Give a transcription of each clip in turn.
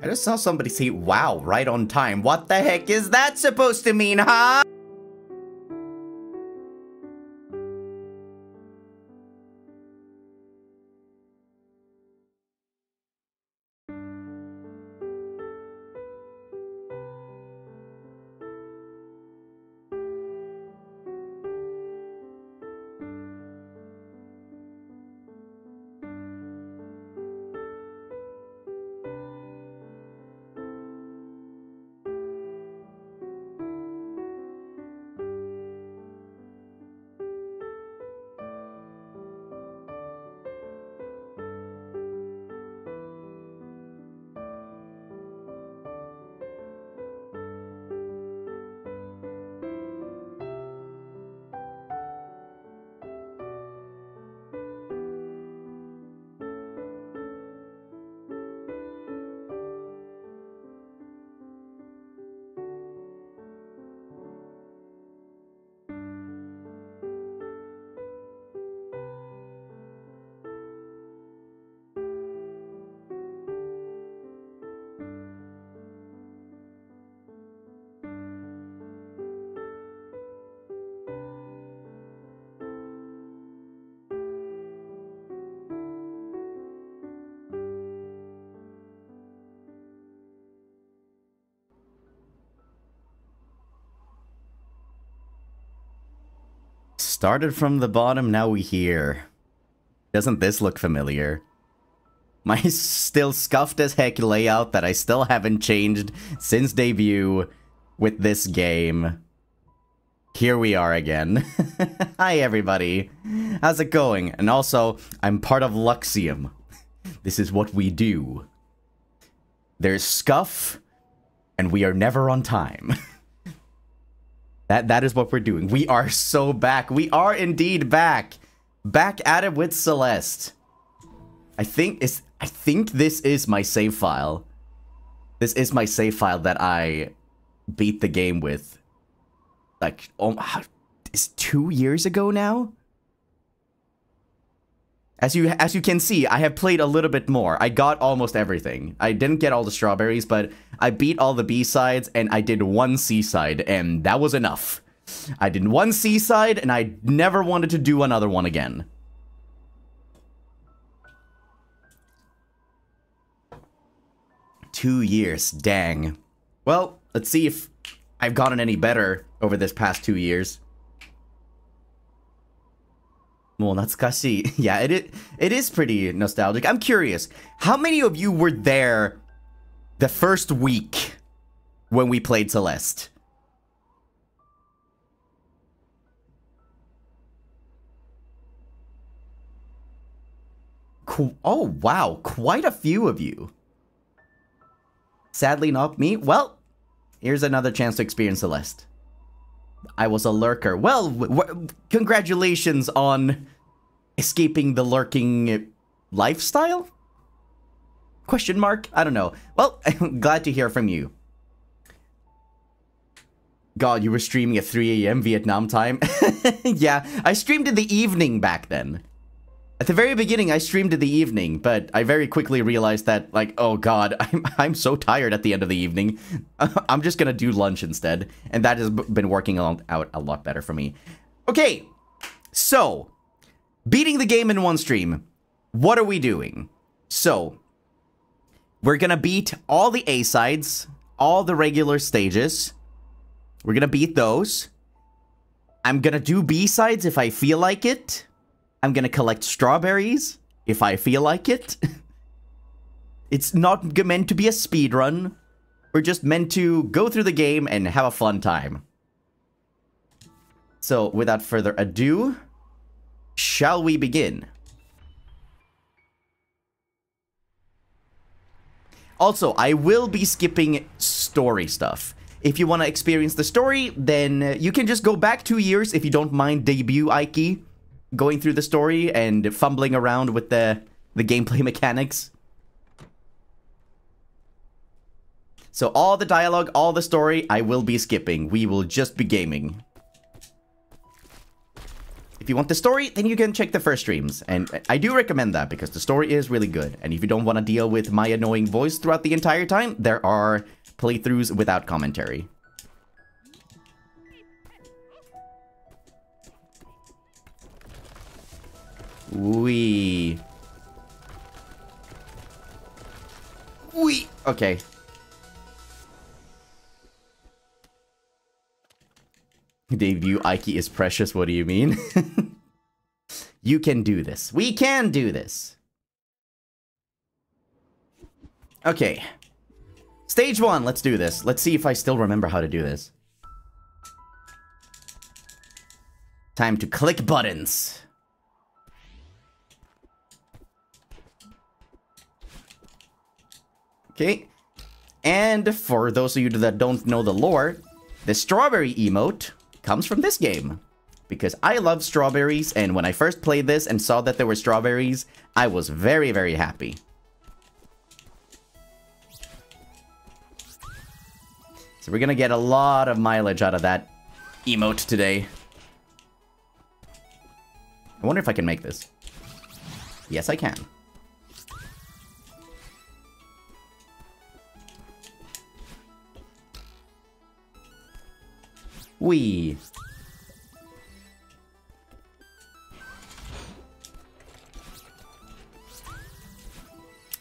I just saw somebody say, wow, right on time. What the heck is that supposed to mean, huh? Started from the bottom, now we here. Doesn't this look familiar? My still scuffed as heck layout that I still haven't changed since debut with this game. Here we are again. Hi everybody. How's it going? And also, I'm part of Luxiem. This is what we do. There's scuff, and we are never on time. That that is what we're doing. We are so back. We are indeed back. Back at it with Celeste. I think it's I think this is my save file. This is my save file that I beat the game with. Like oh is two years ago now? As you as you can see, I have played a little bit more. I got almost everything. I didn't get all the strawberries, but I beat all the B-sides and I did one C-side and that was enough. I did one C-side and I never wanted to do another one again. Two years, dang. Well, let's see if I've gotten any better over this past two years. Well, Natsukashi. Yeah, it, it is pretty nostalgic. I'm curious, how many of you were there the first week when we played Celeste? Qu oh, wow. Quite a few of you. Sadly not me. Well, here's another chance to experience Celeste. I was a lurker. Well, congratulations on escaping the lurking lifestyle? Question mark? I don't know. Well, I'm glad to hear from you. God, you were streaming at 3 a.m. Vietnam time? yeah, I streamed in the evening back then. At the very beginning, I streamed in the evening, but I very quickly realized that, like, oh god, I'm, I'm so tired at the end of the evening. I'm just gonna do lunch instead, and that has been working out a lot better for me. Okay, so, beating the game in one stream. What are we doing? So, we're gonna beat all the A-sides, all the regular stages. We're gonna beat those. I'm gonna do B-sides if I feel like it. I'm gonna collect strawberries if I feel like it. it's not meant to be a speed run. We're just meant to go through the game and have a fun time. So, without further ado, shall we begin? Also, I will be skipping story stuff. If you want to experience the story, then you can just go back two years if you don't mind debut Ike going through the story and fumbling around with the the gameplay mechanics. So all the dialogue, all the story, I will be skipping. We will just be gaming. if you want the story, then you can check the first streams. And I do recommend that because the story is really good. And if you don't want to deal with my annoying voice throughout the entire time, there are playthroughs without commentary. We. We. Okay. Debut Ike is precious. What do you mean? you can do this. We can do this. Okay. Stage one. Let's do this. Let's see if I still remember how to do this. Time to click buttons. Okay. And for those of you that don't know the lore, the strawberry emote comes from this game. Because I love strawberries, and when I first played this and saw that there were strawberries, I was very, very happy. So we're gonna get a lot of mileage out of that emote today. I wonder if I can make this. Yes, I can. We.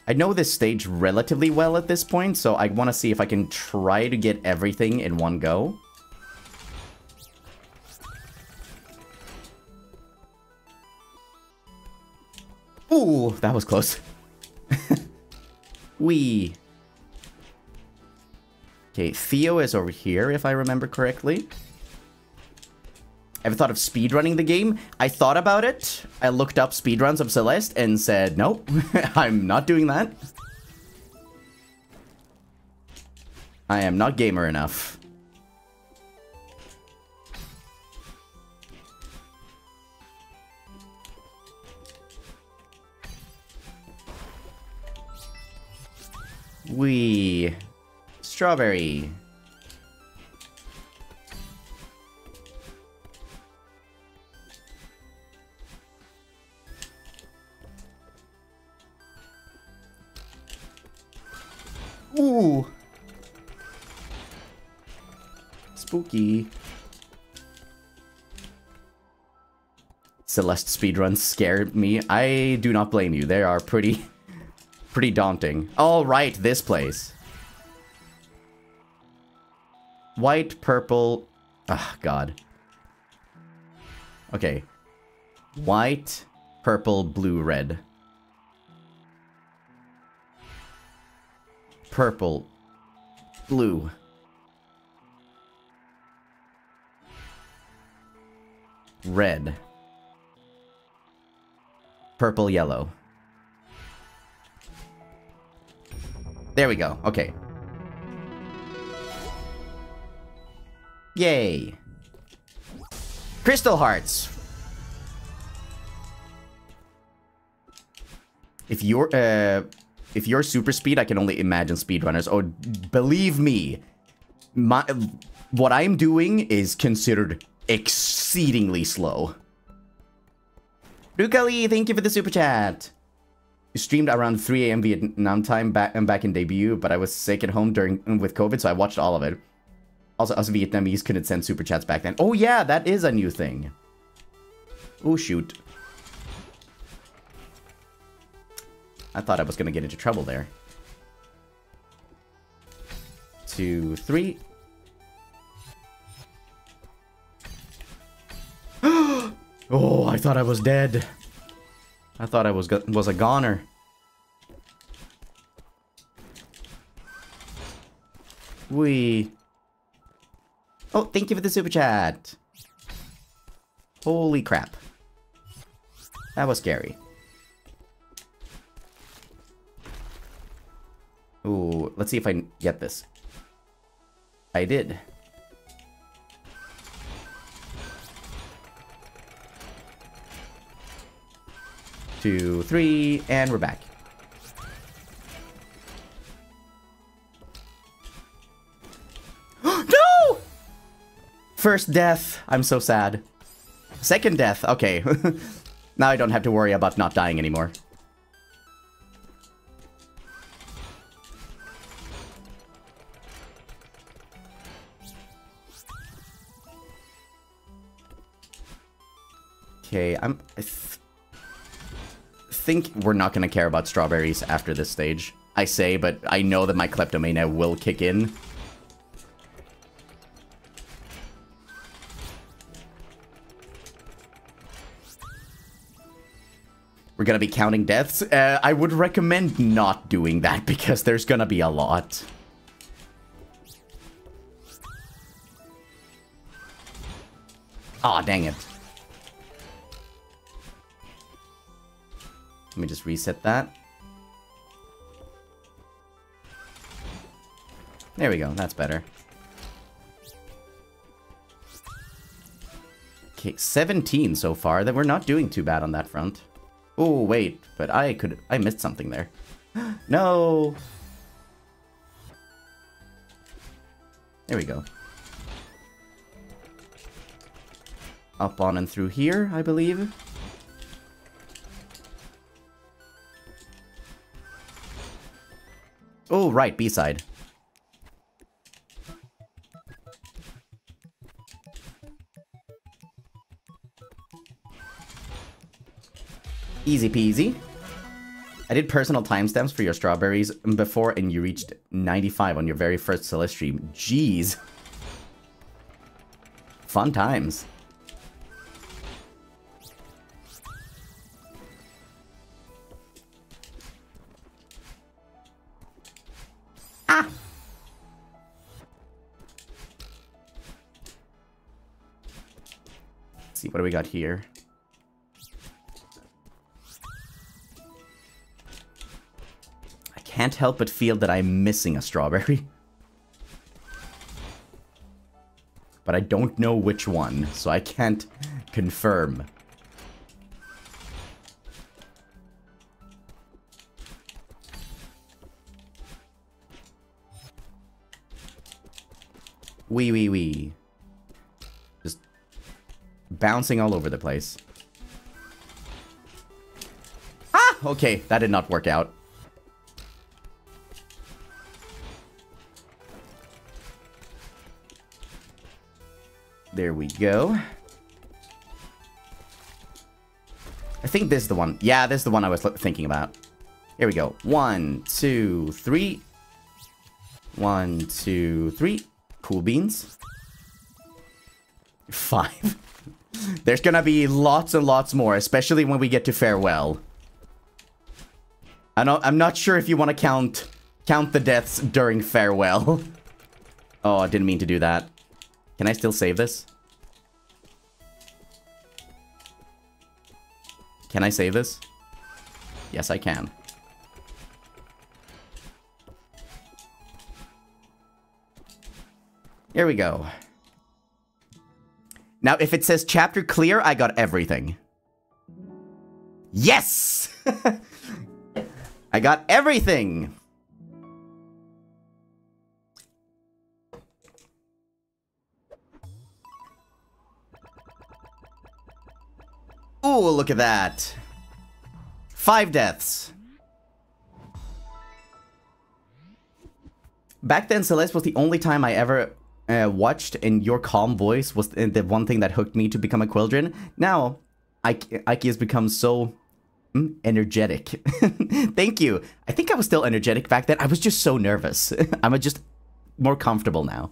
I know this stage relatively well at this point, so I want to see if I can try to get everything in one go. Ooh, that was close. we. Okay, Theo is over here, if I remember correctly. Ever thought of speedrunning the game? I thought about it. I looked up speedruns of Celeste and said, nope, I'm not doing that. I am not gamer enough. We... Strawberry. Ooh. Spooky. Celeste speedruns scare me. I do not blame you. They are pretty, pretty daunting. All right, this place. White, purple. Ah, oh, God. Okay. White, purple, blue, red. Purple, blue. Red. Purple, yellow. There we go. Okay. Yay. Crystal Hearts. If you're, uh, if you're super speed, I can only imagine speedrunners. Oh, believe me, my what I'm doing is considered exceedingly slow. Rukali, thank you for the super chat. Streamed around 3 a.m. Vietnam time back and back in debut, but I was sick at home during with COVID, so I watched all of it. Also, us Vietnamese couldn't send super chats back then. Oh yeah, that is a new thing. Oh shoot. I thought I was going to get into trouble there. Two, three. oh, I thought I was dead. I thought I was was a goner. We. Oh, thank you for the super chat. Holy crap. That was scary. Ooh, let's see if I get this. I did. Two, three, and we're back. no! First death. I'm so sad. Second death. Okay. now I don't have to worry about not dying anymore. Okay, I'm... I th think we're not going to care about strawberries after this stage. I say, but I know that my kleptomania will kick in. We're gonna be counting deaths. Uh, I would recommend not doing that because there's gonna be a lot. Aw, oh, dang it. Let me just reset that. There we go, that's better. Okay, 17 so far, that we're not doing too bad on that front. Oh, wait, but I could, I missed something there. no! There we go. Up on and through here, I believe. Oh, right, B-side. Easy peasy. I did personal timestamps for your strawberries before and you reached 95 on your very first Celeste stream. Jeez. Fun times. We got here? I can't help but feel that I'm missing a strawberry. But I don't know which one, so I can't confirm. Wee wee wee. Bouncing all over the place. Ah! Okay, that did not work out. There we go. I think this is the one. Yeah, this is the one I was thinking about. Here we go. One, two, three. One, two, three. Cool beans. Five. There's gonna be lots and lots more, especially when we get to farewell. I know I'm not sure if you want to count count the deaths during farewell. oh, I didn't mean to do that. Can I still save this? Can I save this? Yes, I can. Here we go. Now, if it says chapter clear, I got everything. Yes! I got everything! Ooh, look at that. Five deaths. Back then, Celeste was the only time I ever uh, watched and your calm voice was the one thing that hooked me to become a Quilldren. Now, Ike, has become so mm, energetic. Thank you. I think I was still energetic back then. I was just so nervous. I'm just more comfortable now.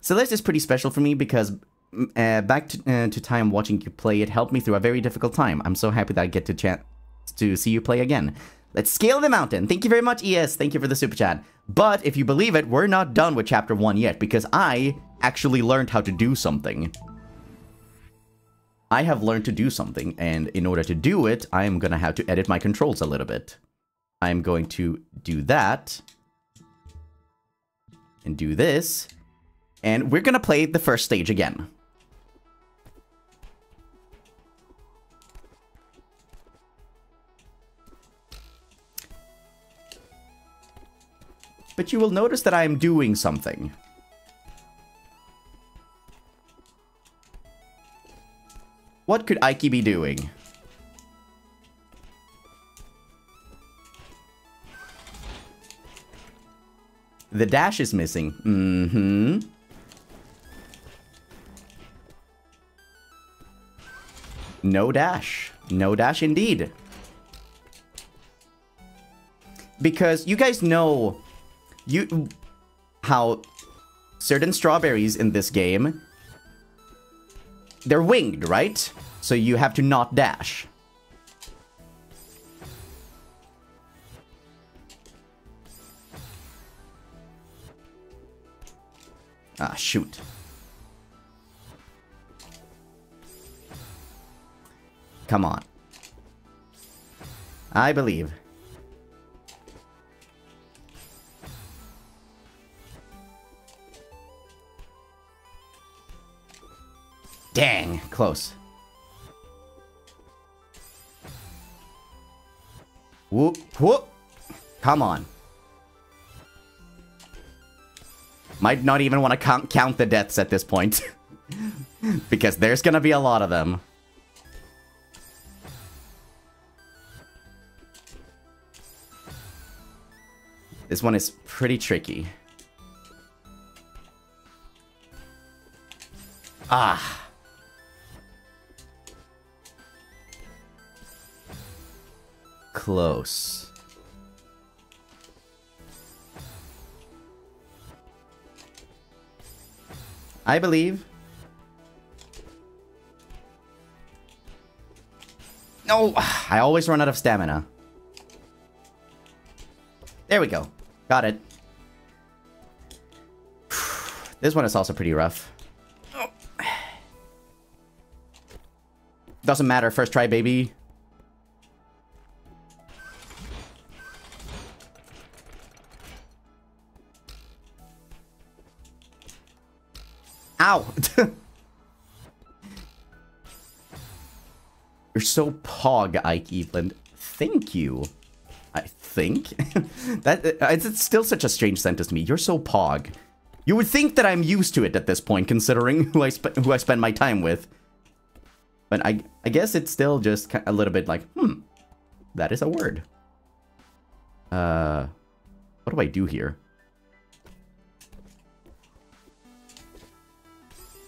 Celeste is pretty special for me because mm, uh, back to, uh, to time watching you play, it helped me through a very difficult time. I'm so happy that I get to chat to see you play again. Let's scale the mountain. Thank you very much, ES. Thank you for the super chat. But if you believe it, we're not done with chapter 1 yet because I actually learned how to do something. I have learned to do something, and in order to do it, I am going to have to edit my controls a little bit. I'm going to do that. And do this. And we're going to play the first stage again. But you will notice that I am doing something. What could Ike be doing? The dash is missing. Mm-hmm. No dash. No dash indeed. Because you guys know you how certain strawberries in this game they're winged, right? So you have to not dash. Ah, shoot. Come on. I believe. Dang, close. Whoop, whoop. Come on. Might not even want to count, count the deaths at this point. because there's gonna be a lot of them. This one is pretty tricky. Ah. Close. I believe. No, I always run out of stamina. There we go. Got it. This one is also pretty rough. Oh. Doesn't matter, first try, baby. So pog, Ike Eveland. Thank you. I think. that uh, It's still such a strange sentence to me. You're so pog. You would think that I'm used to it at this point, considering who I, who I spend my time with. But I, I guess it's still just a little bit like, hmm, that is a word. Uh, what do I do here?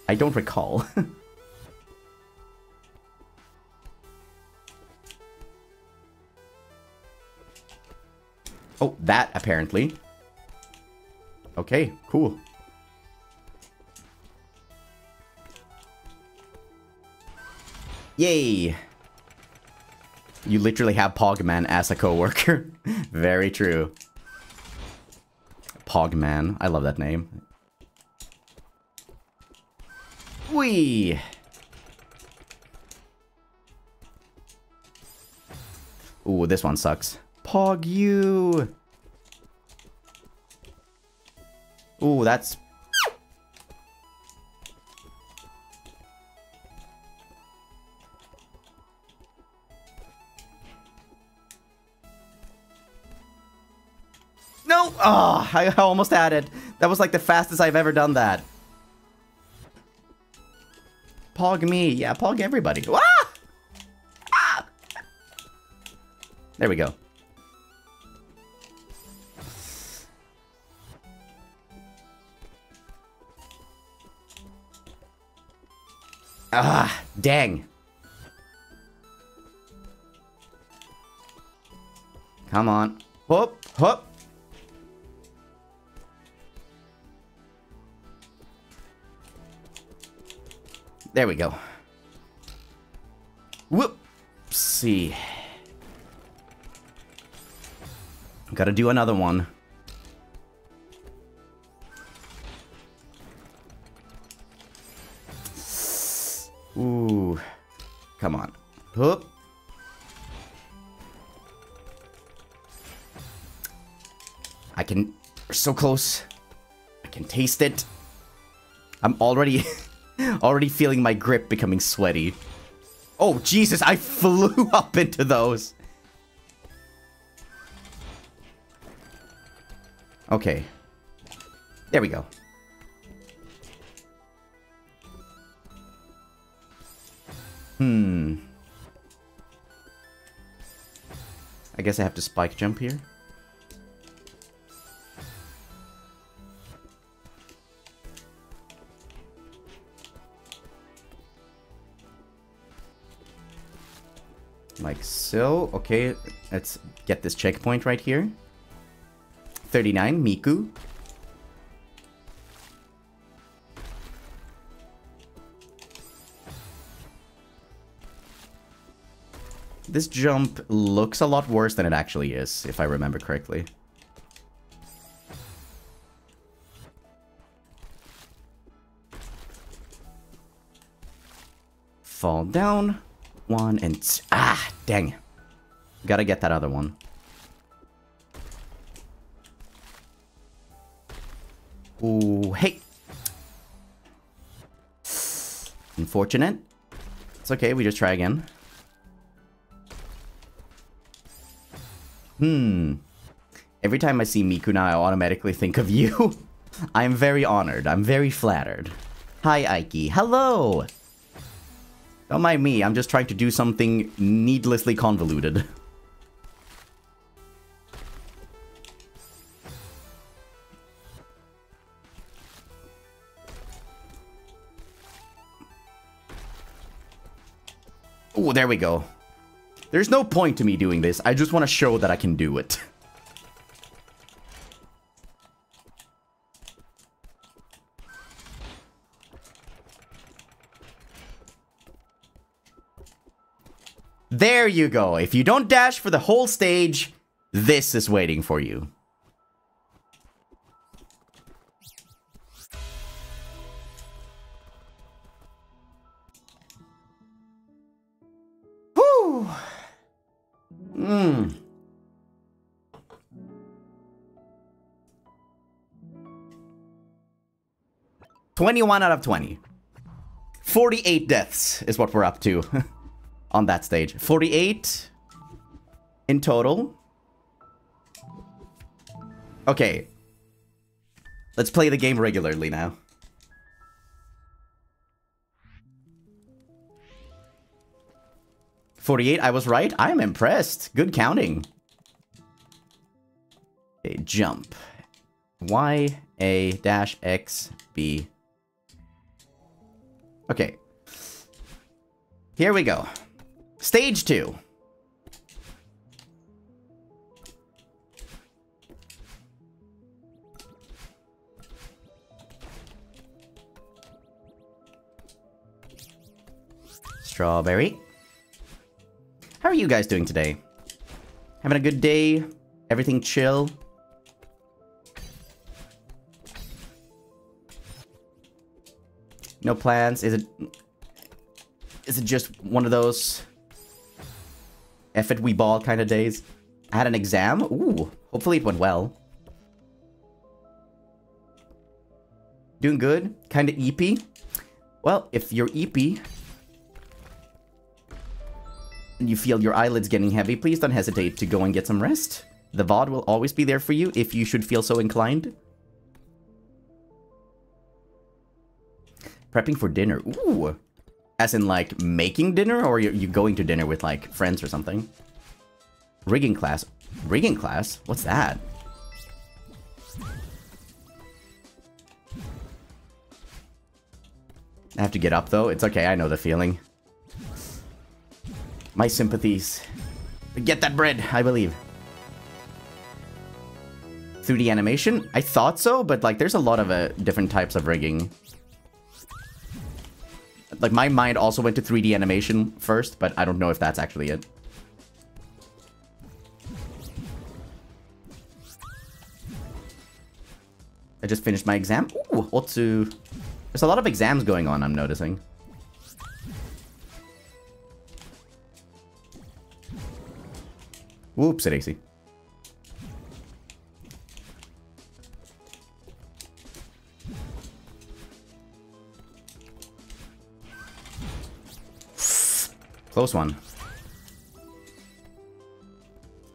I don't recall. oh, that apparently. Okay, cool. Yay! You literally have Pogman as a coworker. Very true. Pogman. I love that name. Whee! Ooh, this one sucks. Pog you! Ooh, that's... No! Oh, I almost had it. That was like the fastest I've ever done that. Pog me. Yeah, pog everybody. Ah! ah! There we go. Ah, dang. Come on. Whoop, whoop. There we go. Whoopsie. Gotta do another one. Ooh. Come on. Whoop. I can... We're so close. I can taste it. I'm already... Already feeling my grip becoming sweaty. Oh, Jesus, I flew up into those. Okay. There we go. Hmm. I guess I have to spike jump here. Like so. Okay, let's get this checkpoint right here. 39, Miku. This jump looks a lot worse than it actually is, if I remember correctly. Fall down. One and... Ah, dang. Gotta get that other one. Ooh, hey. Unfortunate. It's okay, we just try again. Hmm. Every time I see Miku now, I automatically think of you. I'm very honored. I'm very flattered. Hi, Aiki. Hello! Don't mind me, I'm just trying to do something needlessly convoluted. Oh, there we go. There's no point to me doing this. I just want to show that I can do it. There you go. If you don't dash for the whole stage, this is waiting for you. Mmm. Twenty-one out of twenty. Forty-eight deaths is what we're up to. on that stage. 48 in total. Okay. Let's play the game regularly now. Forty-eight. I was right. I'm impressed. Good counting. Okay, jump. Y A dash X B. Okay. Here we go. Stage two. Strawberry. How are you guys doing today? Having a good day? Everything chill? No plans? Is it... Is it just one of those it, we ball kind of days. I had an exam. Ooh, hopefully it went well. Doing good. Kind of eepy. Well, if you're eepy you feel your eyelids getting heavy, please don't hesitate to go and get some rest. The VOD will always be there for you if you should feel so inclined. Prepping for dinner. Ooh. As in, like, making dinner? Or you going to dinner with, like, friends or something? Rigging class. Rigging class? What's that? I have to get up, though. It's okay, I know the feeling. My sympathies. Get that bread, I believe. 3D animation? I thought so, but, like, there's a lot of uh, different types of rigging. Like, my mind also went to 3D animation first, but I don't know if that's actually it. I just finished my exam. Ooh, Otsu. There's a lot of exams going on, I'm noticing. Whoops, daisy. Close one.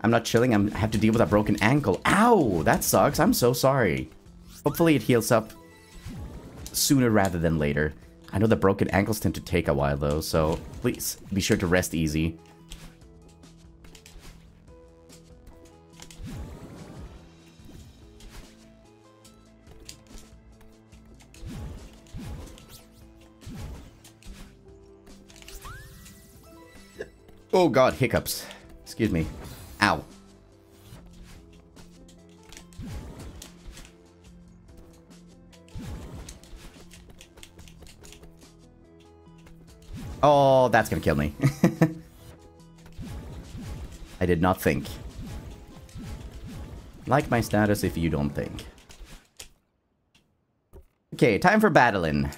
I'm not chilling. I'm, I have to deal with a broken ankle. Ow! That sucks. I'm so sorry. Hopefully it heals up sooner rather than later. I know the broken ankles tend to take a while though, so please be sure to rest easy. Oh god, hiccups. Excuse me. Ow. Oh, that's gonna kill me. I did not think. Like my status if you don't think. Okay, time for battling.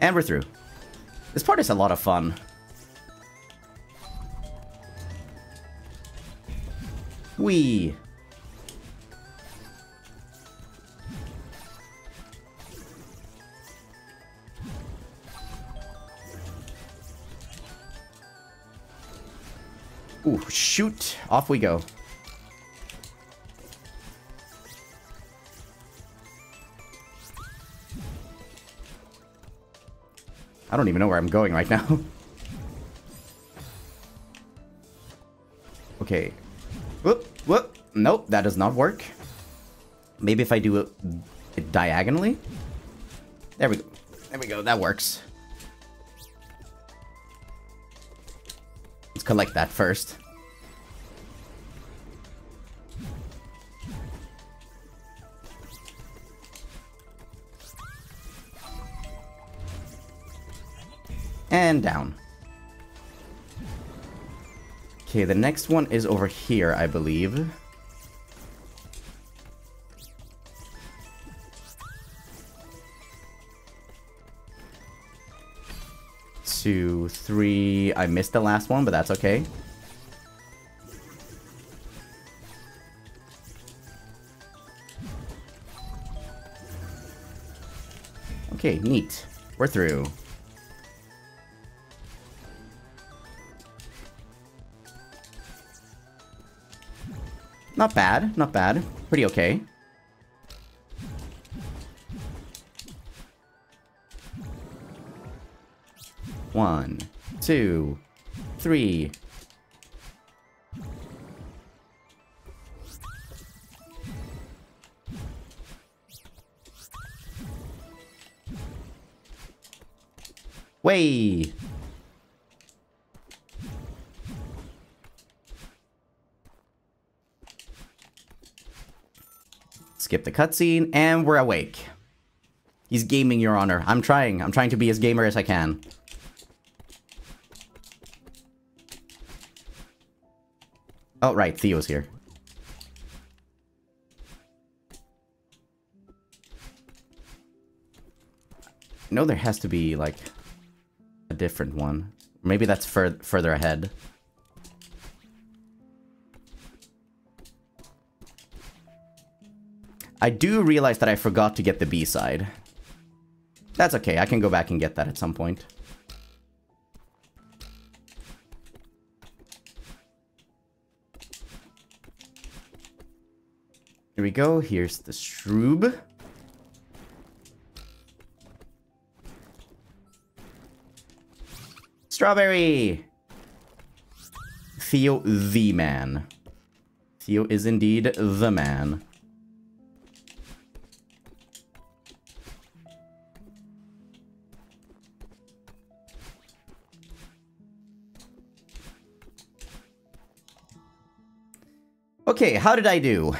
And we're through. This part is a lot of fun. Wee! Off we go. I don't even know where I'm going right now. okay. Whoop, whoop. Nope, that does not work. Maybe if I do it, diagonally? There we go. There we go, that works. Let's collect that first. Down. Okay, the next one is over here, I believe. Two, three. I missed the last one, but that's okay. Okay, neat. We're through. Not bad, not bad. Pretty okay. One, two, three. Way! Skip the cutscene, and we're awake. He's gaming, Your Honor. I'm trying. I'm trying to be as gamer as I can. Oh, right. Theo's here. I know there has to be, like, a different one. Maybe that's fur further ahead. I do realize that I forgot to get the B-side. That's okay, I can go back and get that at some point. Here we go, here's the Shroob. Strawberry! Theo the man. Theo is indeed the man. Okay, how did I do?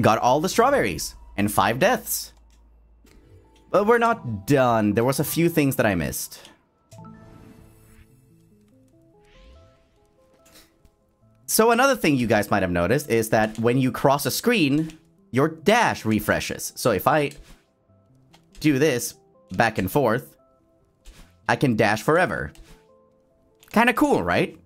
Got all the strawberries and five deaths. But we're not done. There was a few things that I missed. So another thing you guys might have noticed is that when you cross a screen, your dash refreshes. So if I do this back and forth, I can dash forever. Kind of cool, right?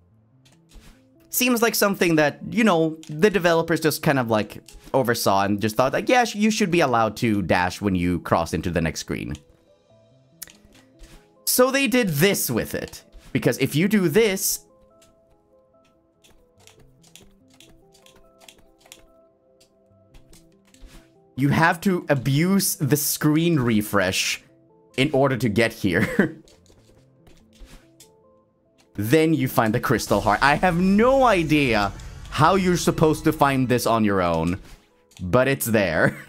Seems like something that, you know, the developers just kind of like oversaw and just thought like, yeah, you should be allowed to dash when you cross into the next screen. So they did this with it. Because if you do this, you have to abuse the screen refresh in order to get here. then you find the crystal heart. I have no idea how you're supposed to find this on your own, but it's there.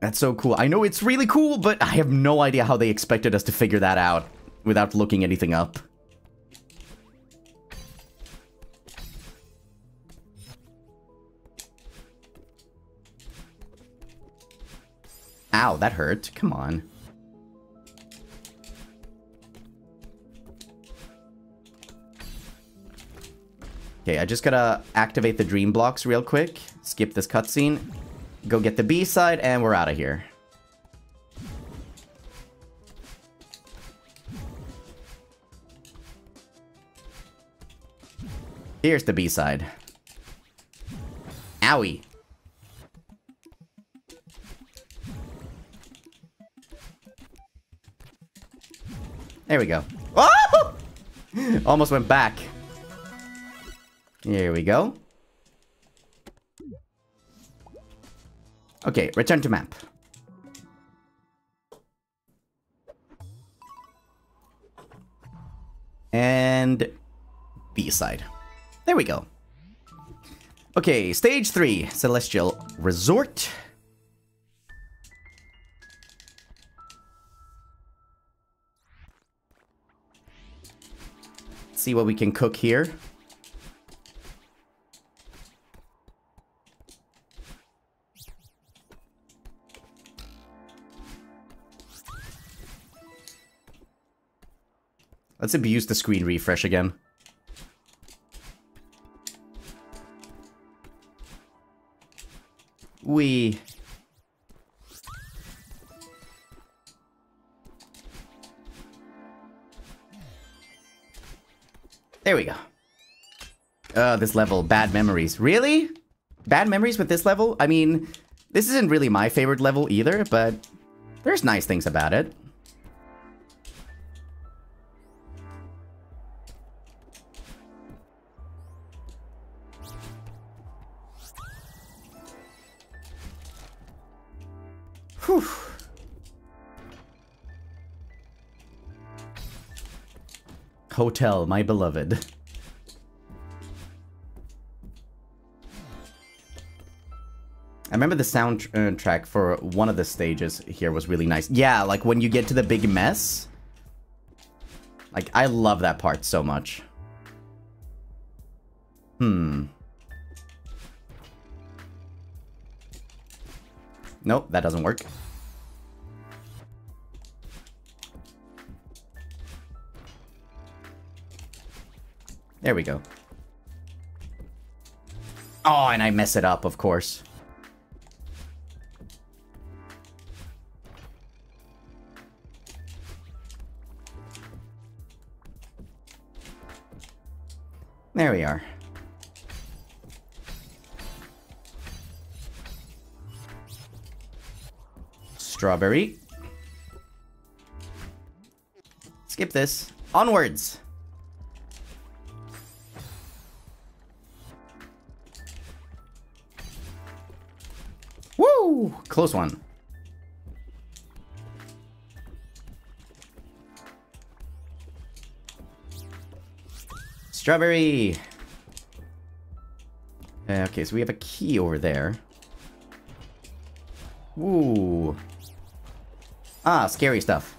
That's so cool. I know it's really cool, but I have no idea how they expected us to figure that out without looking anything up. Ow, that hurt. Come on. Okay, I just gotta activate the dream blocks real quick. Skip this cutscene. Go get the B-side, and we're out of here. Here's the B-side. Owie. There we go. Oh! Almost went back. Here we go. Okay, return to map. And B-side. There we go. Okay, stage three, Celestial Resort. See what we can cook here. Let's abuse the screen refresh again. We... There we go. Uh, this level, bad memories. Really? Bad memories with this level? I mean, this isn't really my favorite level either, but there's nice things about it. Hotel, my beloved. I remember the soundtrack uh, for one of the stages here was really nice. Yeah, like when you get to the big mess. Like, I love that part so much. Hmm. Nope, that doesn't work. There we go. Oh, and I mess it up, of course. There we are. Strawberry. Skip this. Onwards! Close one. Strawberry! Okay, so we have a key over there. Ooh. Ah, scary stuff.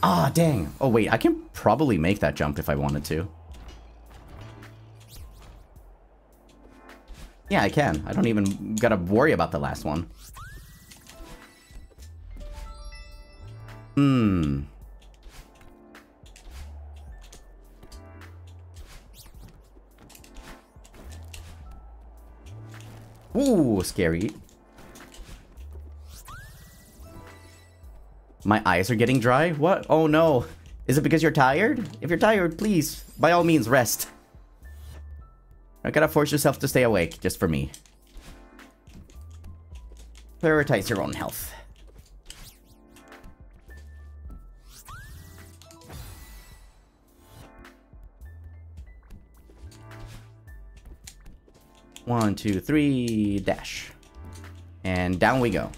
Ah, dang. Oh, wait, I can probably make that jump if I wanted to. Yeah, I can. I don't even gotta worry about the last one. Hmm. Ooh, scary. My eyes are getting dry? What? Oh no. Is it because you're tired? If you're tired, please, by all means, rest. I gotta force yourself to stay awake, just for me. Prioritize your own health. One, two, three, dash. And down we go.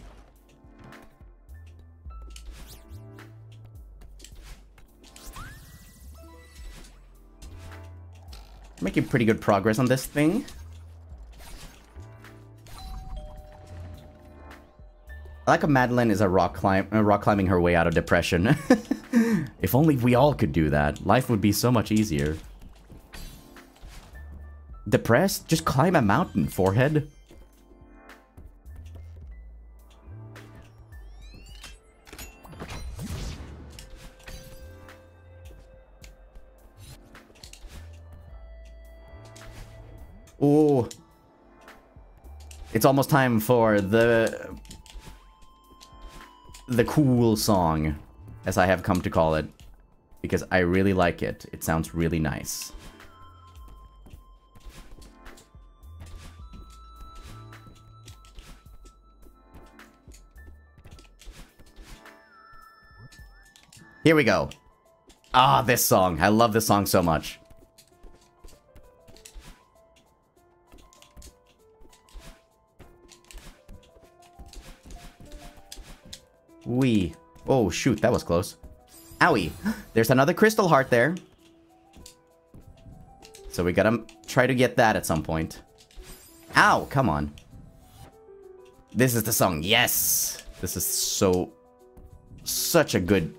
Making pretty good progress on this thing. I like how Madeline is a rock climb, uh, rock climbing her way out of depression. if only we all could do that, life would be so much easier. Depressed? Just climb a mountain, forehead. It's almost time for the... The cool song, as I have come to call it. Because I really like it. It sounds really nice. Here we go. Ah, this song. I love this song so much. We. Oh, shoot. That was close. Owie. There's another crystal heart there. So we gotta try to get that at some point. Ow, come on. This is the song. Yes! This is so... Such a good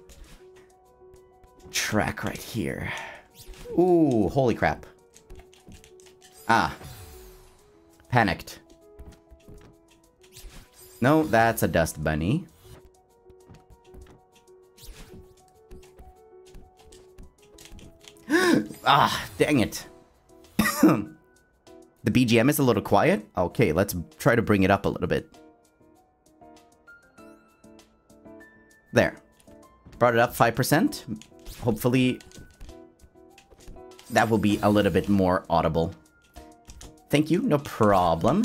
track right here. Ooh, holy crap. Ah. Panicked. No, that's a dust bunny. Ah, dang it. the BGM is a little quiet. Okay, let's try to bring it up a little bit. There. Brought it up 5%. Hopefully, that will be a little bit more audible. Thank you, no problem.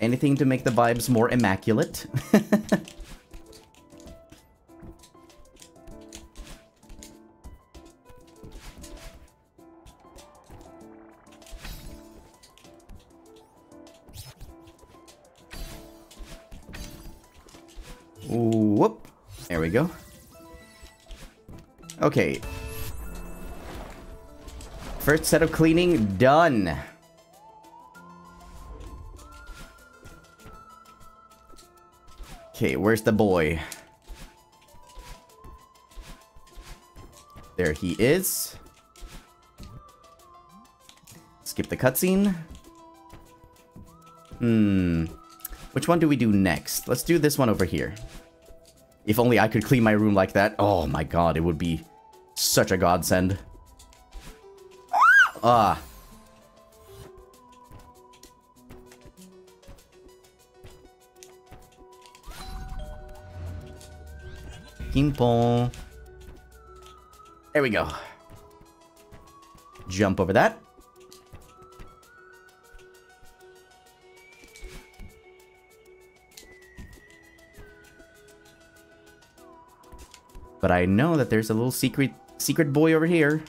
Anything to make the vibes more immaculate. There we go. Okay. First set of cleaning done. Okay, where's the boy? There he is. Skip the cutscene. Hmm. Which one do we do next? Let's do this one over here. If only I could clean my room like that. Oh my god, it would be such a godsend. Ah. Ping-pong. There we go. Jump over that. But I know that there's a little secret secret boy over here.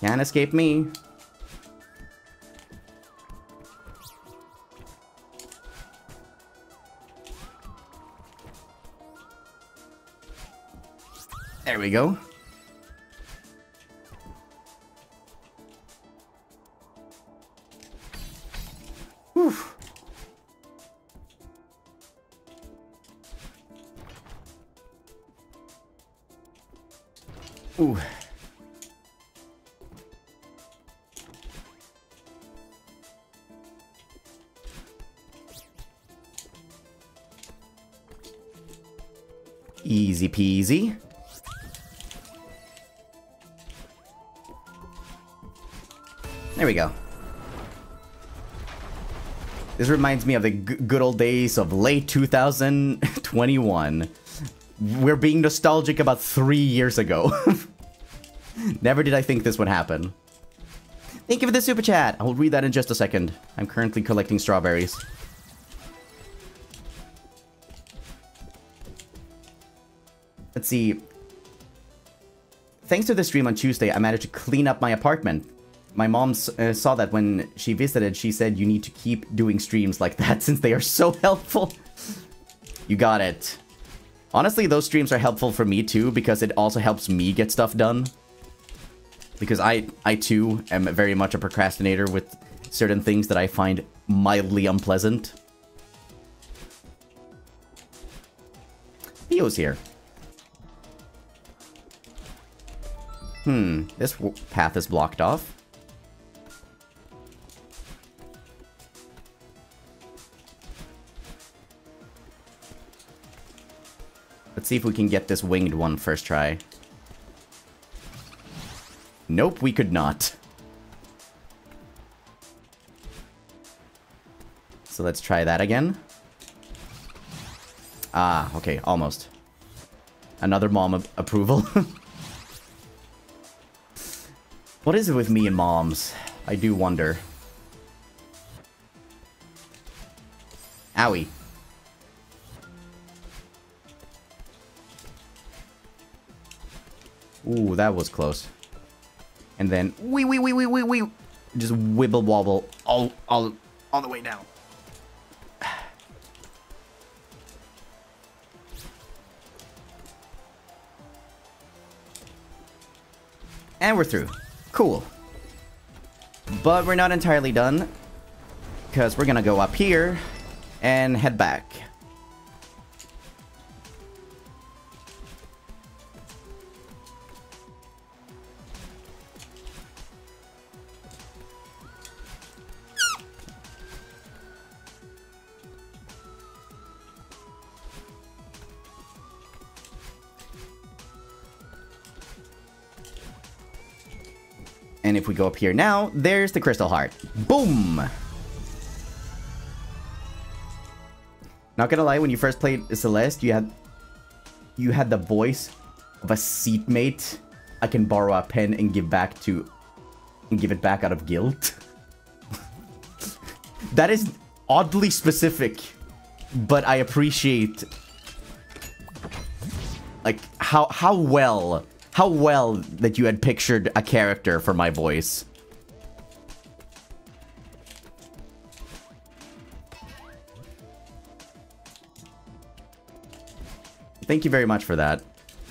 Can't escape me. There we go. Reminds me of the good old days of late 2021. We're being nostalgic about three years ago. Never did I think this would happen. Thank you for the super chat. I will read that in just a second. I'm currently collecting strawberries. Let's see. Thanks to the stream on Tuesday, I managed to clean up my apartment. My mom uh, saw that when she visited. She said you need to keep doing streams like that since they are so helpful. you got it. Honestly, those streams are helpful for me too because it also helps me get stuff done. Because I, I too am very much a procrastinator with certain things that I find mildly unpleasant. Theo's here. Hmm, this path is blocked off. See if we can get this winged one first try. Nope, we could not. So let's try that again. Ah, okay, almost. Another mom approval. what is it with me and moms? I do wonder. Owie. Ooh, that was close. And then wee wee wee wee wee wee just wibble wobble all all all the way down. And we're through. Cool. But we're not entirely done. Because we're gonna go up here and head back. Go up here now, there's the crystal heart. Boom! Not gonna lie, when you first played Celeste, you had you had the voice of a seatmate I can borrow a pen and give back to and give it back out of guilt. that is oddly specific, but I appreciate like how how well how well that you had pictured a character for my voice. Thank you very much for that.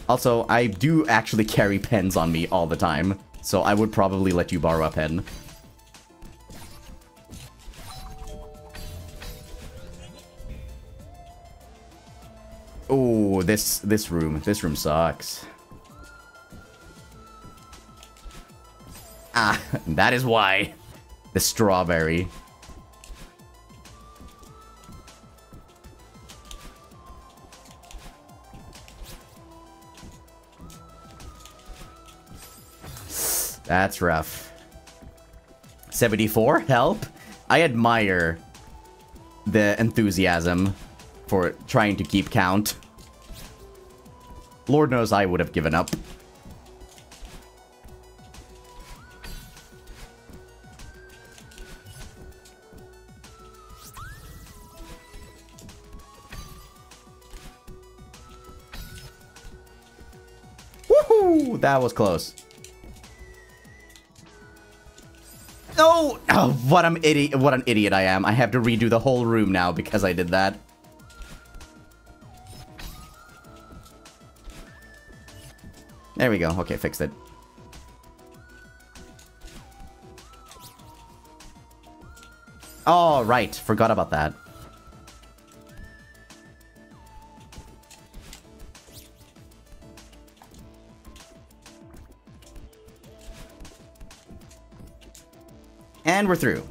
Also, I do actually carry pens on me all the time, so I would probably let you borrow a pen. Oh, this this room, this room sucks. Ah, that is why. The strawberry. That's rough. 74? Help? I admire the enthusiasm for trying to keep count. Lord knows I would have given up. That was close. No! Oh, what an idiot! What an idiot I am! I have to redo the whole room now because I did that. There we go. Okay, fixed it. Oh, right. Forgot about that. And we're through.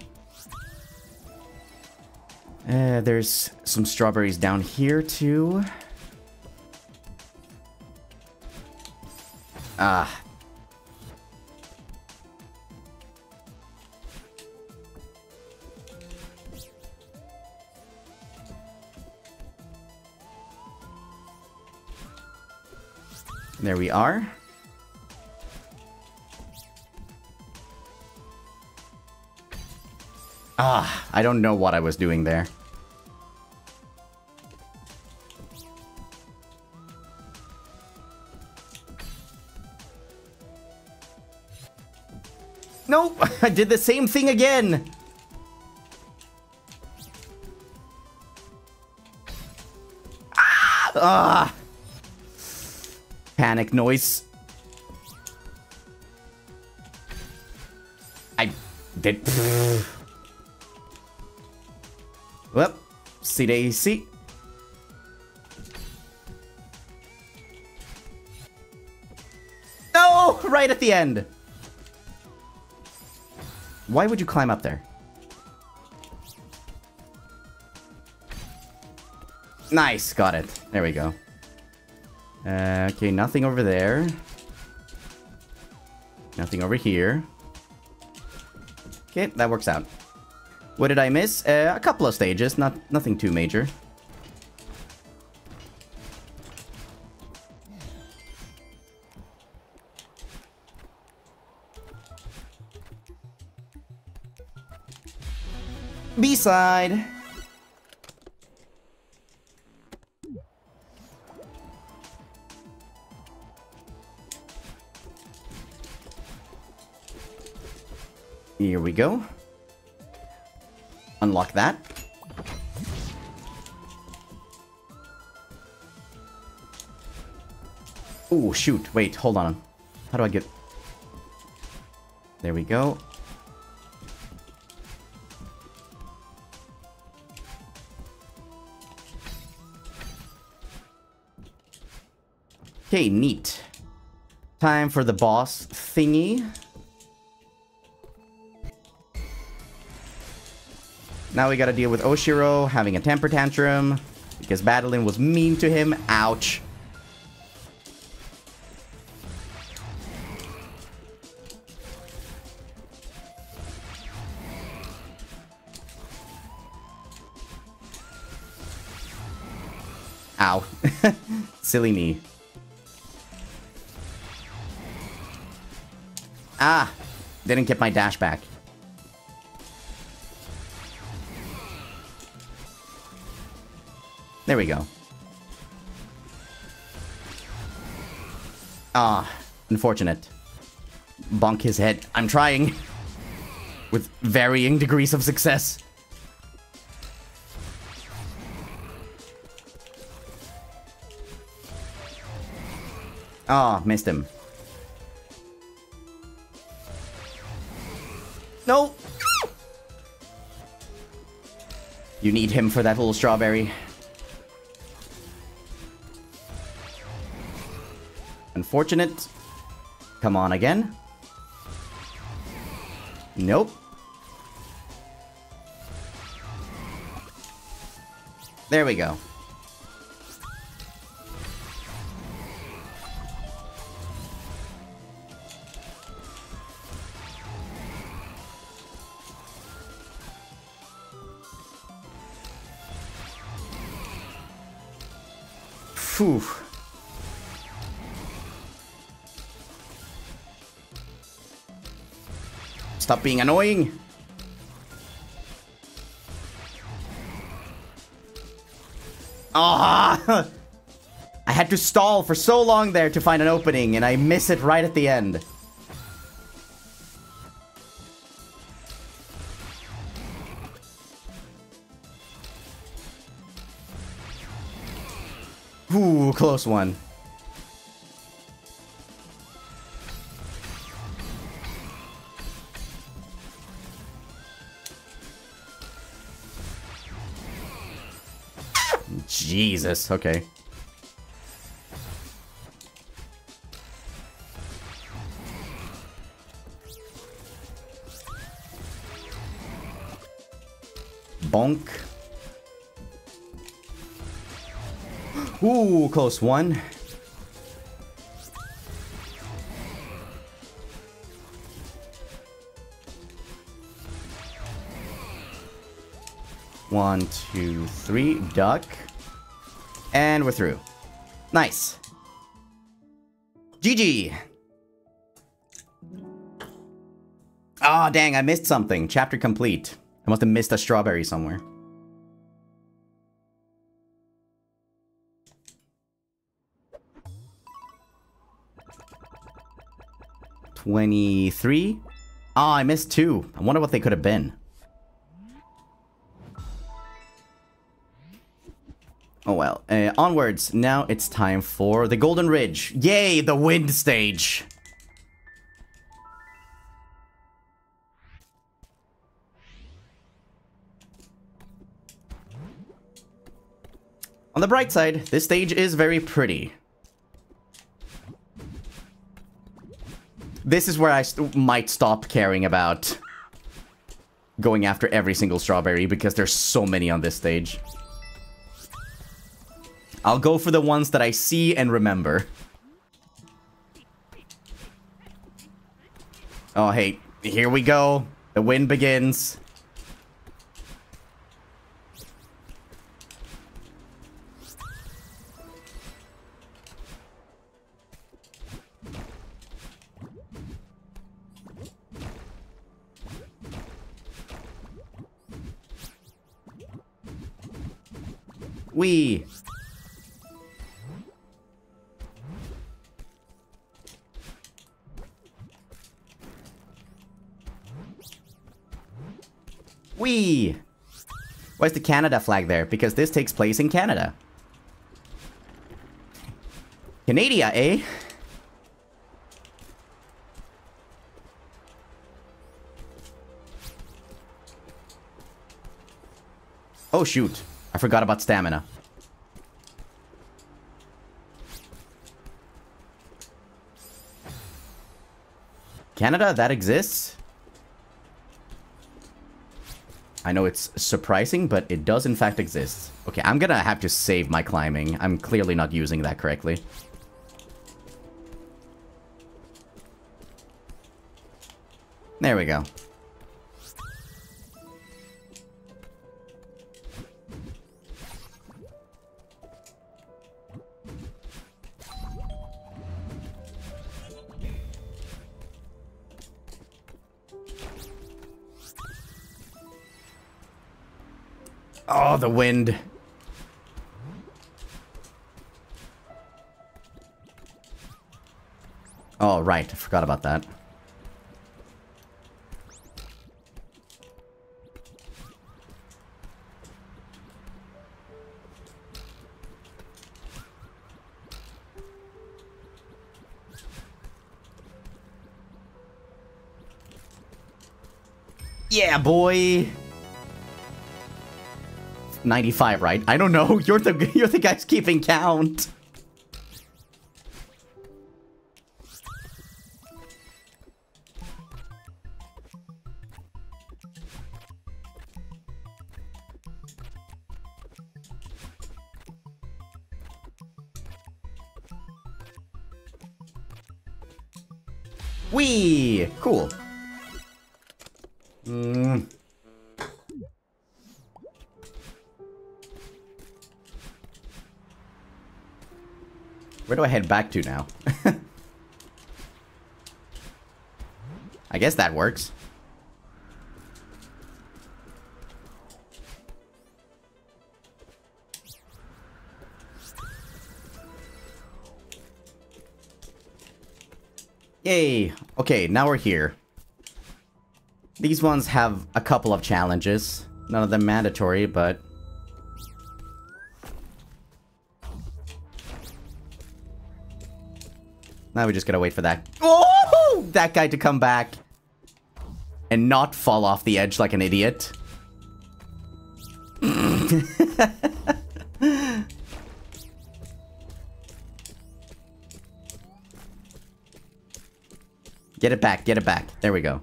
Uh, there's some strawberries down here, too. Ah. There we are. Ah, I don't know what I was doing there. Nope, I did the same thing again. Ah! ah. Panic noise. I did. CDAC. No! Right at the end! Why would you climb up there? Nice, got it. There we go. Uh, okay, nothing over there. Nothing over here. Okay, that works out. What did I miss? Uh, a couple of stages, not nothing too major. B-side! Here we go. Unlock that. Oh, shoot. Wait, hold on. How do I get... There we go. Okay, neat. Time for the boss thingy. Now we gotta deal with Oshiro having a temper tantrum because Badeline was mean to him. Ouch. Ow. Silly me. Ah! Didn't get my dash back. There we go. Ah, unfortunate. Bonk his head. I'm trying. With varying degrees of success. Ah, oh, missed him. No! You need him for that little strawberry. Unfortunate. Come on again. Nope. There we go. Stop being annoying. Ah! I had to stall for so long there to find an opening, and I miss it right at the end. Ooh, close one. Jesus, okay. Bonk. Ooh, close one. One, two, three, duck. And we're through. Nice. GG. Oh, ah, dang, I missed something. Chapter complete. I must have missed a strawberry somewhere. Twenty-three. Oh, I missed two. I wonder what they could have been. Oh well. Uh, onwards. Now it's time for the Golden Ridge. Yay, the wind stage. On the bright side, this stage is very pretty. This is where I st might stop caring about going after every single strawberry because there's so many on this stage. I'll go for the ones that I see and remember. Oh, hey, here we go. The win begins. We. Canada flag there? Because this takes place in Canada. Canada, eh? Oh, shoot. I forgot about stamina. Canada, that exists? I know it's surprising, but it does in fact exist. Okay, I'm gonna have to save my climbing. I'm clearly not using that correctly. There we go. The wind. Oh, right. I forgot about that. Yeah, boy! 95, right? I don't know. You're the you're the guys keeping count. Do I head back to now? I guess that works. Yay! Okay, now we're here. These ones have a couple of challenges. None of them mandatory, but Now we just gotta wait for that. Oh! That guy to come back. And not fall off the edge like an idiot. Get it back, get it back. There we go.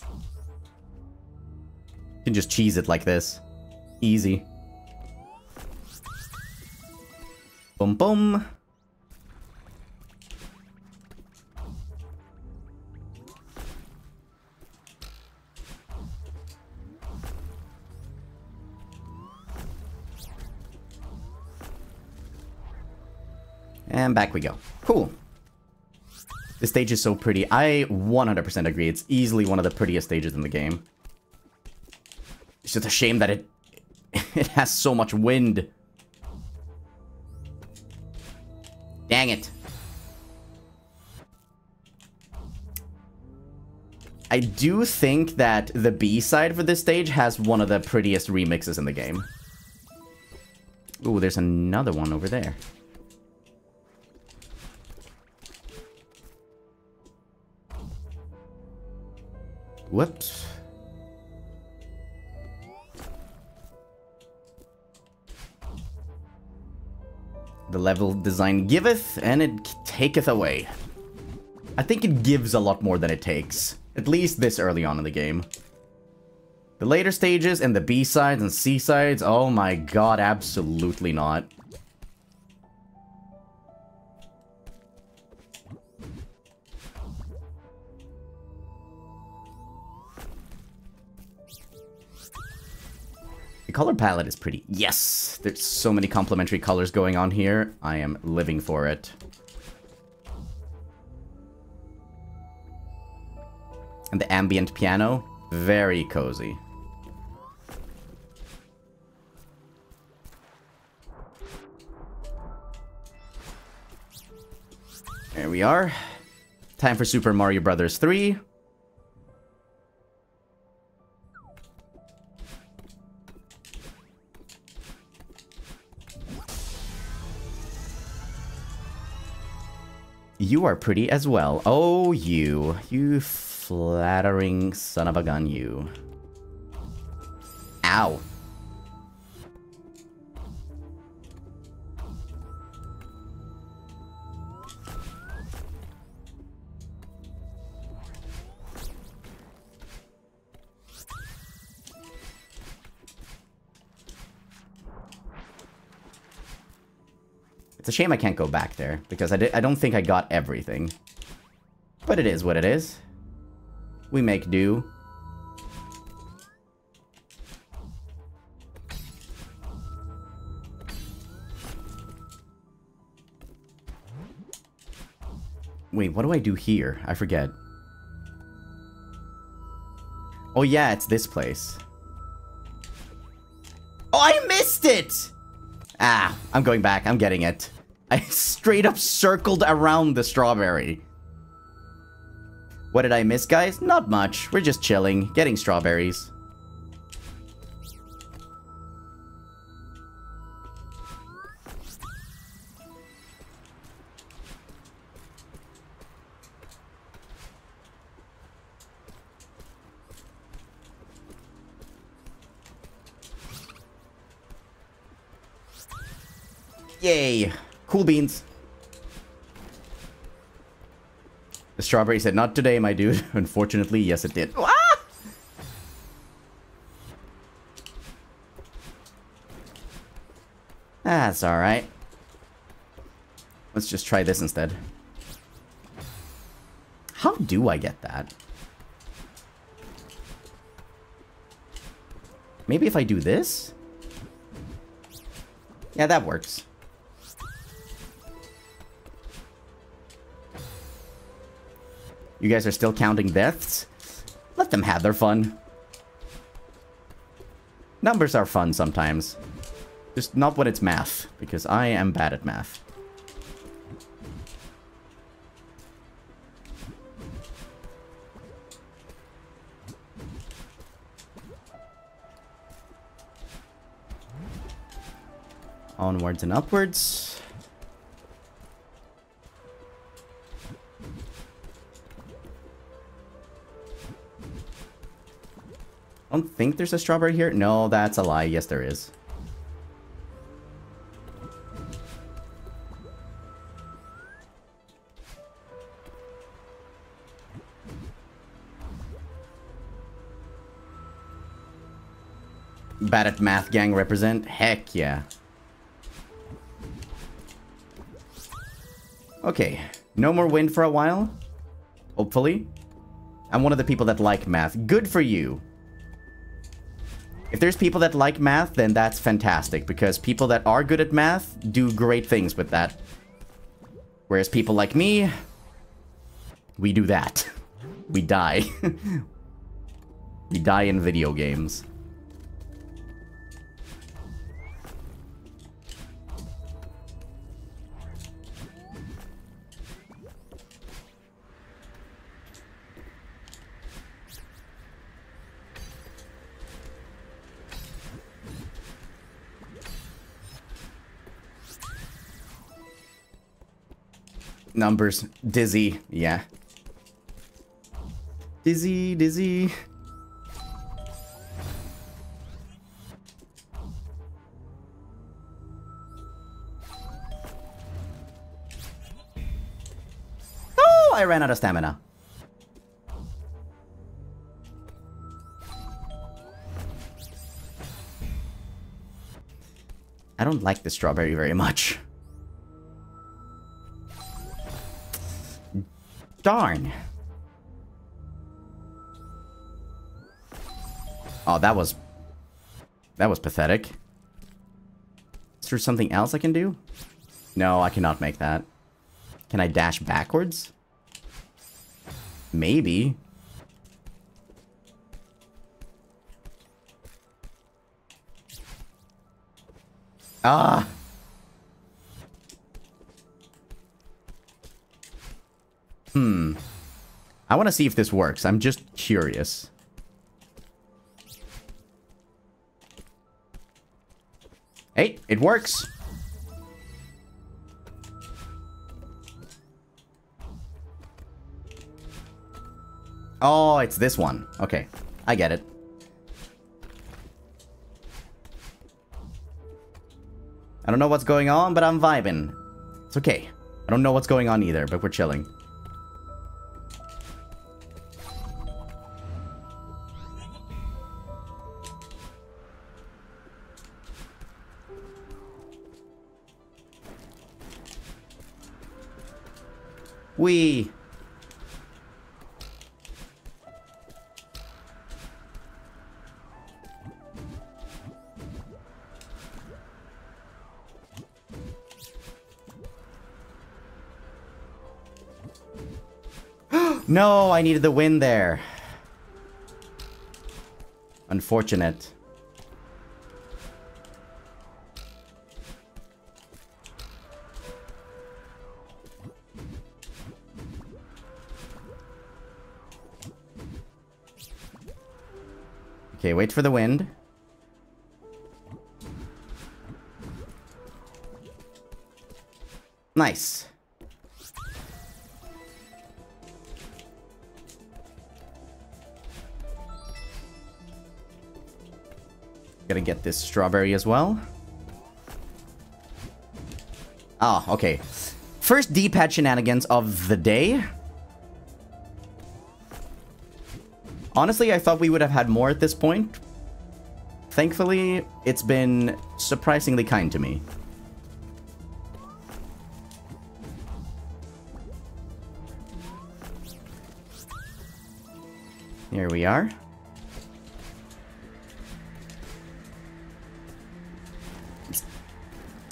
You can just cheese it like this. Easy. Boom boom. And back we go. Cool. This stage is so pretty. I 100% agree. It's easily one of the prettiest stages in the game. It's just a shame that it it has so much wind. Dang it. I do think that the B-side for this stage has one of the prettiest remixes in the game. Ooh, there's another one over there. Whoops. The level design giveth, and it taketh away. I think it gives a lot more than it takes. At least this early on in the game. The later stages and the B-sides and C-sides, oh my god, absolutely not. The color palette is pretty... Yes! There's so many complementary colors going on here. I am living for it. And the ambient piano, very cozy. There we are. Time for Super Mario Brothers 3. You are pretty as well. Oh, you. You flattering son of a gun, you. Ow. It's a shame I can't go back there, because I, I don't think I got everything. But it is what it is. We make do. Wait, what do I do here? I forget. Oh yeah, it's this place. Oh, I missed it! Ah, I'm going back. I'm getting it. I straight up circled around the strawberry. What did I miss, guys? Not much. We're just chilling, getting strawberries. Cool beans. The strawberry said, not today, my dude. Unfortunately, yes it did. Ah! That's alright. Let's just try this instead. How do I get that? Maybe if I do this? Yeah, that works. You guys are still counting deaths? Let them have their fun. Numbers are fun sometimes. Just not when it's math, because I am bad at math. Onwards and upwards. I don't think there's a strawberry here. No, that's a lie. Yes, there is. Bad at math gang represent? Heck yeah. Okay, no more wind for a while. Hopefully. I'm one of the people that like math. Good for you. If there's people that like math, then that's fantastic, because people that are good at math do great things with that. Whereas people like me, we do that. We die. we die in video games. Numbers. Dizzy. Yeah. Dizzy, dizzy. Oh, I ran out of stamina. I don't like the strawberry very much. Darn. Oh, that was... That was pathetic. Is there something else I can do? No, I cannot make that. Can I dash backwards? Maybe. Ah! Hmm. I want to see if this works. I'm just curious. Hey, it works. Oh, it's this one. Okay, I get it. I don't know what's going on, but I'm vibing. It's okay. I don't know what's going on either, but we're chilling. We. no, I needed the win there. Unfortunate. Okay, wait for the wind. Nice. Gotta get this strawberry as well. Ah, oh, okay. First D-pad shenanigans of the day. Honestly, I thought we would have had more at this point. Thankfully, it's been surprisingly kind to me. Here we are.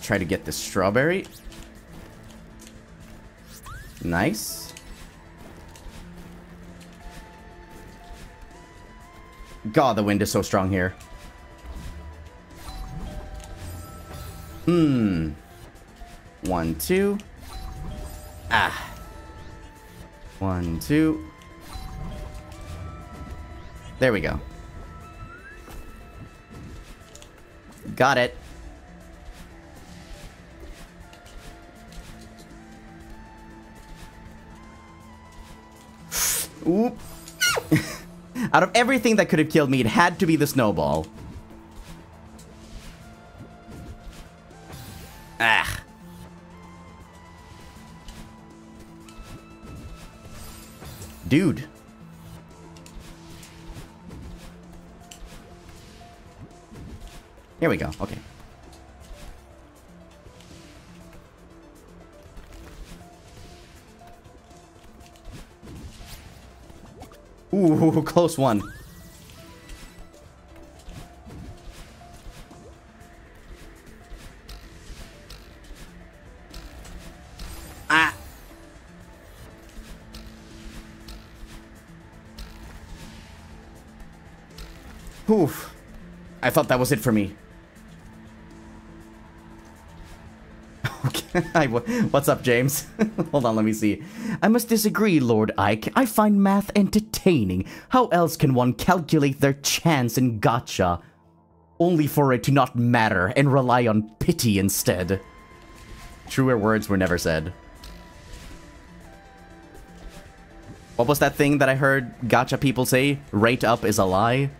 Try to get the strawberry. Nice. God, the wind is so strong here. Hmm. One, two. Ah. One, two. There we go. Got it. Oop. Out of everything that could have killed me, it had to be the snowball. Ah. Dude. Here we go. Okay. Ooh, close one. Ah. Oof. I thought that was it for me. Okay, what's up, James? Hold on, let me see. I must disagree, Lord Ike. I find math entertaining. How else can one calculate their chance in gacha? Only for it to not matter and rely on pity instead. Truer words were never said. What was that thing that I heard gacha people say? Rate up is a lie?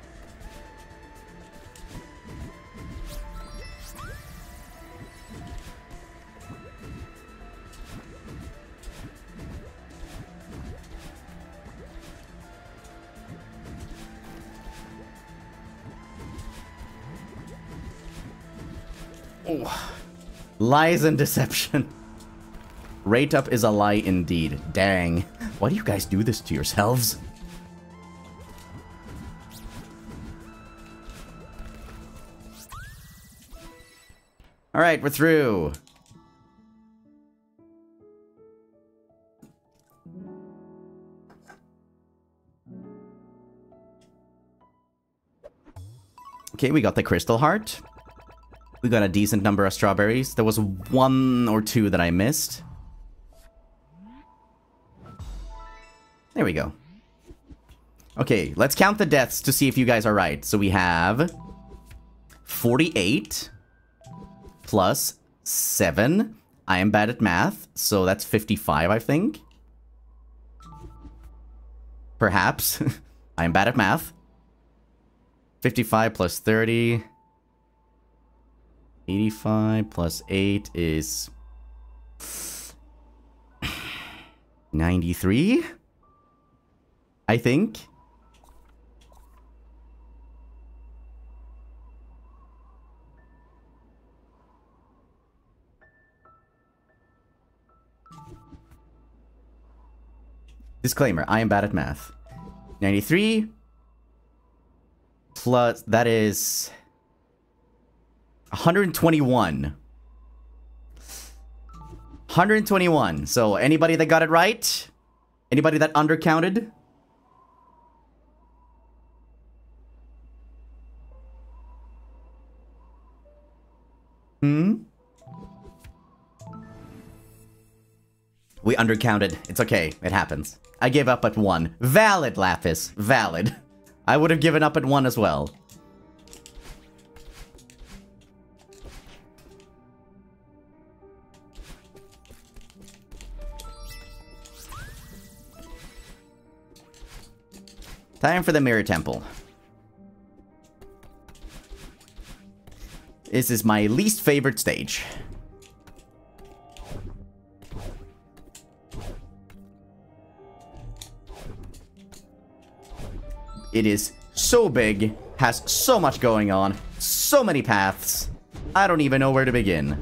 Lies and deception. Rate up is a lie indeed. Dang. Why do you guys do this to yourselves? Alright, we're through. Okay, we got the crystal heart. We got a decent number of strawberries. There was one or two that I missed. There we go. Okay, let's count the deaths to see if you guys are right. So we have 48 plus 7. I am bad at math, so that's 55, I think. Perhaps. I am bad at math. 55 plus 30. 85 plus 8 is... 93? I think. Disclaimer, I am bad at math. 93 plus, that is 121. 121. So anybody that got it right? Anybody that undercounted? Hmm? We undercounted. It's okay. It happens. I gave up at one. Valid, Lapis. Valid. I would have given up at one as well. Time for the Mirror Temple. This is my least favorite stage. It is so big, has so much going on, so many paths. I don't even know where to begin.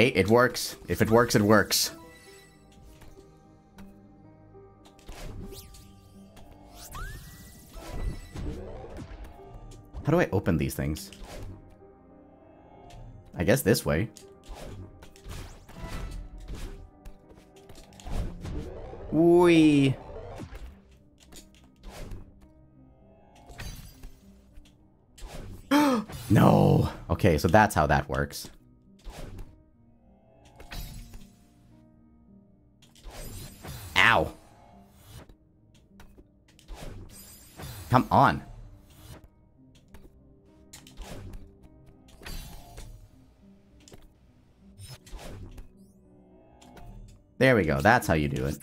Hey, it works. If it works, it works. How do I open these things? I guess this way. Wee. no. Okay, so that's how that works. Ow. Come on. There we go. That's how you do it.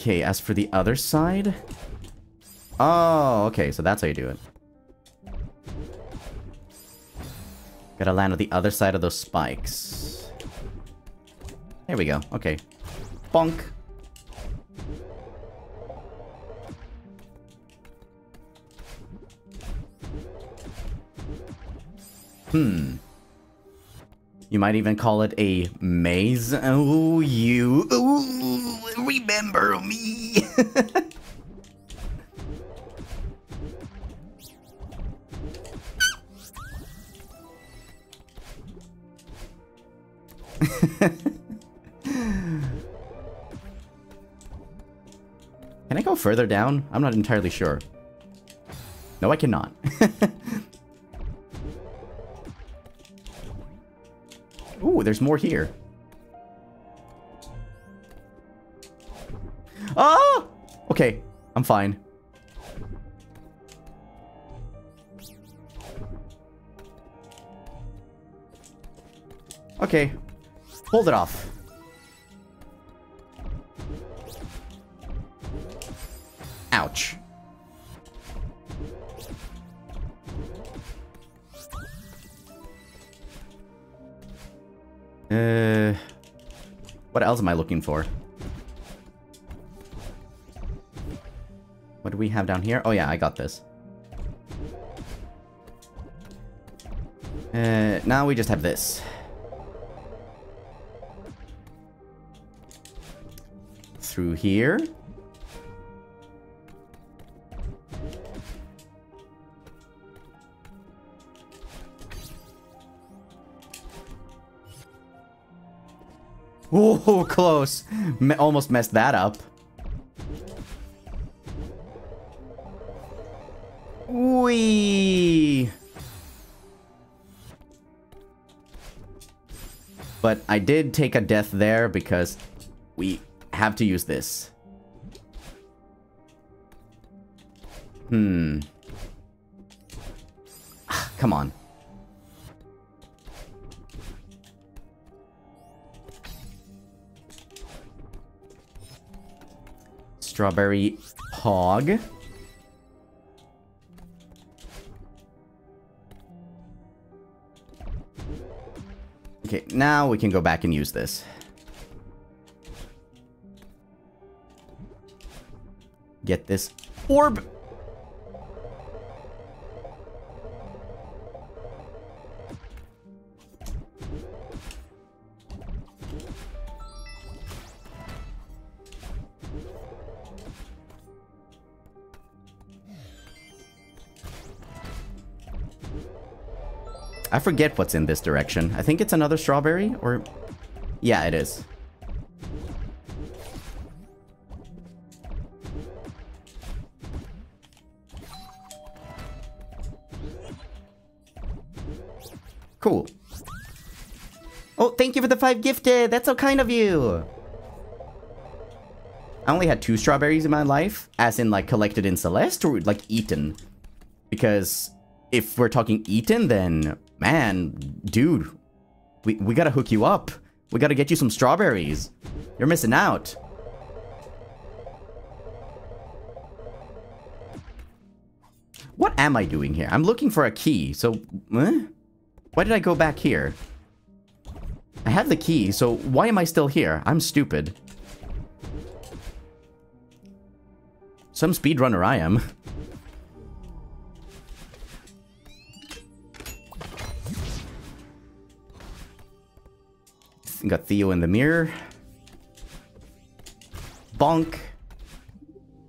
Okay, as for the other side... Oh, okay, so that's how you do it. Gotta land on the other side of those spikes. There we go. Okay. Bonk. Hmm. You might even call it a maze. Oh, you. Ooh, remember me. go further down? I'm not entirely sure. No, I cannot. Ooh, there's more here. Oh! Okay, I'm fine. Okay, hold it off. Ouch. Uh, what else am I looking for? What do we have down here? Oh yeah, I got this. Uh, now we just have this. Through here. Oh, close. Me almost messed that up. Wee. But I did take a death there because we have to use this. Hmm. Come on. Strawberry Hog. Okay, now we can go back and use this. Get this orb. Forget what's in this direction. I think it's another strawberry, or... Yeah, it is. Cool. Oh, thank you for the five gifted! That's so kind of you! I only had two strawberries in my life, as in, like, collected in Celeste, or, like, eaten. Because if we're talking eaten, then Man, dude, we, we gotta hook you up. We gotta get you some strawberries. You're missing out. What am I doing here? I'm looking for a key, so... Eh? Why did I go back here? I have the key, so why am I still here? I'm stupid. Some speedrunner I am. Got Theo in the mirror. Bonk.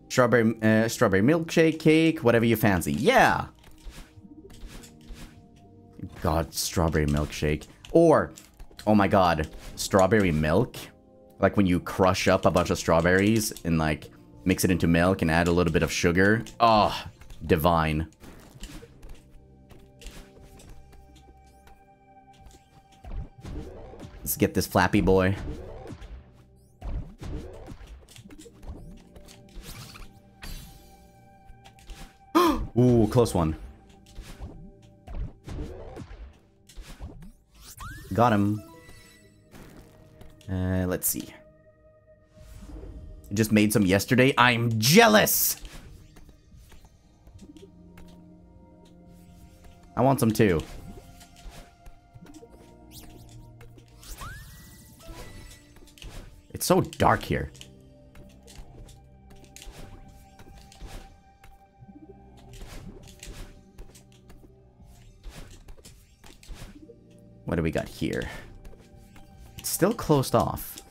Strawberry, uh, strawberry milkshake cake, whatever you fancy. Yeah! God, strawberry milkshake. Or, oh my god, strawberry milk. Like when you crush up a bunch of strawberries and like mix it into milk and add a little bit of sugar. Oh, divine. Let's get this flappy boy. Ooh, close one. Got him. Uh, let's see. Just made some yesterday. I'm jealous! I want some too. It's so dark here. What do we got here? It's still closed off.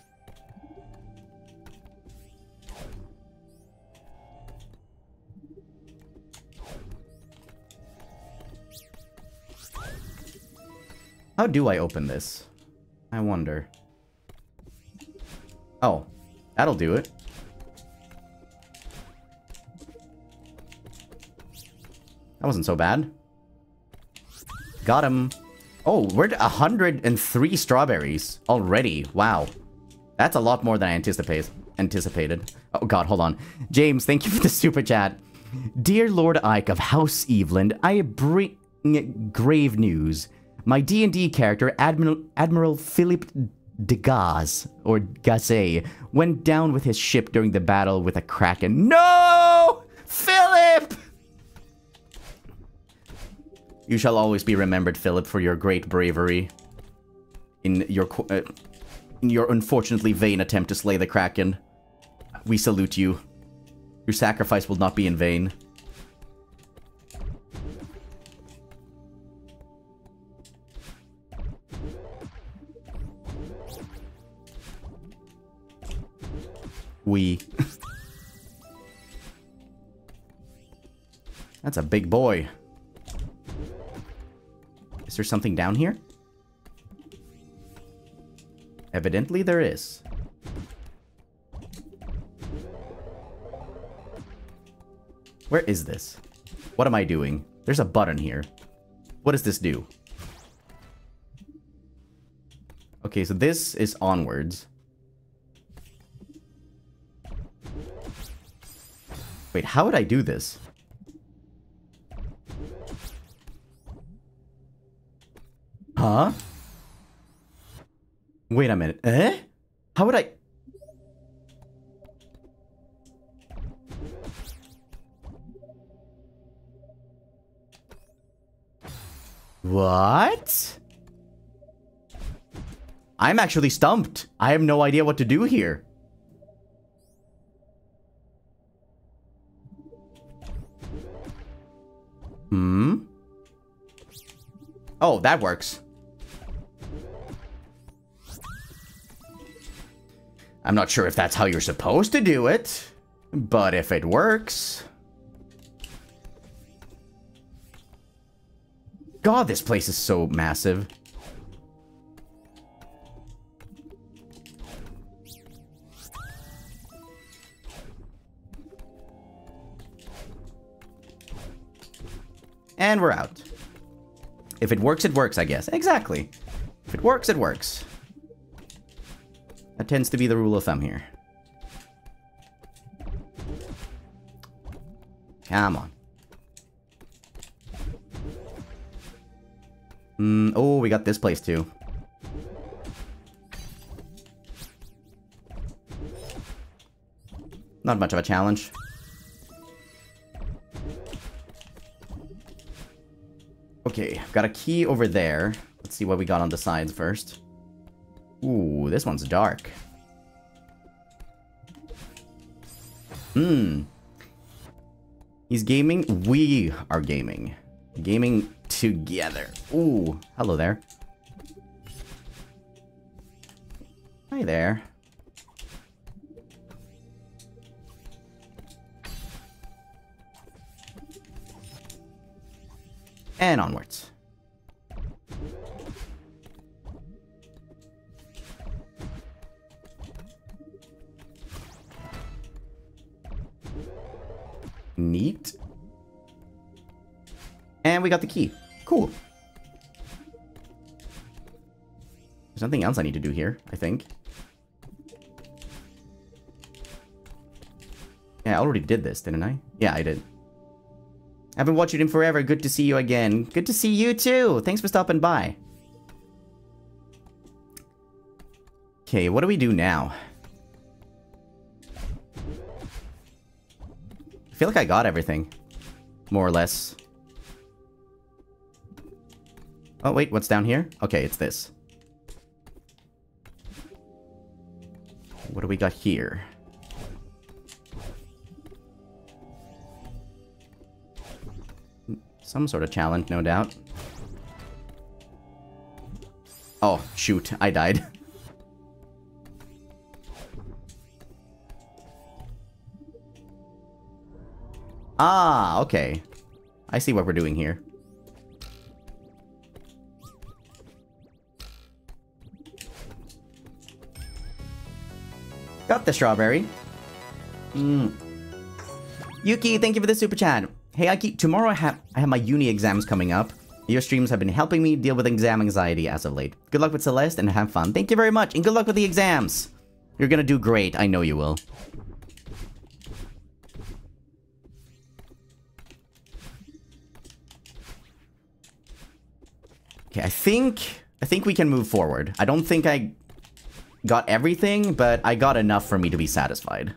How do I open this? I wonder. Oh, that'll do it. That wasn't so bad. Got him. Oh, we're at 103 strawberries already. Wow. That's a lot more than I anticipate, anticipated. Oh god, hold on. James, thank you for the super chat. Dear Lord Ike of House Eveland, I bring grave news. My D&D character, Admiral, Admiral Philip de Gaz, or Gazet, went down with his ship during the battle with a kraken. No! Philip! You shall always be remembered, Philip, for your great bravery in your uh, in your unfortunately vain attempt to slay the Kraken. We salute you. Your sacrifice will not be in vain. We. That's a big boy. Is there something down here? Evidently there is. Where is this? What am I doing? There's a button here. What does this do? Okay, so this is onwards. Wait, how would I do this? Huh? Wait a minute. Eh? How would I... What? I'm actually stumped. I have no idea what to do here. Hmm? Oh, that works. I'm not sure if that's how you're supposed to do it, but if it works... God, this place is so massive. And we're out. If it works, it works, I guess. Exactly. If it works, it works. That tends to be the rule of thumb here. Come on. Mm, oh, we got this place too. Not much of a challenge. Okay, I've got a key over there. Let's see what we got on the sides first. Ooh, this one's dark. Hmm. He's gaming. We are gaming. Gaming together. Ooh, hello there. Hi there. And onwards. Neat. And we got the key. Cool. There's nothing else I need to do here, I think. Yeah, I already did this, didn't I? Yeah, I did. I haven't watched you in forever. Good to see you again. Good to see you too. Thanks for stopping by. Okay, what do we do now? I feel like I got everything. More or less. Oh, wait, what's down here? Okay, it's this. What do we got here? Some sort of challenge, no doubt. Oh, shoot, I died. ah, okay. I see what we're doing here. Got the strawberry. Mm. Yuki, thank you for the super chat. Hey, Ike, tomorrow I have, I have my uni exams coming up. Your streams have been helping me deal with exam anxiety as of late. Good luck with Celeste and have fun. Thank you very much, and good luck with the exams. You're gonna do great. I know you will. Okay, I think... I think we can move forward. I don't think I got everything, but I got enough for me to be satisfied.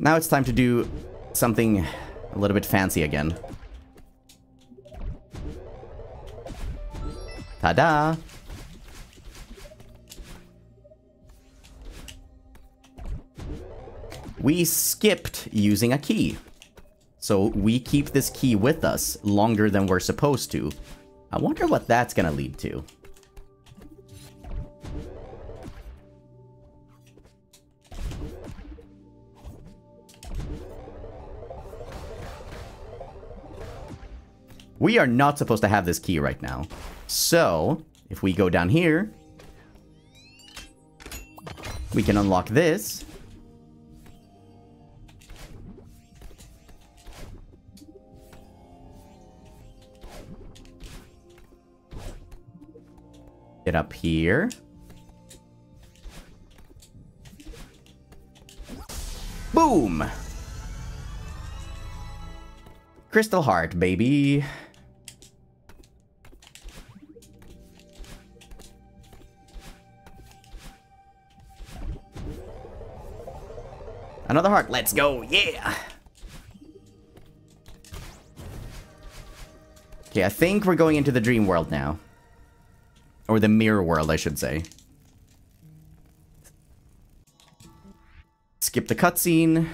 Now it's time to do something a little bit fancy again. Ta-da! We skipped using a key. So we keep this key with us longer than we're supposed to. I wonder what that's gonna lead to. We are not supposed to have this key right now. So, if we go down here, we can unlock this. Get up here. Boom! Crystal Heart, baby. Another heart. Let's go. Yeah. Okay, I think we're going into the dream world now. Or the mirror world, I should say. Skip the cutscene.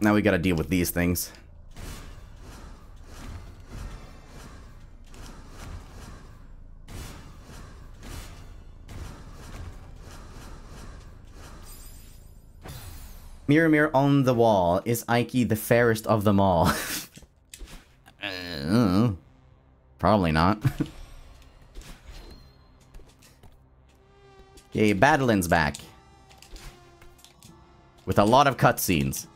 Now we gotta deal with these things. Mirror, mirror on the wall, is Ike the fairest of them all? uh, probably not. okay, Badeline's back. With a lot of cutscenes.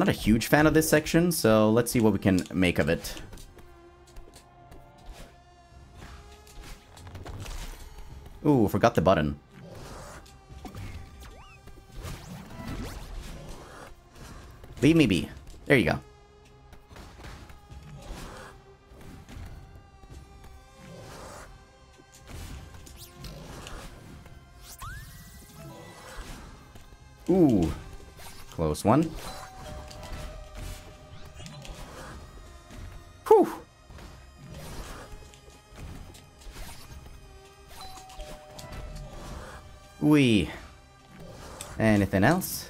I'm not a huge fan of this section, so let's see what we can make of it. Ooh, forgot the button. Leave me be. There you go. Ooh. Close one. We. Anything else?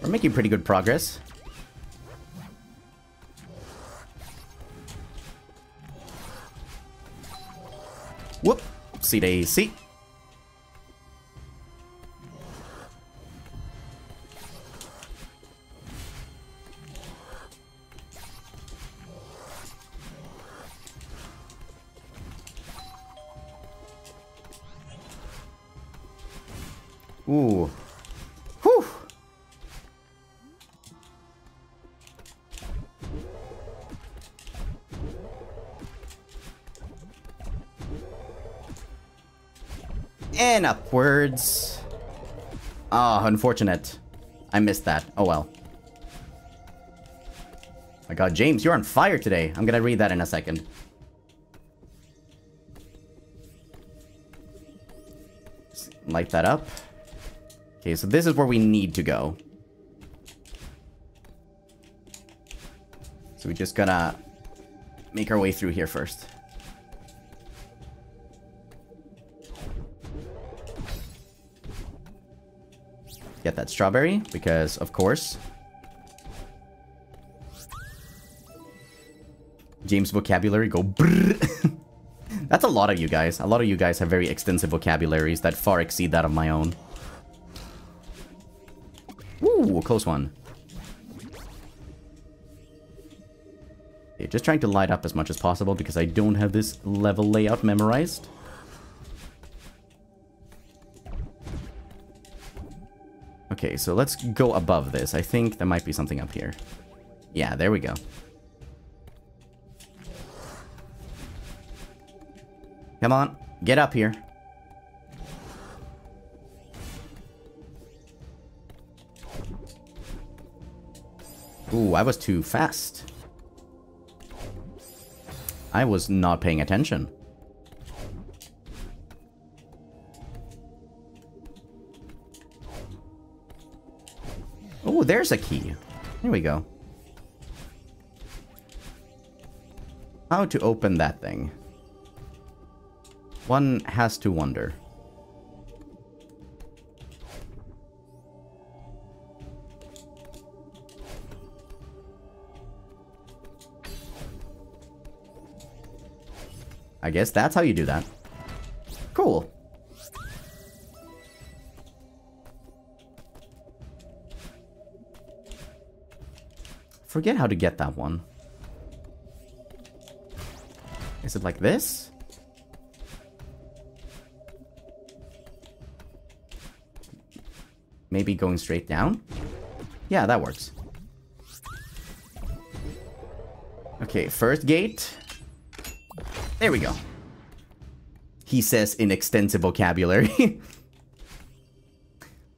We're making pretty good progress. Whoop! See daisy. Unfortunate. I missed that. Oh well. My god, James, you're on fire today. I'm gonna read that in a second. light that up. Okay, so this is where we need to go. So we just gotta make our way through here first. Get that strawberry, because, of course. James vocabulary go brrr. That's a lot of you guys. A lot of you guys have very extensive vocabularies that far exceed that of my own. Ooh, close one. Just trying to light up as much as possible because I don't have this level layout memorized. Okay, so let's go above this. I think there might be something up here. Yeah, there we go. Come on, get up here. Ooh, I was too fast. I was not paying attention. There's a key. Here we go. How to open that thing? One has to wonder. I guess that's how you do that. Forget how to get that one. Is it like this? Maybe going straight down? Yeah, that works. Okay, first gate. There we go. He says in extensive vocabulary.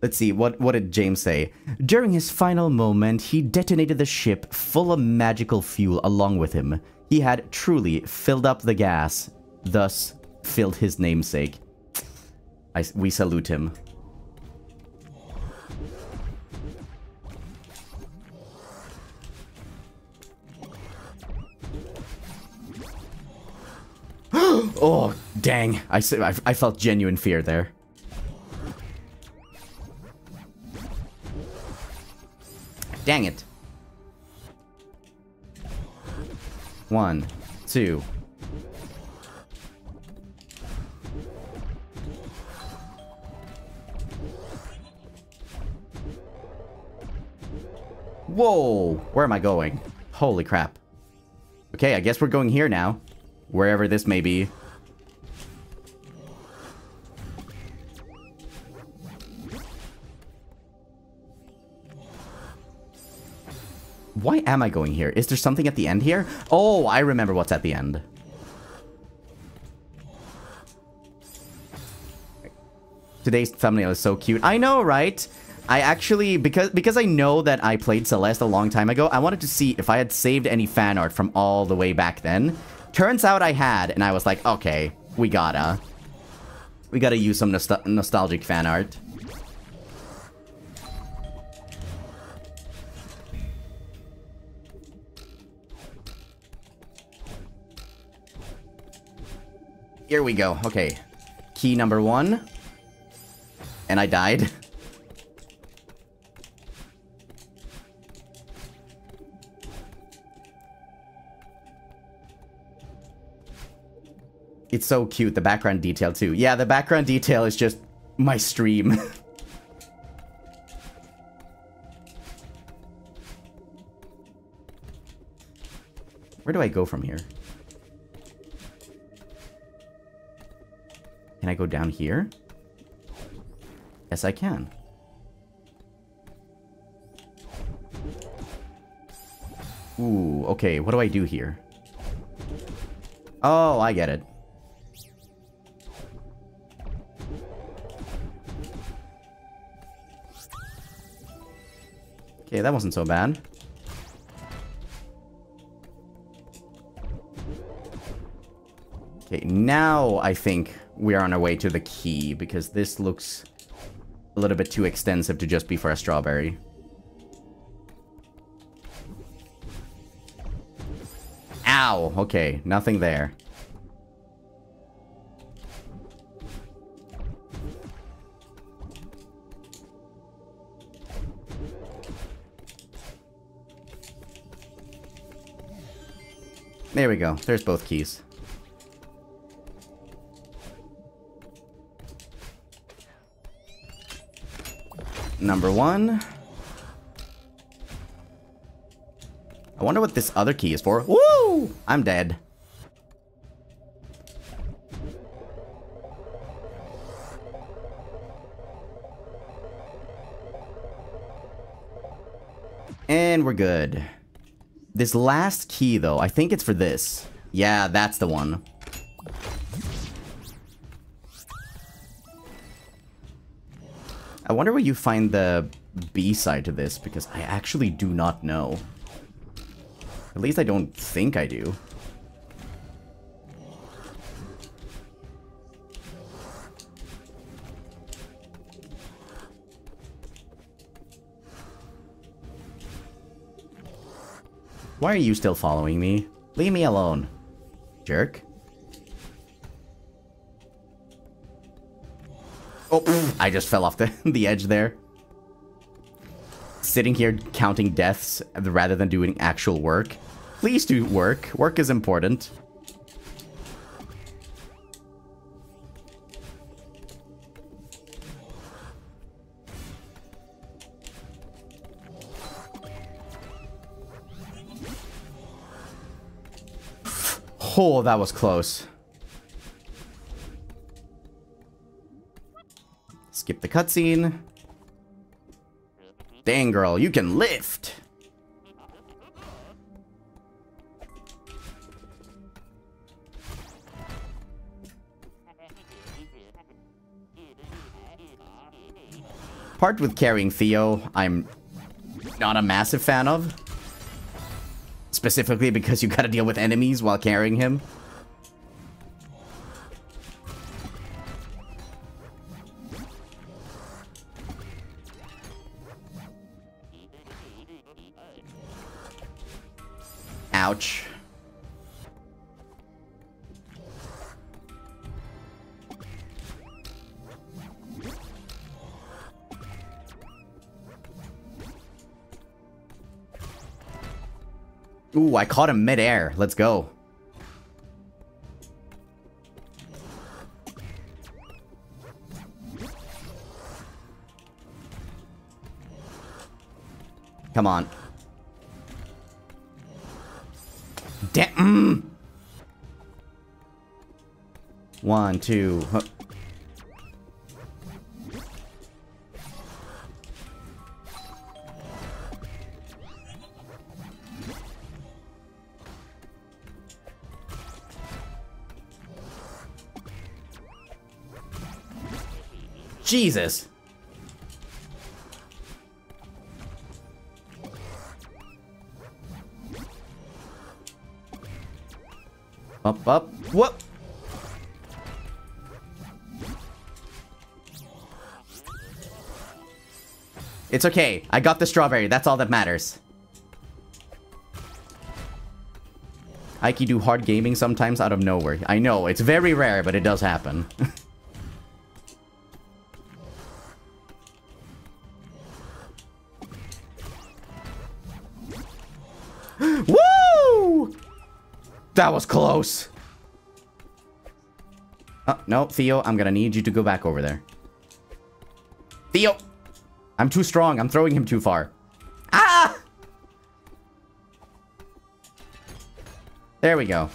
Let's see, what, what did James say? During his final moment, he detonated the ship full of magical fuel along with him. He had truly filled up the gas, thus filled his namesake. I, we salute him. oh, dang. I, I, I felt genuine fear there. Dang it. One, two. Whoa! Where am I going? Holy crap. Okay, I guess we're going here now. Wherever this may be. Why am I going here? Is there something at the end here? Oh, I remember what's at the end. Today's thumbnail is so cute. I know, right? I actually, because because I know that I played Celeste a long time ago, I wanted to see if I had saved any fan art from all the way back then. Turns out I had, and I was like, okay, we gotta. We gotta use some nostal nostalgic fan art. Here we go. Okay. Key number one. And I died. It's so cute, the background detail too. Yeah, the background detail is just my stream. Where do I go from here? Can I go down here? Yes, I can. Ooh, okay, what do I do here? Oh, I get it. Okay, that wasn't so bad. Okay, now I think we are on our way to the key, because this looks a little bit too extensive to just be for a strawberry. Ow! Okay, nothing there. There we go. There's both keys. Number one. I wonder what this other key is for. Woo! I'm dead. And we're good. This last key, though, I think it's for this. Yeah, that's the one. I wonder where you find the B-side to this, because I actually do not know. At least I don't think I do. Why are you still following me? Leave me alone. Jerk. Oh, I just fell off the, the edge there. Sitting here counting deaths rather than doing actual work. Please do work. Work is important. Oh, that was close. Skip the cutscene. Dang, girl, you can lift! Part with carrying Theo, I'm not a massive fan of. Specifically because you gotta deal with enemies while carrying him. I caught him midair. Let's go. Come on. Damn. Mm. One, two. Huh. Jesus. Up, up. Whoop. It's okay. I got the strawberry. That's all that matters. Ike do hard gaming sometimes out of nowhere. I know, it's very rare, but it does happen. That was close. Oh, no, Theo, I'm gonna need you to go back over there. Theo! I'm too strong. I'm throwing him too far. Ah! There we go.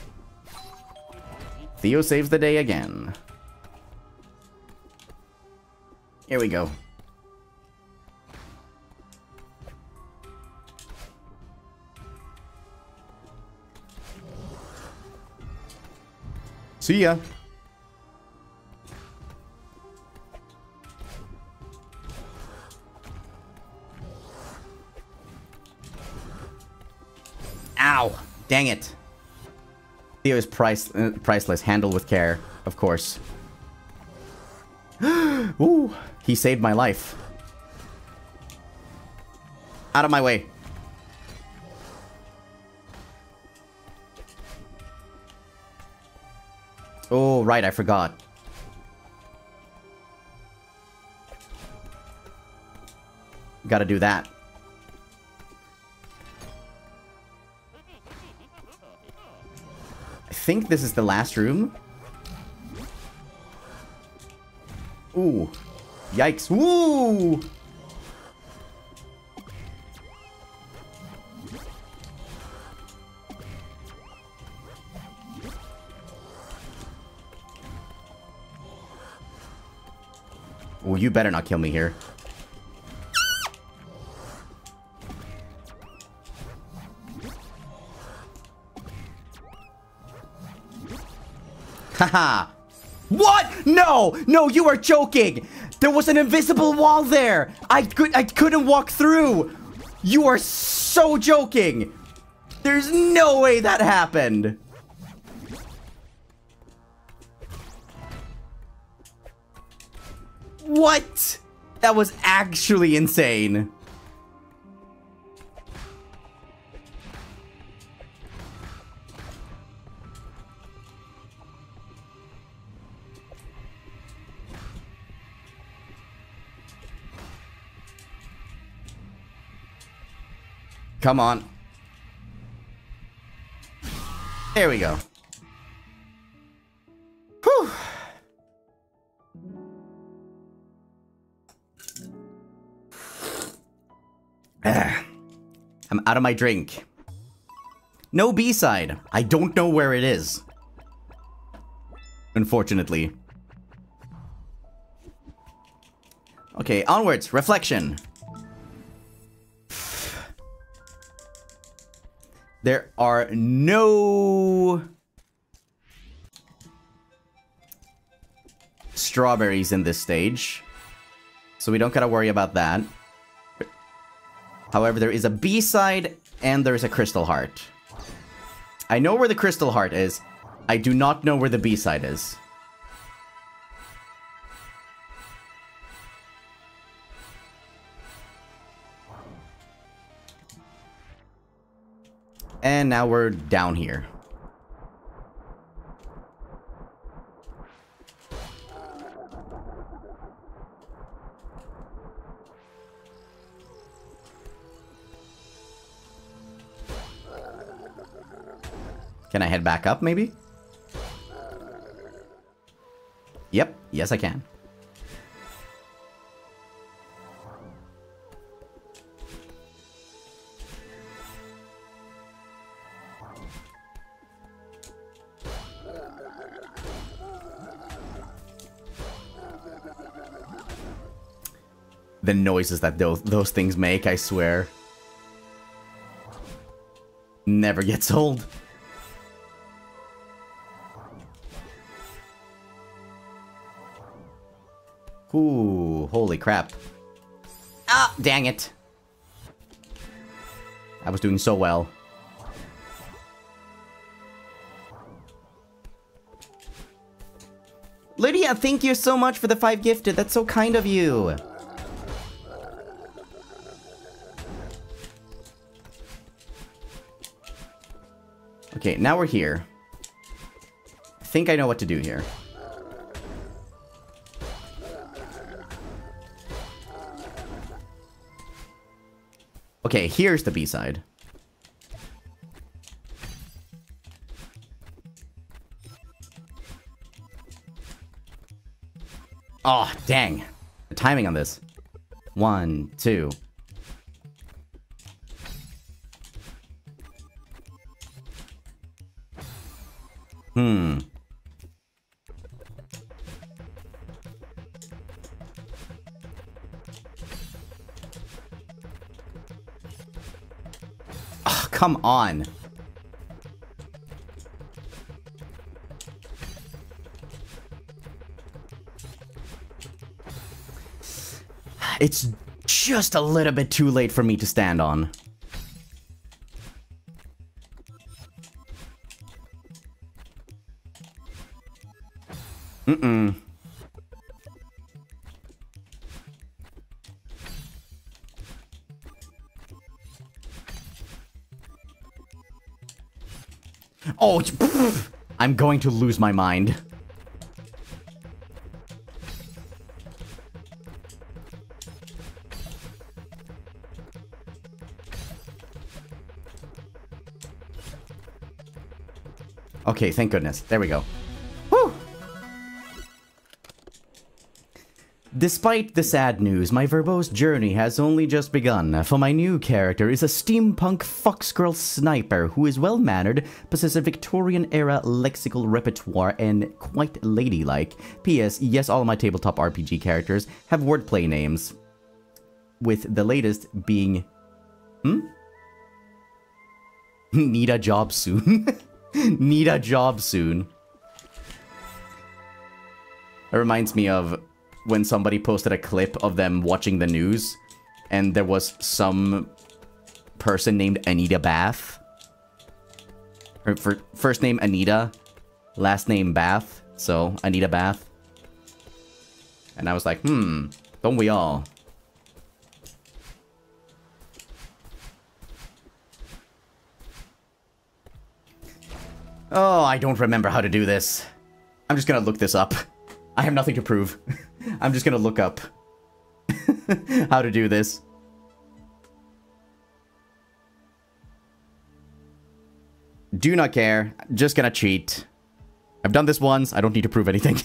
Theo saves the day again. Here we go. See ya. Ow! Dang it. Theo is price, uh, priceless. Handle with care, of course. Ooh, he saved my life. Out of my way. Right, I forgot. Gotta do that. I think this is the last room. Ooh. Yikes. Woo! You better not kill me here. Haha! what? No! No, you are joking! There was an invisible wall there! I could I couldn't walk through! You are so joking! There's no way that happened! That was actually insane. Come on. There we go. I'm out of my drink. No B-side. I don't know where it is. Unfortunately. Okay, onwards. Reflection. There are no strawberries in this stage. So we don't gotta worry about that. However, there is a B-side and there's a crystal heart. I know where the crystal heart is. I do not know where the B-side is. And now we're down here. Can I head back up, maybe? Yep, yes I can. the noises that those, those things make, I swear. Never gets old. Ooh, holy crap. Ah, dang it. I was doing so well. Lydia, thank you so much for the five gifted. That's so kind of you. Okay, now we're here. I think I know what to do here. Okay, here's the B-side. Oh, dang. The timing on this. One, two. Come on. It's just a little bit too late for me to stand on. Mm-mm. I'm going to lose my mind. Okay, thank goodness. There we go. Despite the sad news, my verbose journey has only just begun, for my new character is a steampunk foxgirl sniper who is well-mannered, possesses a Victorian-era lexical repertoire, and quite ladylike. P.S. Yes, all my tabletop RPG characters have wordplay names, with the latest being... Hmm? Need a job soon. Need a job soon. It reminds me of when somebody posted a clip of them watching the news and there was some person named Anita Bath. Her first name Anita, last name Bath, so Anita Bath. And I was like, hmm, don't we all? Oh, I don't remember how to do this. I'm just gonna look this up. I have nothing to prove. I'm just gonna look up how to do this. Do not care. Just gonna cheat. I've done this once. I don't need to prove anything.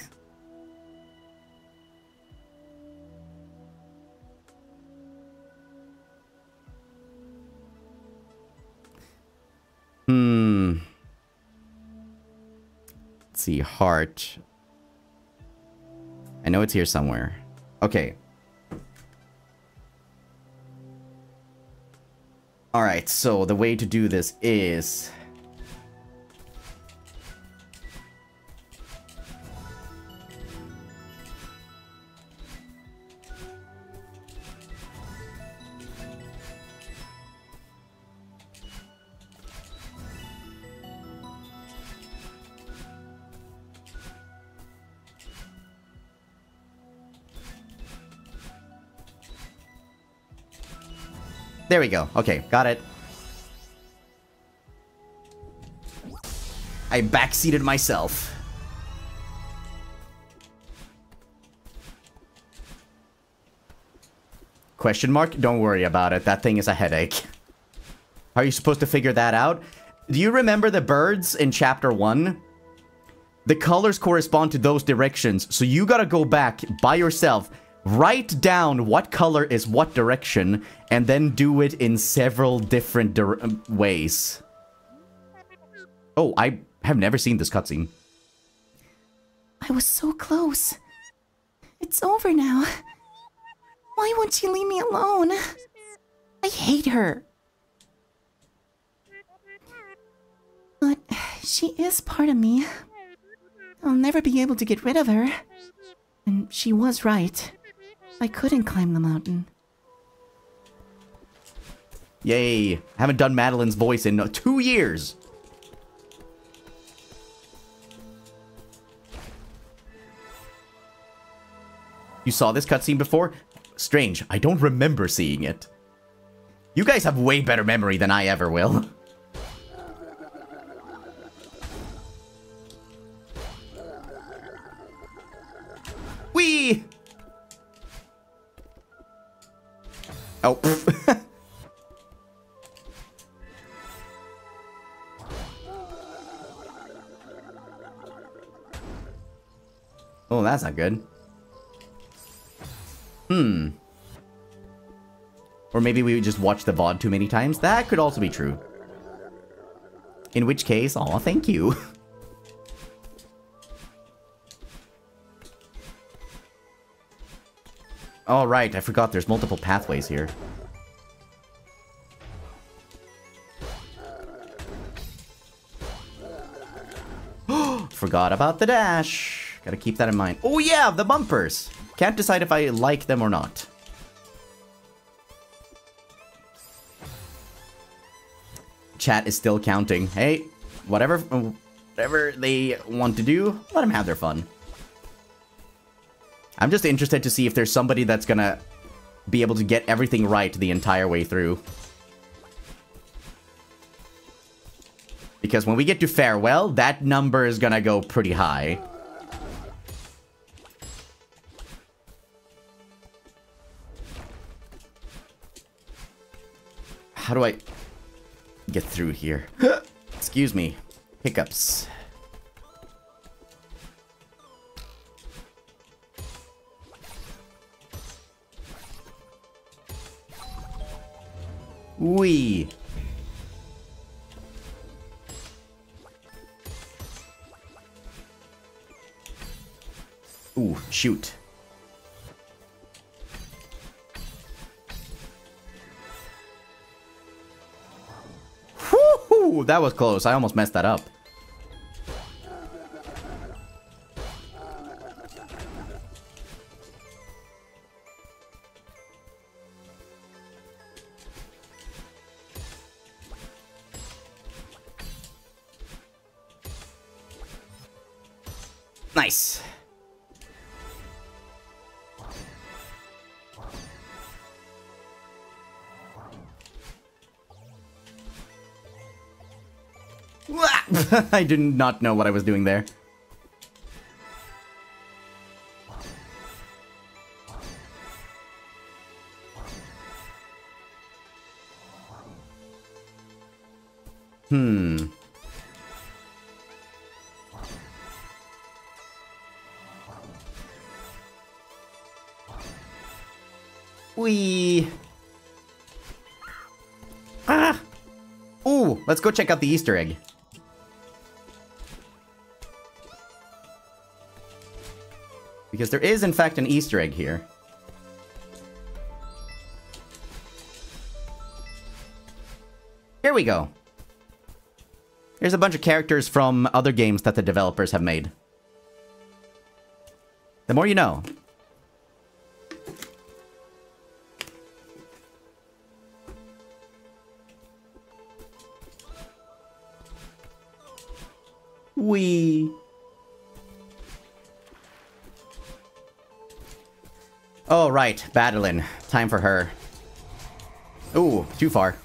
hmm. Let's see. Heart. I know it's here somewhere. Okay. Alright, so the way to do this is... There we go. Okay, got it. I backseated myself. Question mark? Don't worry about it. That thing is a headache. How are you supposed to figure that out? Do you remember the birds in chapter 1? The colors correspond to those directions, so you gotta go back by yourself write down what color is what direction, and then do it in several different um, ways. Oh, I have never seen this cutscene. I was so close. It's over now. Why won't she leave me alone? I hate her. But she is part of me. I'll never be able to get rid of her. And she was right. I couldn't climb the mountain. Yay. Haven't done Madeline's voice in two years. You saw this cutscene before? Strange, I don't remember seeing it. You guys have way better memory than I ever will. Whee! Oh. oh, that's not good. Hmm. Or maybe we just watched the VOD too many times. That could also be true. In which case, oh, thank you. Oh, right. I forgot there's multiple pathways here. forgot about the dash. Gotta keep that in mind. Oh, yeah, the bumpers. Can't decide if I like them or not. Chat is still counting. Hey, whatever, whatever they want to do, let them have their fun. I'm just interested to see if there's somebody that's gonna be able to get everything right the entire way through. Because when we get to Farewell, that number is gonna go pretty high. How do I get through here? Excuse me. Hiccups. Wee. Ooh, shoot. Whoo! That was close. I almost messed that up. Nice. I did not know what I was doing there. Hmm. Wee. Ah! Ooh, let's go check out the Easter egg. Because there is, in fact, an Easter egg here. Here we go. Here's a bunch of characters from other games that the developers have made. The more you know. We. Oh, right. Badeline. Time for her. Ooh, too far.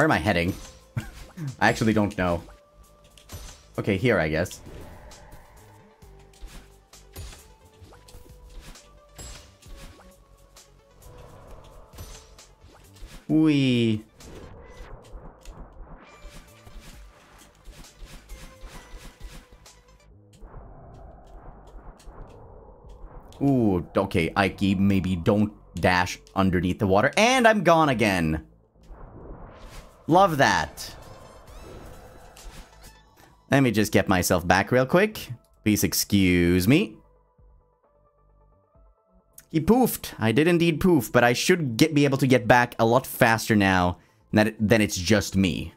Where am I heading? I actually don't know. Okay, here, I guess. Wee. Ooh, okay, Ike, maybe don't dash underneath the water. And I'm gone again. Love that. Let me just get myself back real quick. Please excuse me. He poofed. I did indeed poof, but I should get be able to get back a lot faster now than, than it's just me.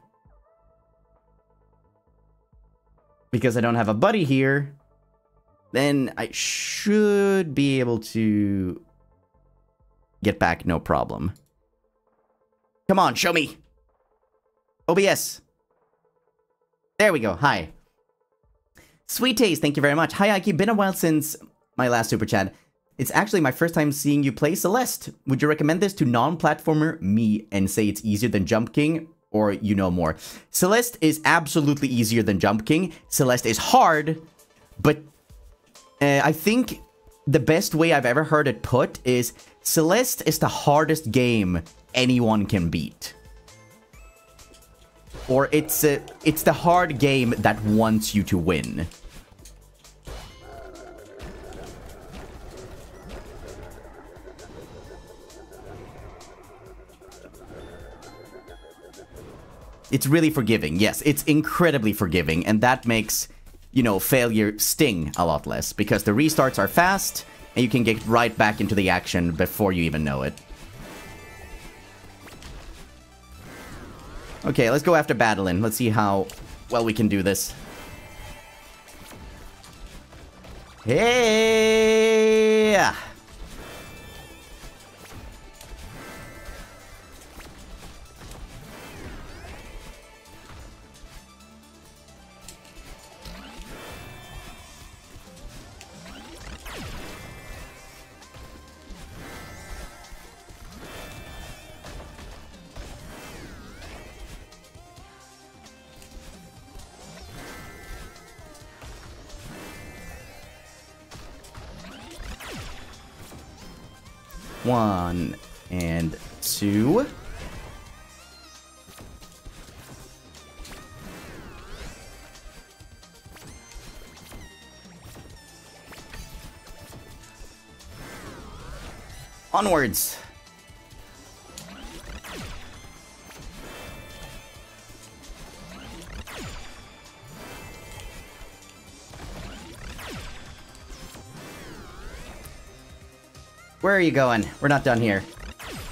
Because I don't have a buddy here, then I should be able to get back no problem. Come on, show me. OBS. There we go. Hi. Sweet Taste, thank you very much. Hi, Ike. Been a while since my last super chat. It's actually my first time seeing you play Celeste. Would you recommend this to non-platformer me and say it's easier than Jump King? Or you know more? Celeste is absolutely easier than Jump King. Celeste is hard, but uh, I think the best way I've ever heard it put is Celeste is the hardest game anyone can beat. Or it's a, it's the hard game that wants you to win. It's really forgiving. Yes, it's incredibly forgiving, and that makes, you know, failure sting a lot less, because the restarts are fast, and you can get right back into the action before you even know it. Okay, let's go after Badeline. Let's see how well we can do this. Hey! One and two. Onwards! Where are you going? We're not done here.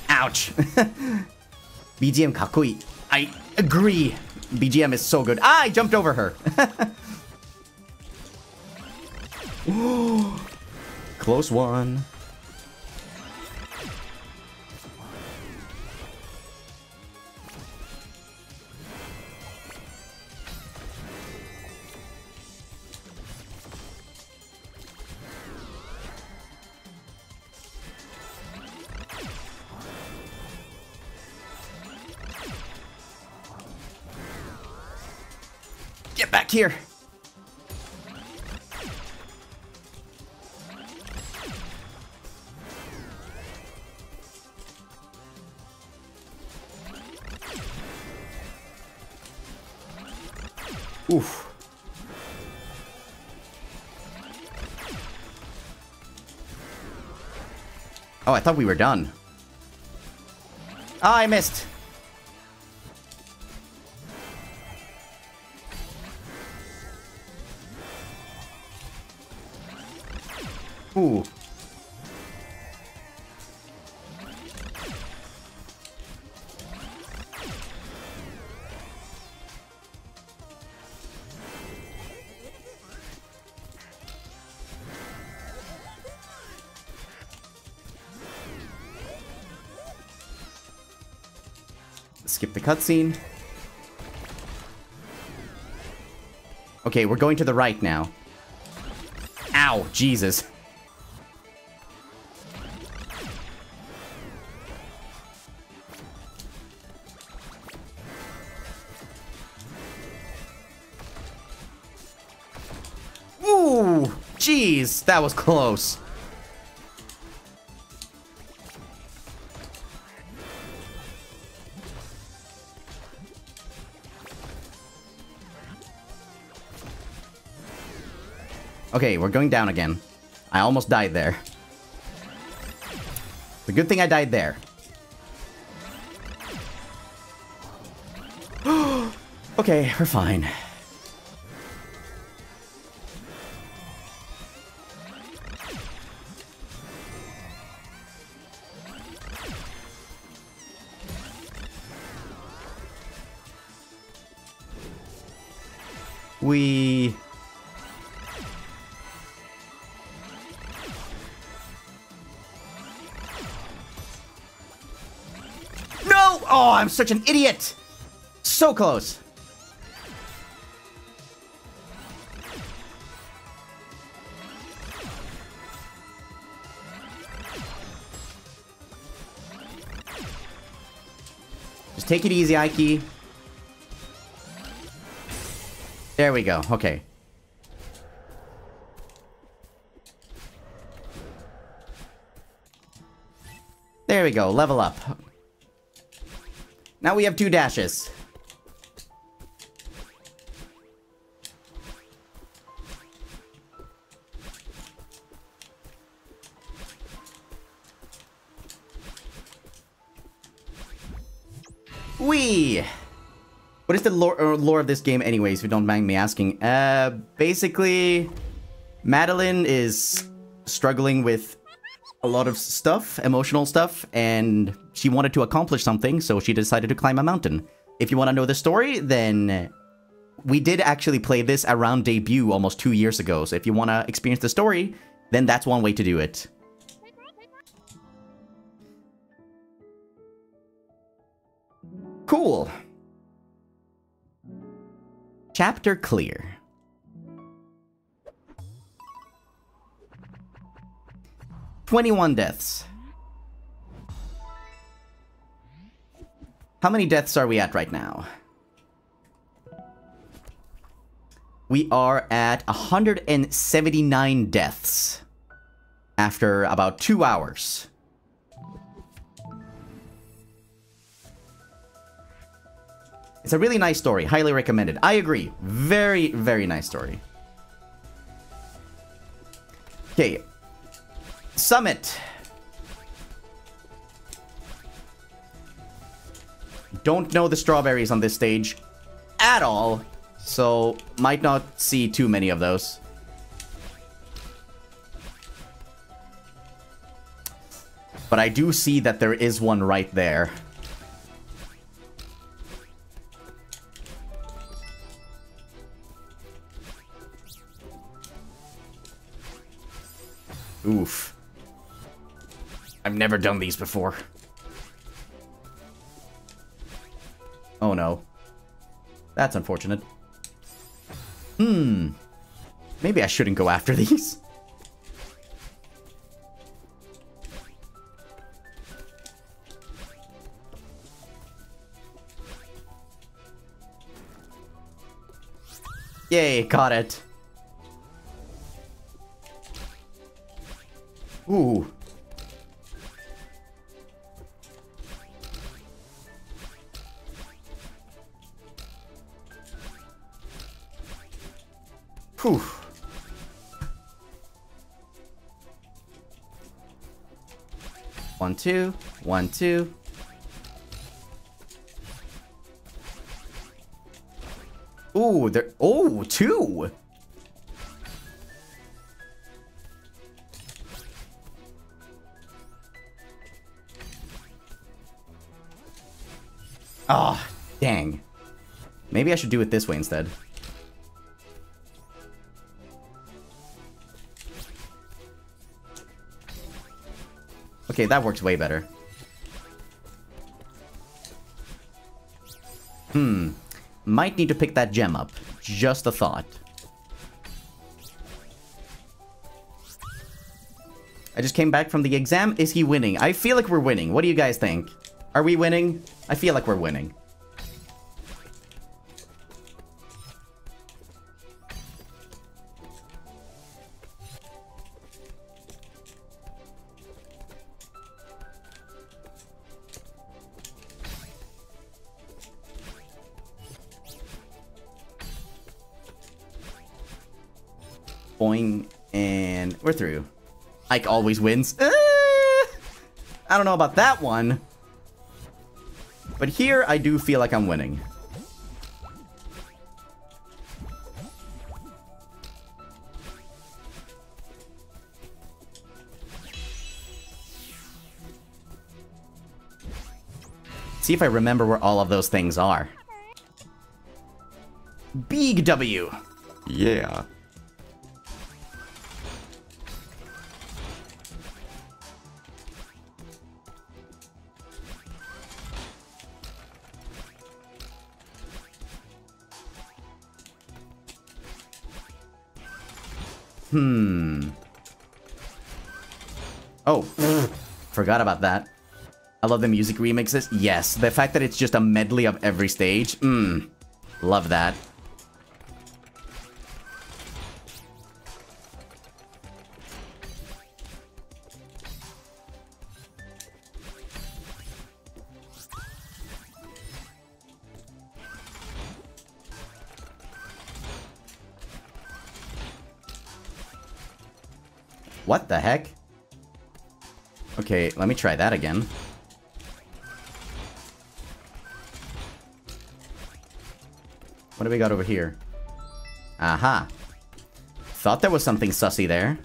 Ouch. BGM kakui. I agree. BGM is so good. Ah, I jumped over her. Close one. Here. Oof. Oh, I thought we were done. Oh, I missed. Ooh. Skip the cutscene. Okay, we're going to the right now. Ow, Jesus. That was close. Okay, we're going down again. I almost died there. The good thing I died there. okay, we're fine. Such an idiot! So close. Just take it easy, Aiki. There we go. Okay. There we go. Level up. Now we have two dashes. Wee! What is the lore, uh, lore of this game anyways, if you don't mind me asking? Uh, basically, Madeline is struggling with a lot of stuff, emotional stuff, and she wanted to accomplish something, so she decided to climb a mountain. If you want to know the story, then we did actually play this around debut almost two years ago, so if you want to experience the story, then that's one way to do it. Cool. Chapter clear. Twenty-one deaths. How many deaths are we at right now? We are at 179 deaths after about two hours. It's a really nice story. Highly recommended. I agree. Very, very nice story. Okay. Summit. Don't know the strawberries on this stage at all, so might not see too many of those. But I do see that there is one right there. Oof. I've never done these before. Oh no. That's unfortunate. Hmm. Maybe I shouldn't go after these. Yay, got it. Ooh. Two, one, two. Ooh, there. Oh, two. Ah, oh, dang. Maybe I should do it this way instead. Okay, that works way better. Hmm. Might need to pick that gem up. Just a thought. I just came back from the exam. Is he winning? I feel like we're winning. What do you guys think? Are we winning? I feel like we're winning. Always wins. Uh, I don't know about that one. But here, I do feel like I'm winning. See if I remember where all of those things are. Big W. Yeah. Forgot about that. I love the music remixes. Yes, the fact that it's just a medley of every stage. Mmm. Love that. Me try that again. What do we got over here? Aha. Thought there was something sussy there.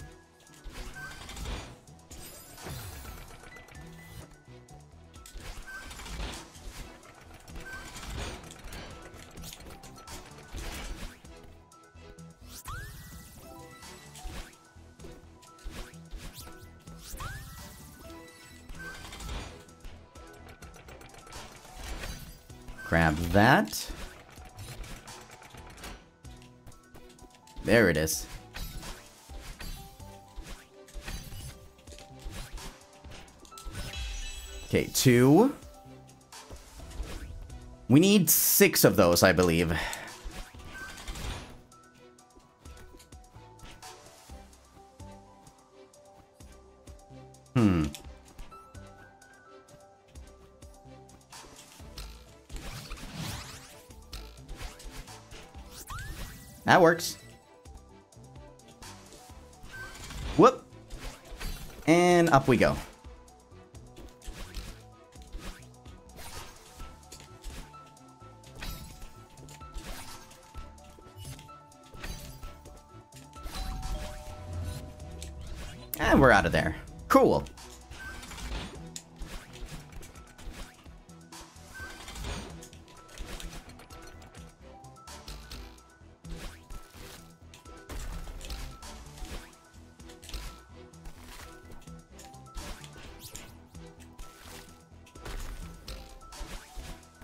six of those, I believe. Hmm. That works. Whoop. And up we go. Of there. Cool.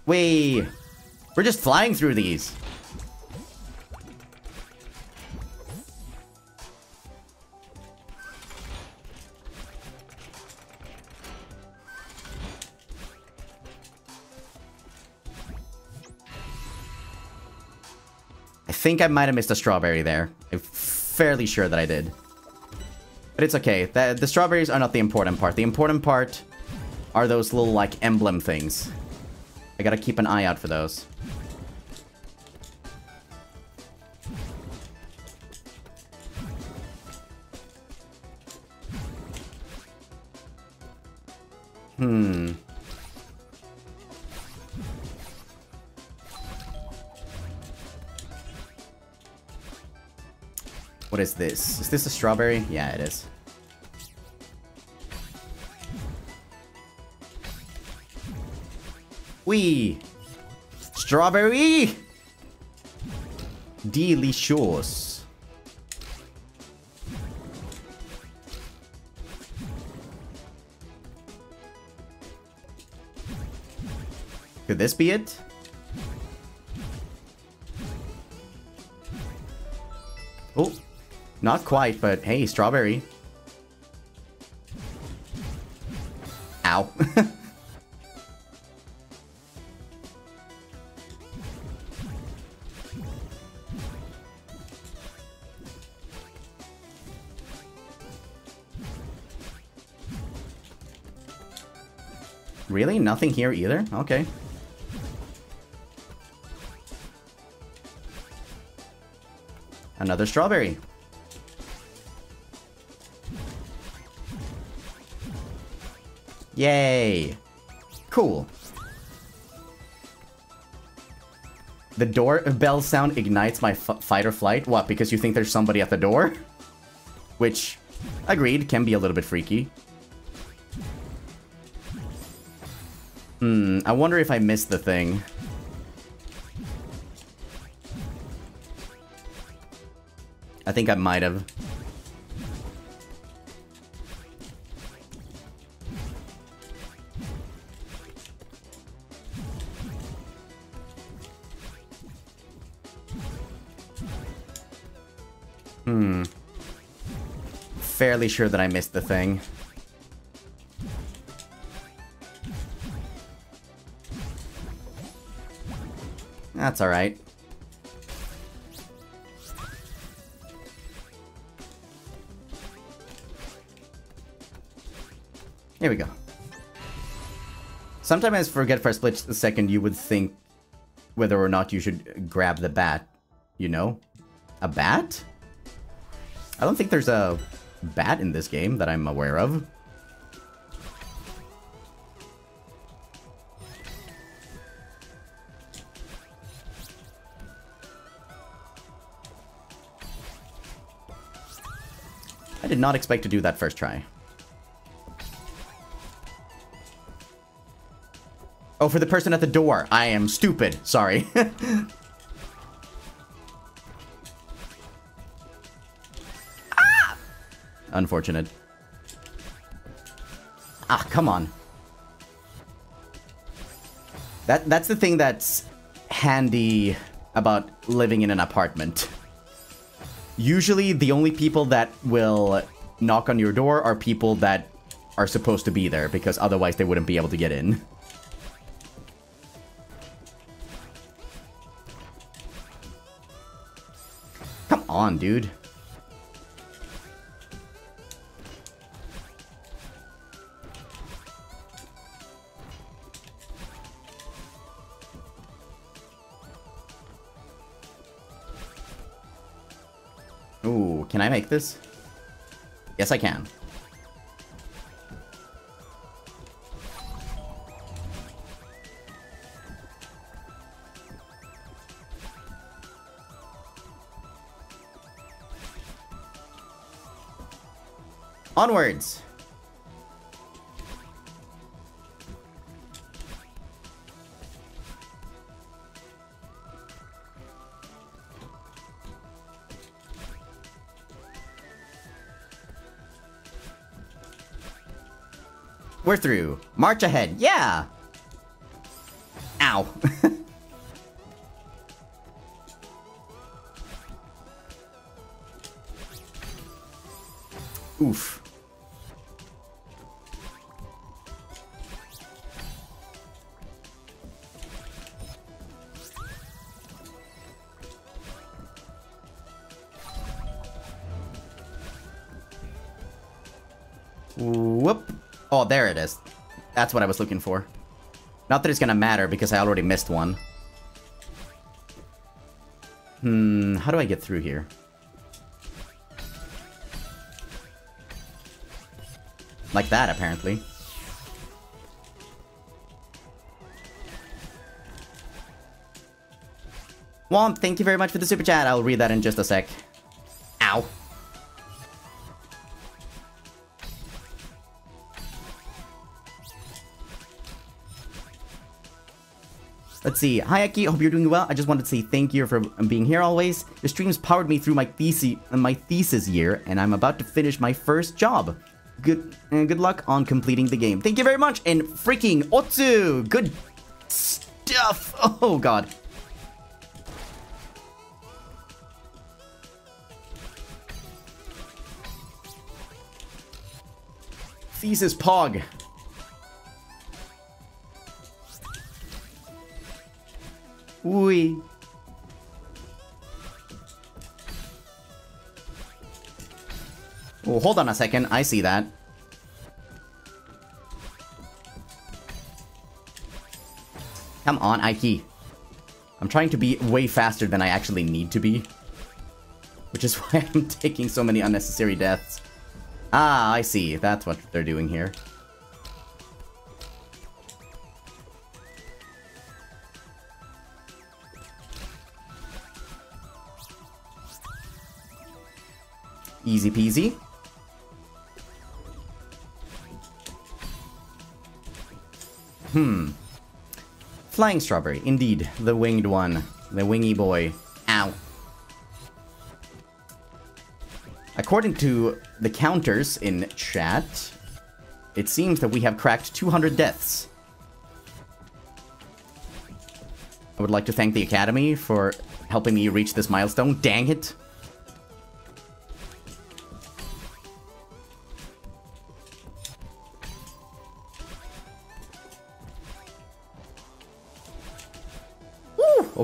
Wait, we're just flying through these. Think I might have missed a strawberry there. I'm fairly sure that I did. But it's okay. The, the strawberries are not the important part. The important part are those little, like, emblem things. I gotta keep an eye out for those. Is this? Is this a strawberry? Yeah, it is. Wee! Strawberry! Delicious. Could this be it? Not quite, but hey, strawberry. Ow. Really? Nothing here either? Okay. Another strawberry. Yay! Cool. The doorbell sound ignites my fight or flight. What, because you think there's somebody at the door? Which, agreed, can be a little bit freaky. Hmm, I wonder if I missed the thing. I think I might have. Fairly sure that I missed the thing. That's alright. Here we go. Sometimes forget for a split second you would think whether or not you should grab the bat, you know? A bat? I don't think there's a bat in this game that I'm aware of. I did not expect to do that first try. Oh, for the person at the door. I am stupid. Sorry. Unfortunate. Ah, come on. That That's the thing that's handy about living in an apartment. Usually the only people that will knock on your door are people that are supposed to be there because otherwise they wouldn't be able to get in. Come on, dude. This? Yes, I can. Onwards! Through. March ahead. Yeah! Ow. Oof. That's what I was looking for. Not that it's gonna matter, because I already missed one. Hmm, how do I get through here? Like that, apparently. Womp, thank you very much for the super chat. I'll read that in just a sec. See. Hi, Aki. Hope you're doing well. I just wanted to say thank you for being here always. Your streams powered me through my thesis, my thesis year, and I'm about to finish my first job. Good, uh, good luck on completing the game. Thank you very much. And freaking Otsu, good stuff. Oh God. Thesis Pog. Ui. Oh, hold on a second. I see that. Come on, Aiki. I'm trying to be way faster than I actually need to be. Which is why I'm taking so many unnecessary deaths. Ah, I see. That's what they're doing here. Easy peasy. Hmm. Flying Strawberry, indeed. The winged one. The wingy boy. Ow. According to the counters in chat, it seems that we have cracked 200 deaths. I would like to thank the Academy for helping me reach this milestone. Dang it.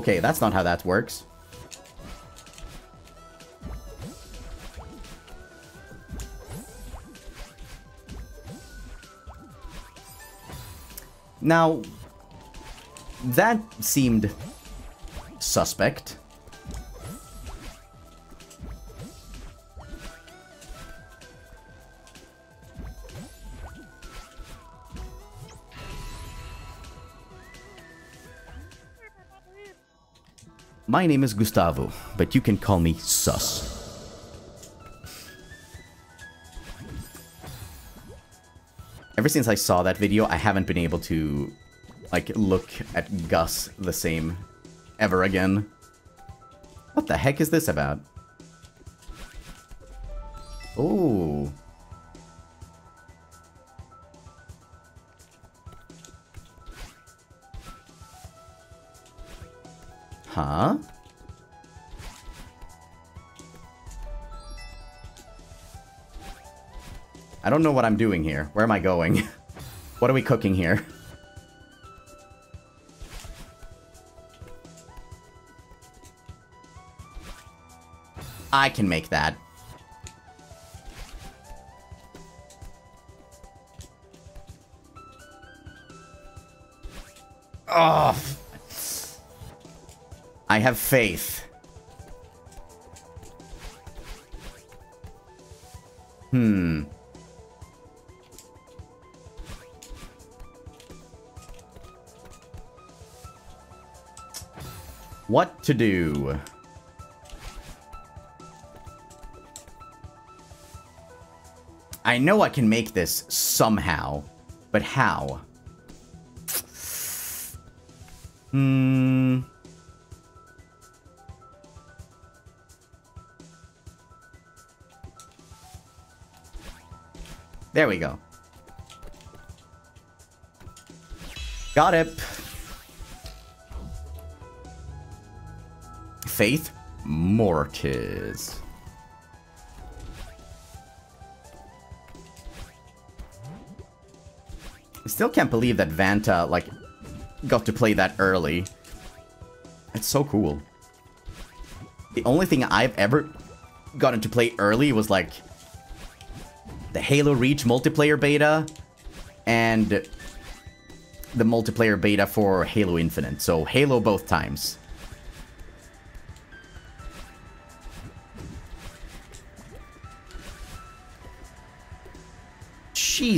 Okay, that's not how that works. Now, that seemed suspect. My name is Gustavo, but you can call me Sus. Ever since I saw that video, I haven't been able to, like, look at Gus the same ever again. What the heck is this about? Oh. Huh? Don't know what I'm doing here. Where am I going? what are we cooking here? I can make that. Oh. I have faith. Hmm. What to do? I know I can make this somehow, but how? Hmm. There we go. Got it. Faith Mortis. I still can't believe that Vanta, like, got to play that early. It's so cool. The only thing I've ever gotten to play early was, like, the Halo Reach multiplayer beta and the multiplayer beta for Halo Infinite. So Halo both times.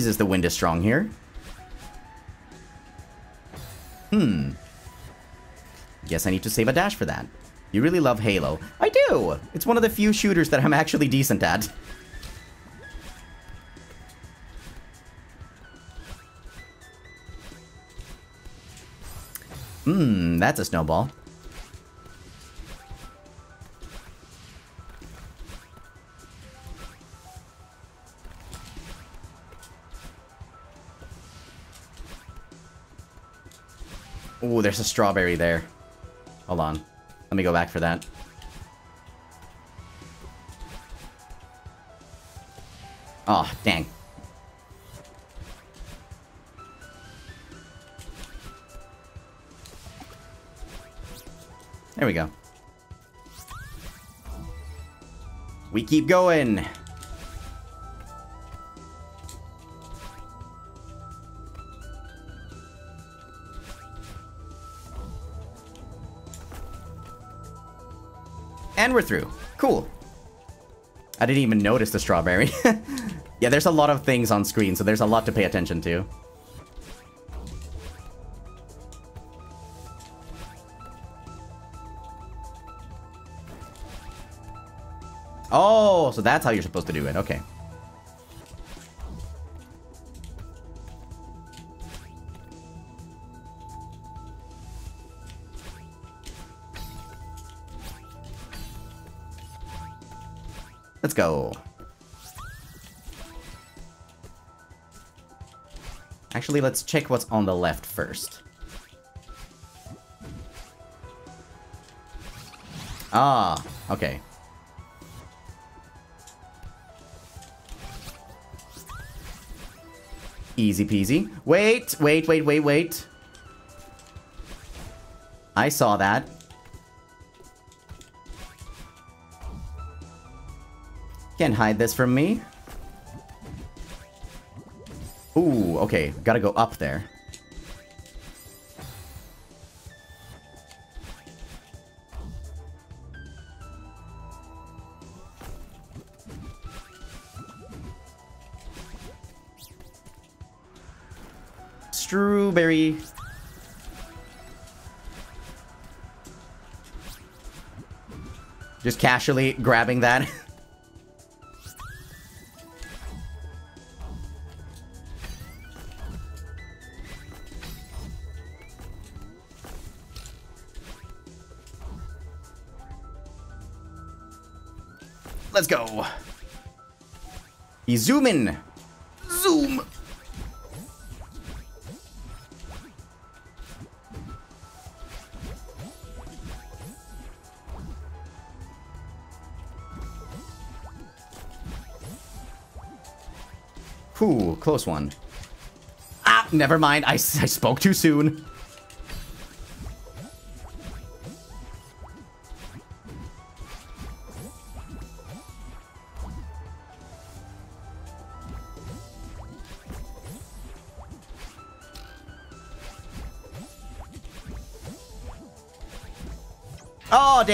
Jesus, the wind is strong here. Hmm. Guess I need to save a dash for that. You really love Halo. I do! It's one of the few shooters that I'm actually decent at. Hmm, that's a snowball. There's a strawberry there. Hold on. Let me go back for that. Oh, dang. There we go. We keep going. And we're through. Cool. I didn't even notice the strawberry. yeah, there's a lot of things on screen, so there's a lot to pay attention to. Oh, so that's how you're supposed to do it. Okay. Let's go. Actually, let's check what's on the left first. Ah, okay. Easy peasy. Wait, wait, wait, wait, wait. I saw that. Can't hide this from me. Ooh, okay. Gotta go up there. Strawberry. Just casually grabbing that. He's zooming. Zoom. Ooh, close one. Ah, never mind. I, I spoke too soon.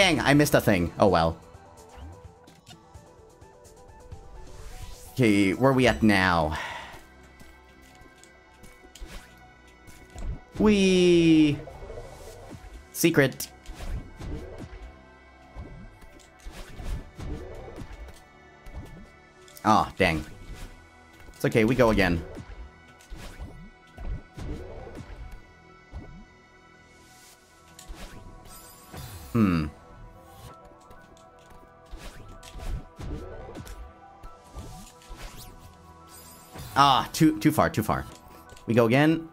Dang. I missed a thing. Oh, well. Okay, where are we at now? We secret. Ah, oh, dang. It's okay, we go again. Too too far, too far. We go again.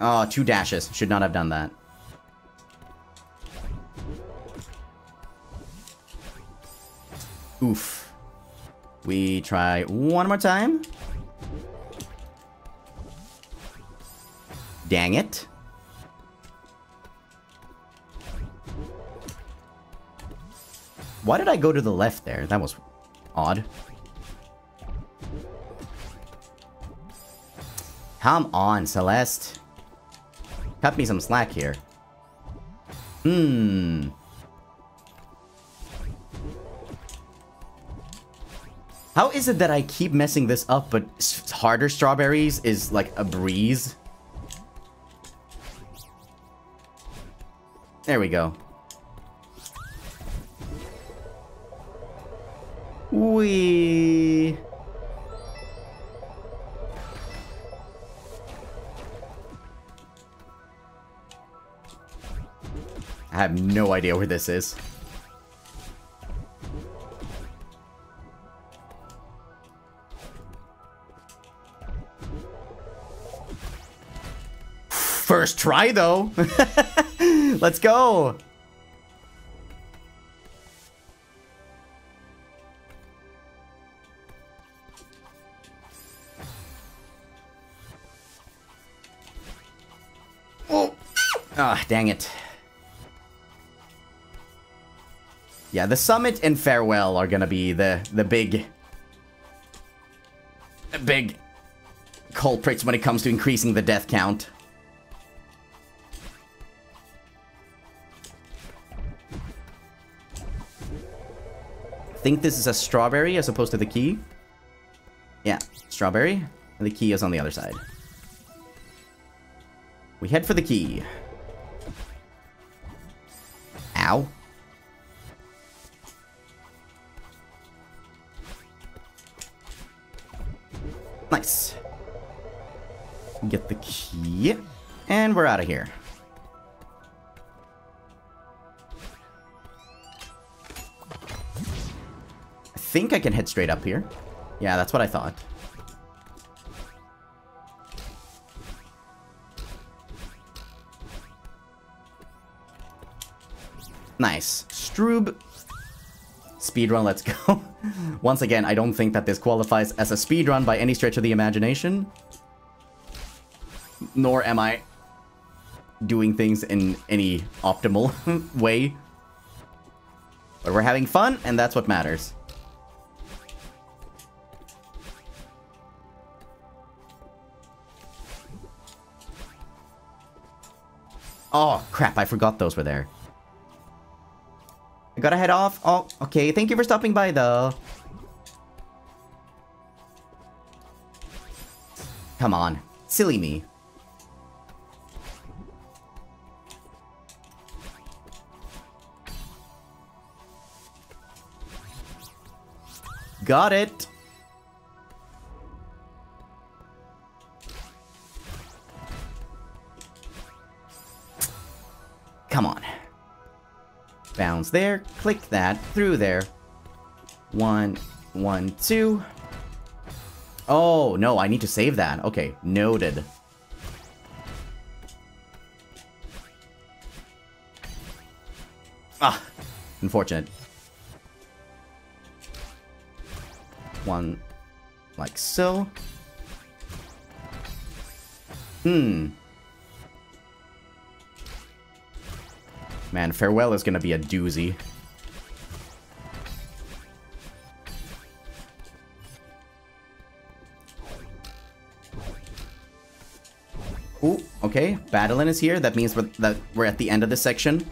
Oh, two dashes. Should not have done that. Oof. We try one more time. Dang it. Why did I go to the left there? That was odd. Come on, Celeste. Cut me some slack here. Hmm. How is it that I keep messing this up, but harder strawberries is like a breeze? There we go. We. I have no idea where this is. First try, though. Let's go. Dang it. Yeah, the summit and farewell are gonna be the the big big culprits when it comes to increasing the death count. think this is a strawberry as opposed to the key. Yeah, strawberry. And the key is on the other side. We head for the key. Ow. Nice. Get the key. And we're out of here. I think I can head straight up here. Yeah, that's what I thought. Nice. Stroob. Speedrun, let's go. Once again, I don't think that this qualifies as a speedrun by any stretch of the imagination. Nor am I doing things in any optimal way. But we're having fun, and that's what matters. Oh, crap, I forgot those were there. Gotta head off. Oh, okay, thank you for stopping by, though. Come on. Silly me. Got it. Come on. Bounce there. Click that. Through there. One, one, two. Oh, no, I need to save that. Okay, noted. Ah, unfortunate. One, like so. Hmm. Man, Farewell is gonna be a doozy. Ooh, okay. Badeline is here. That means we're, that we're at the end of this section.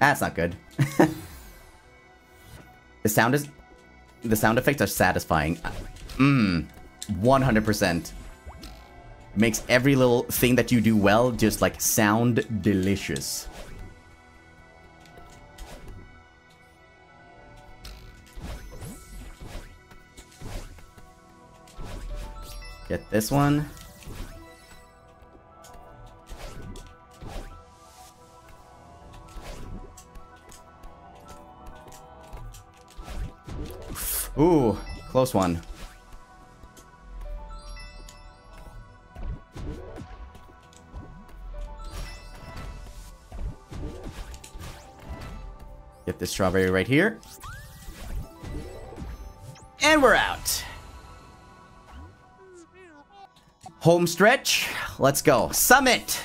That's not good. the sound is... The sound effects are satisfying. Mmm. 100%. Makes every little thing that you do well just like sound delicious. Get this one. Ooh, close one. Get this strawberry right here. And we're out. Home stretch. Let's go. Summit.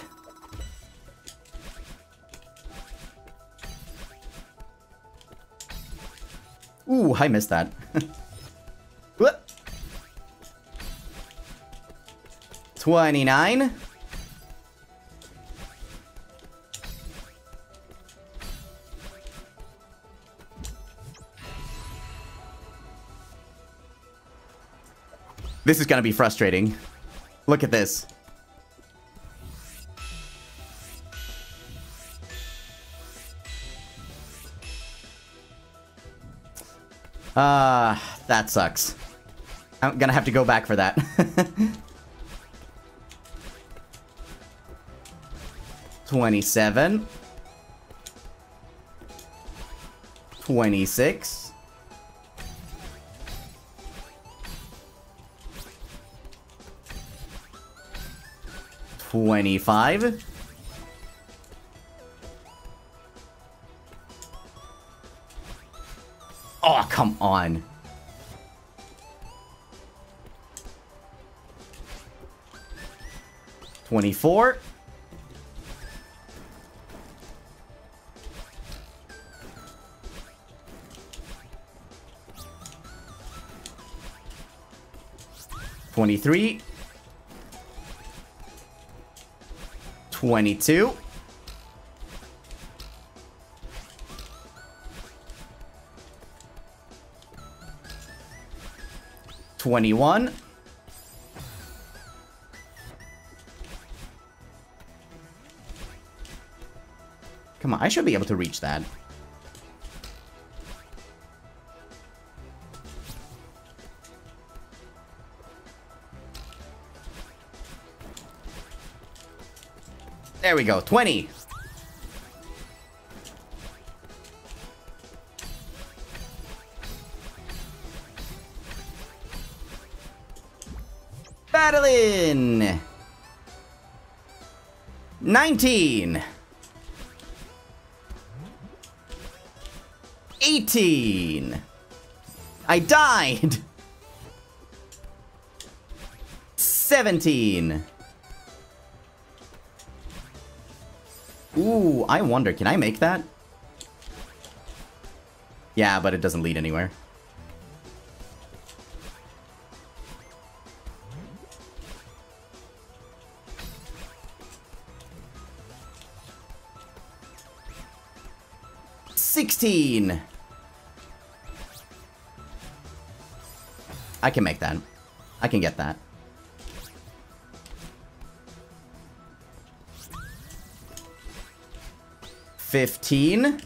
Ooh, I missed that. Whoop. This is gonna be frustrating. Look at this. Ah, uh, that sucks. I'm gonna have to go back for that. Twenty-seven. Twenty-six. Twenty-five. Oh, come on. Twenty-four. Twenty-three. Twenty-two. 21. Come on, I should be able to reach that. There we go, 20. Madeline! 19. 18. I died. 17. I wonder, can I make that? Yeah, but it doesn't lead anywhere. Sixteen. I can make that. I can get that. Fifteen.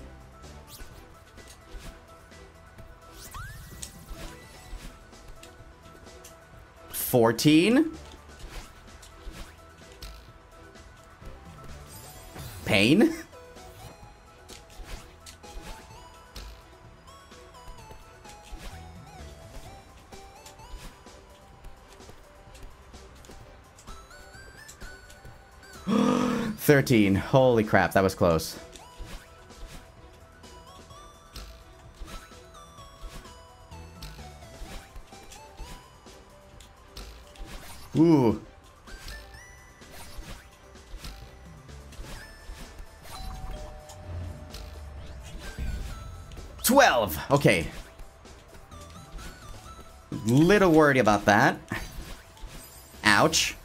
Fourteen. Pain. Thirteen. Holy crap, that was close. Okay. Little worried about that. Ouch.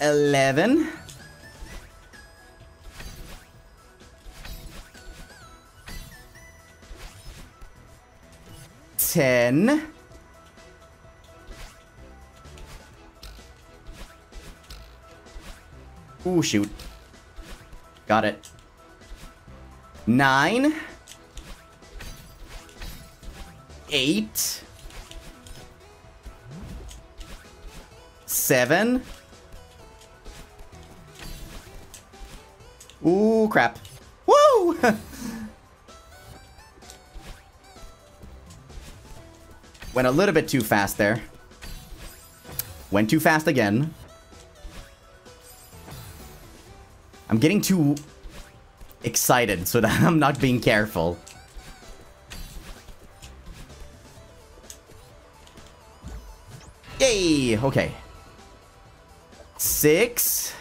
Eleven. Ten. Ooh, shoot. Got it. Nine. Eight. Seven. Ooh, crap. Woo! Went a little bit too fast there. Went too fast again. I'm getting too excited so that I'm not being careful. Yay! Okay. Six.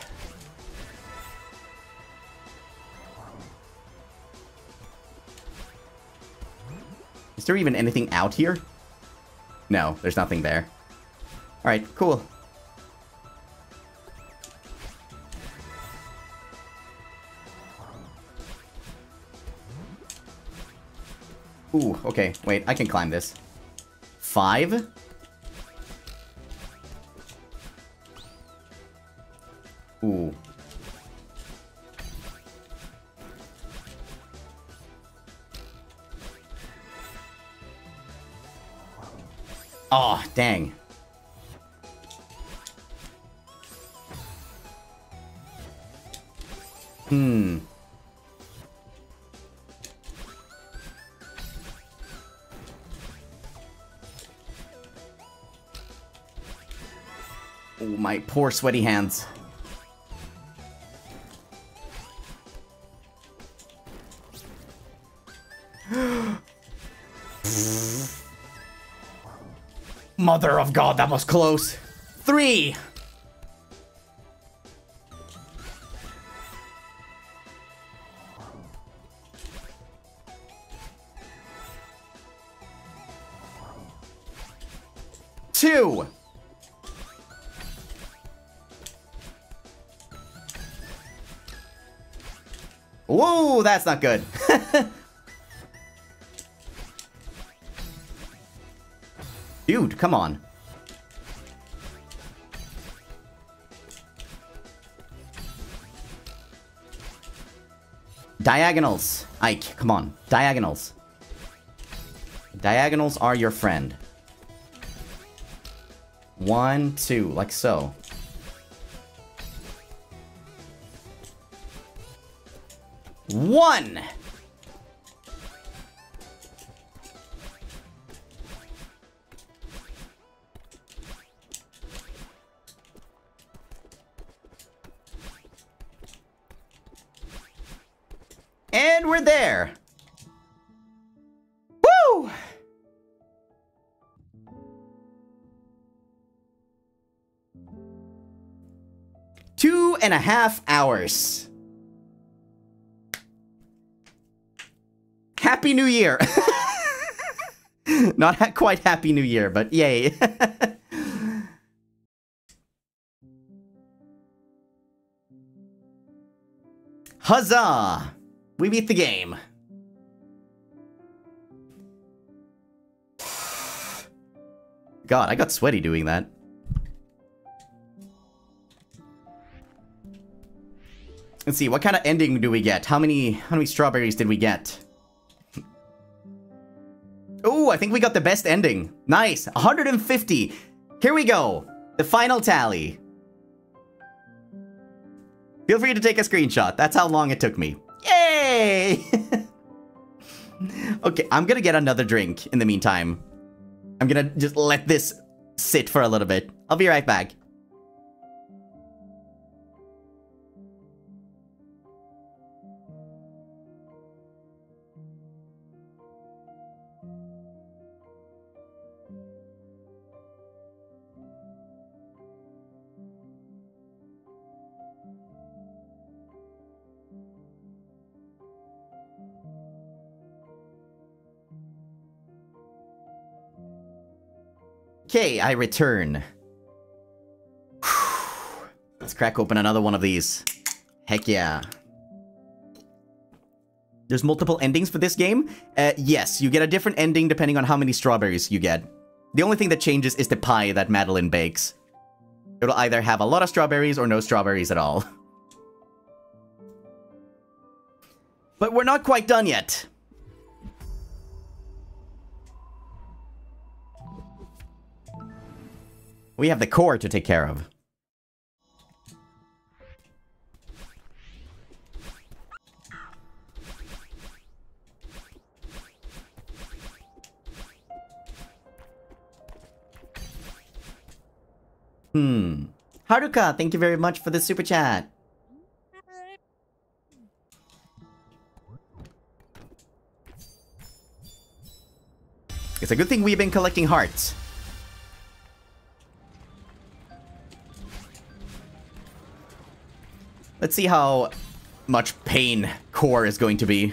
Is there even anything out here? No, there's nothing there. Alright, cool. Ooh, okay. Wait, I can climb this. Five? Poor sweaty hands. Mother of God, that was close. Three. That's not good. Dude, come on. Diagonals. Ike, come on. Diagonals. Diagonals are your friend. One, two, like so. One! And we're there. Woo! Two and a half hours. Happy New Year! Not ha quite Happy New Year, but yay. Huzzah! We beat the game. God, I got sweaty doing that. Let's see, what kind of ending do we get? How many how many strawberries did we get? Oh, I think we got the best ending. Nice. 150. Here we go. The final tally. Feel free to take a screenshot. That's how long it took me. Yay! okay, I'm gonna get another drink in the meantime. I'm gonna just let this sit for a little bit. I'll be right back. Okay, I return. let's crack open another one of these. Heck yeah. There's multiple endings for this game? Uh, yes, you get a different ending depending on how many strawberries you get. The only thing that changes is the pie that Madeline bakes. It'll either have a lot of strawberries or no strawberries at all. But we're not quite done yet. We have the core to take care of. Hmm. Haruka, thank you very much for the super chat. It's a good thing we've been collecting hearts. Let's see how much pain core is going to be.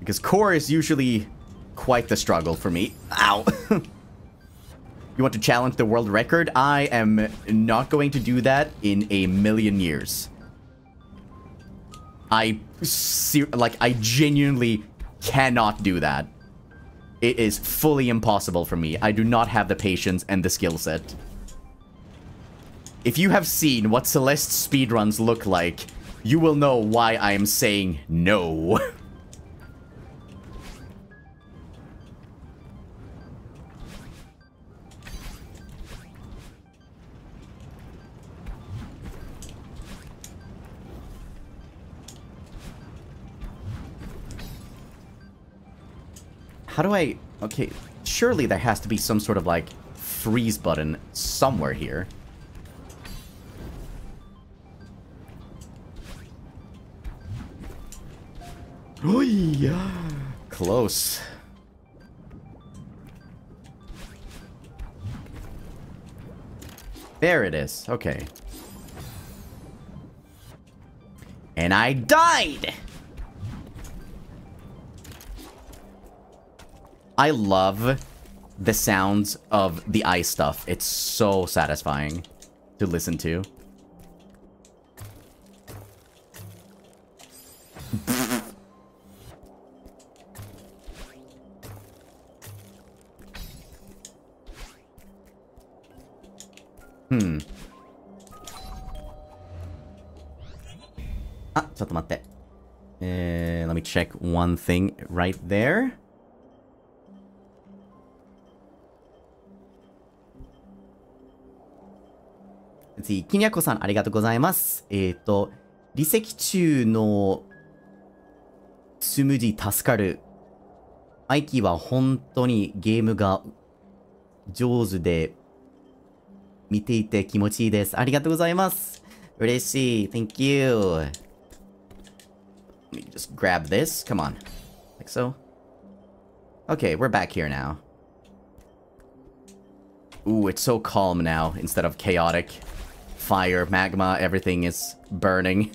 Because core is usually quite the struggle for me. Ow! you want to challenge the world record? I am not going to do that in a million years. I, like, I genuinely cannot do that. It is fully impossible for me. I do not have the patience and the skill set. If you have seen what Celeste speedruns look like, you will know why I am saying no. How do I... Okay, surely there has to be some sort of, like, freeze button somewhere here. Oh yeah. Close. There it is. Okay. And I died! I love the sounds of the ice stuff. It's so satisfying to listen to. Hmm. あ、ちょっと待って。えー、let me check one thing right there. 次、きにゃこさん、ありがとうございます。えっ、ー、と、離席中のスムージー助かる。マイキーは本当にゲームが上手で見ていて気持ちいいです。ありがとうございます。嬉しい。Thank you. Let me just grab this. Come on. Like so. Okay, we're back here now. Ooh, it's so calm now instead of chaotic. Fire, magma, everything is burning.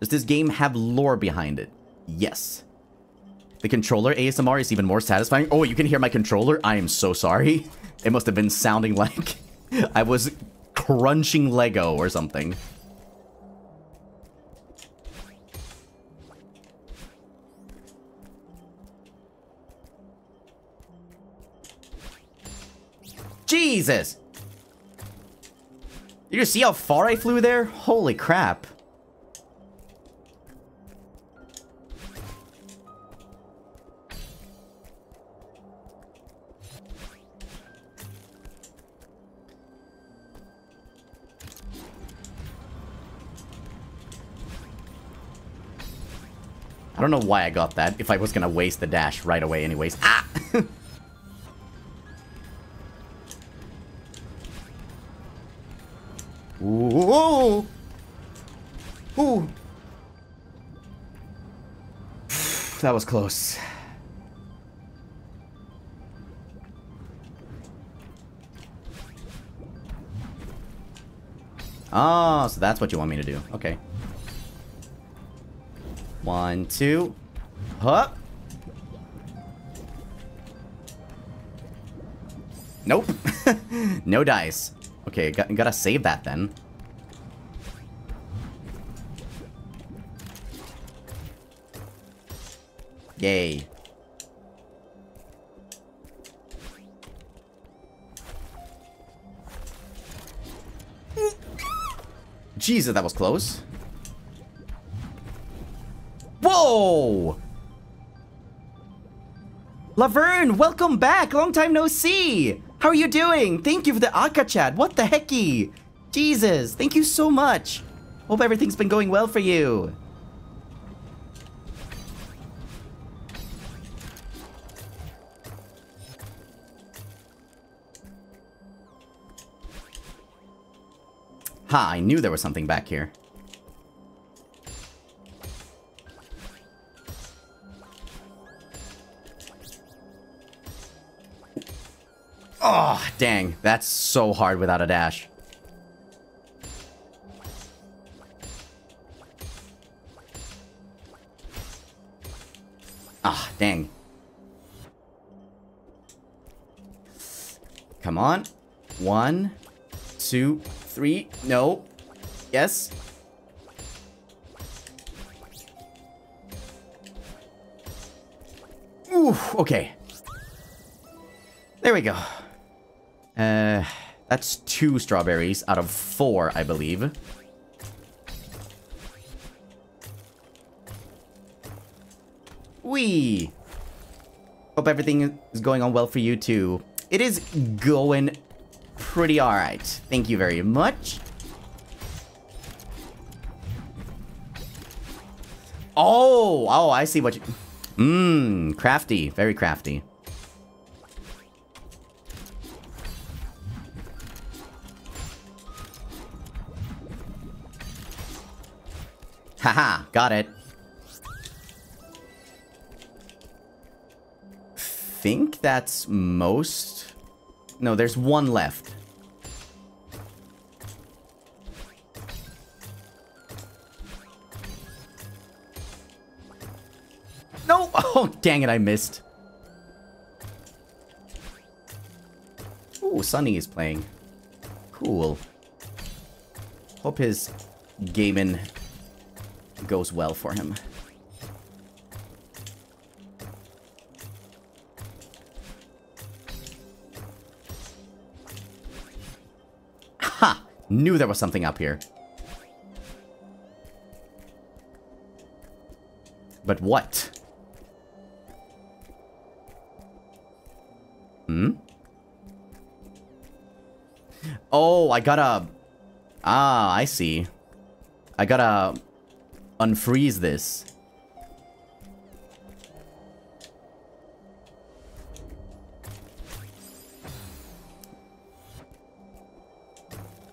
Does this game have lore behind it? Yes. The controller ASMR is even more satisfying. Oh, you can hear my controller? I am so sorry. It must have been sounding like I was crunching Lego or something. Jesus! Did you see how far I flew there? Holy crap. I don't know why I got that, if I was gonna waste the dash right away anyways. Ah! Ooh! Ooh! that was close. Oh, so that's what you want me to do. Okay. One, two. Hup. Nope. no dice. Okay, got, gotta save that then. Yay. Jesus, that was close. Whoa! Laverne, welcome back! Long time no see! How are you doing? Thank you for the Aka chat. What the hecky? Jesus, thank you so much. Hope everything's been going well for you. Ha, I knew there was something back here. Oh, dang. That's so hard without a dash. Ah, dang. Come on. One, two, three. No. Yes. Ooh, okay. There we go. Uh, that's two strawberries out of four, I believe. Wee! Hope everything is going on well for you too. It is going pretty alright. Thank you very much. Oh, oh, I see what you... Mmm, crafty. Very crafty. Haha, got it. Think that's most... No, there's one left. No! Oh, dang it, I missed. Ooh, Sunny is playing. Cool. Hope his gaming goes well for him. Ha! Knew there was something up here. But what? Hmm? Oh, I gotta... Ah, I see. I gotta unfreeze this.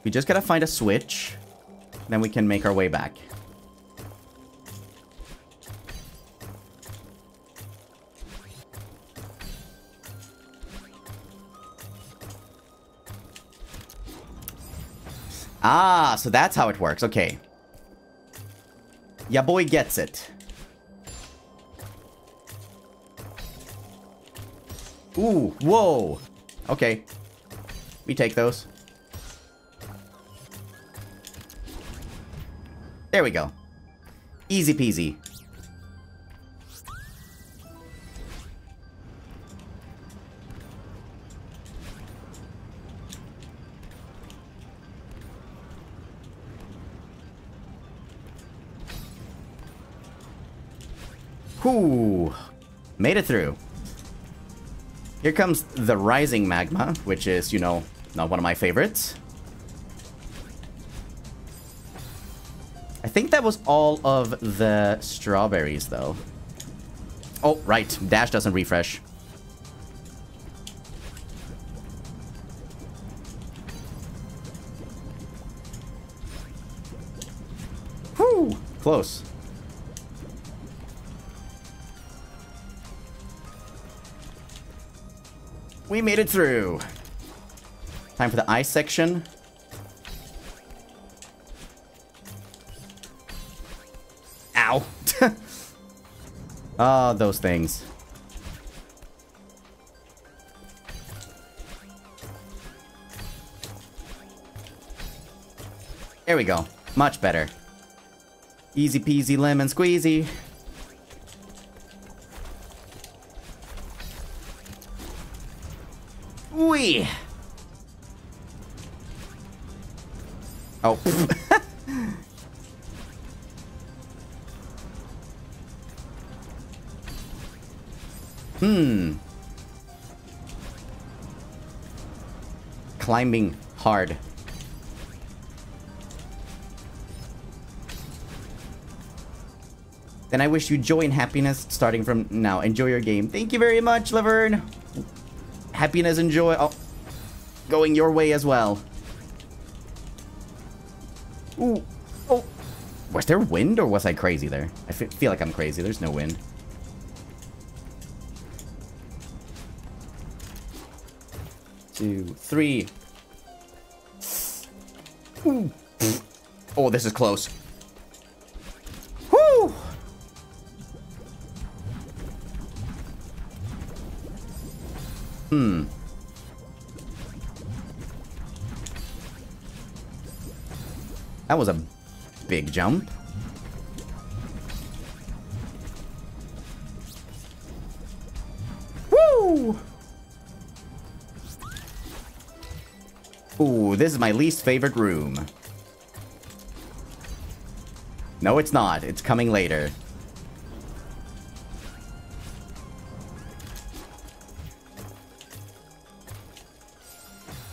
We just gotta find a switch. Then we can make our way back. Ah, so that's how it works. Okay. Ya boy gets it. Ooh, whoa. Okay. We take those. There we go. Easy peasy. Whoo! Made it through. Here comes the Rising Magma, which is, you know, not one of my favorites. I think that was all of the strawberries, though. Oh, right. Dash doesn't refresh. Whew! Close. We made it through. Time for the eye section. Ow. Ah, oh, those things. There we go. Much better. Easy peasy lemon squeezy. Oh. hmm. Climbing hard. Then I wish you joy and happiness starting from now. Enjoy your game. Thank you very much, Laverne. Happiness and joy oh, going your way as well. Was there wind or was I crazy there? I feel like I'm crazy. There's no wind. Two, three. Ooh. Oh, this is close. Whoo! Hmm. That was a jump. Woo! Ooh, this is my least favorite room. No, it's not. It's coming later.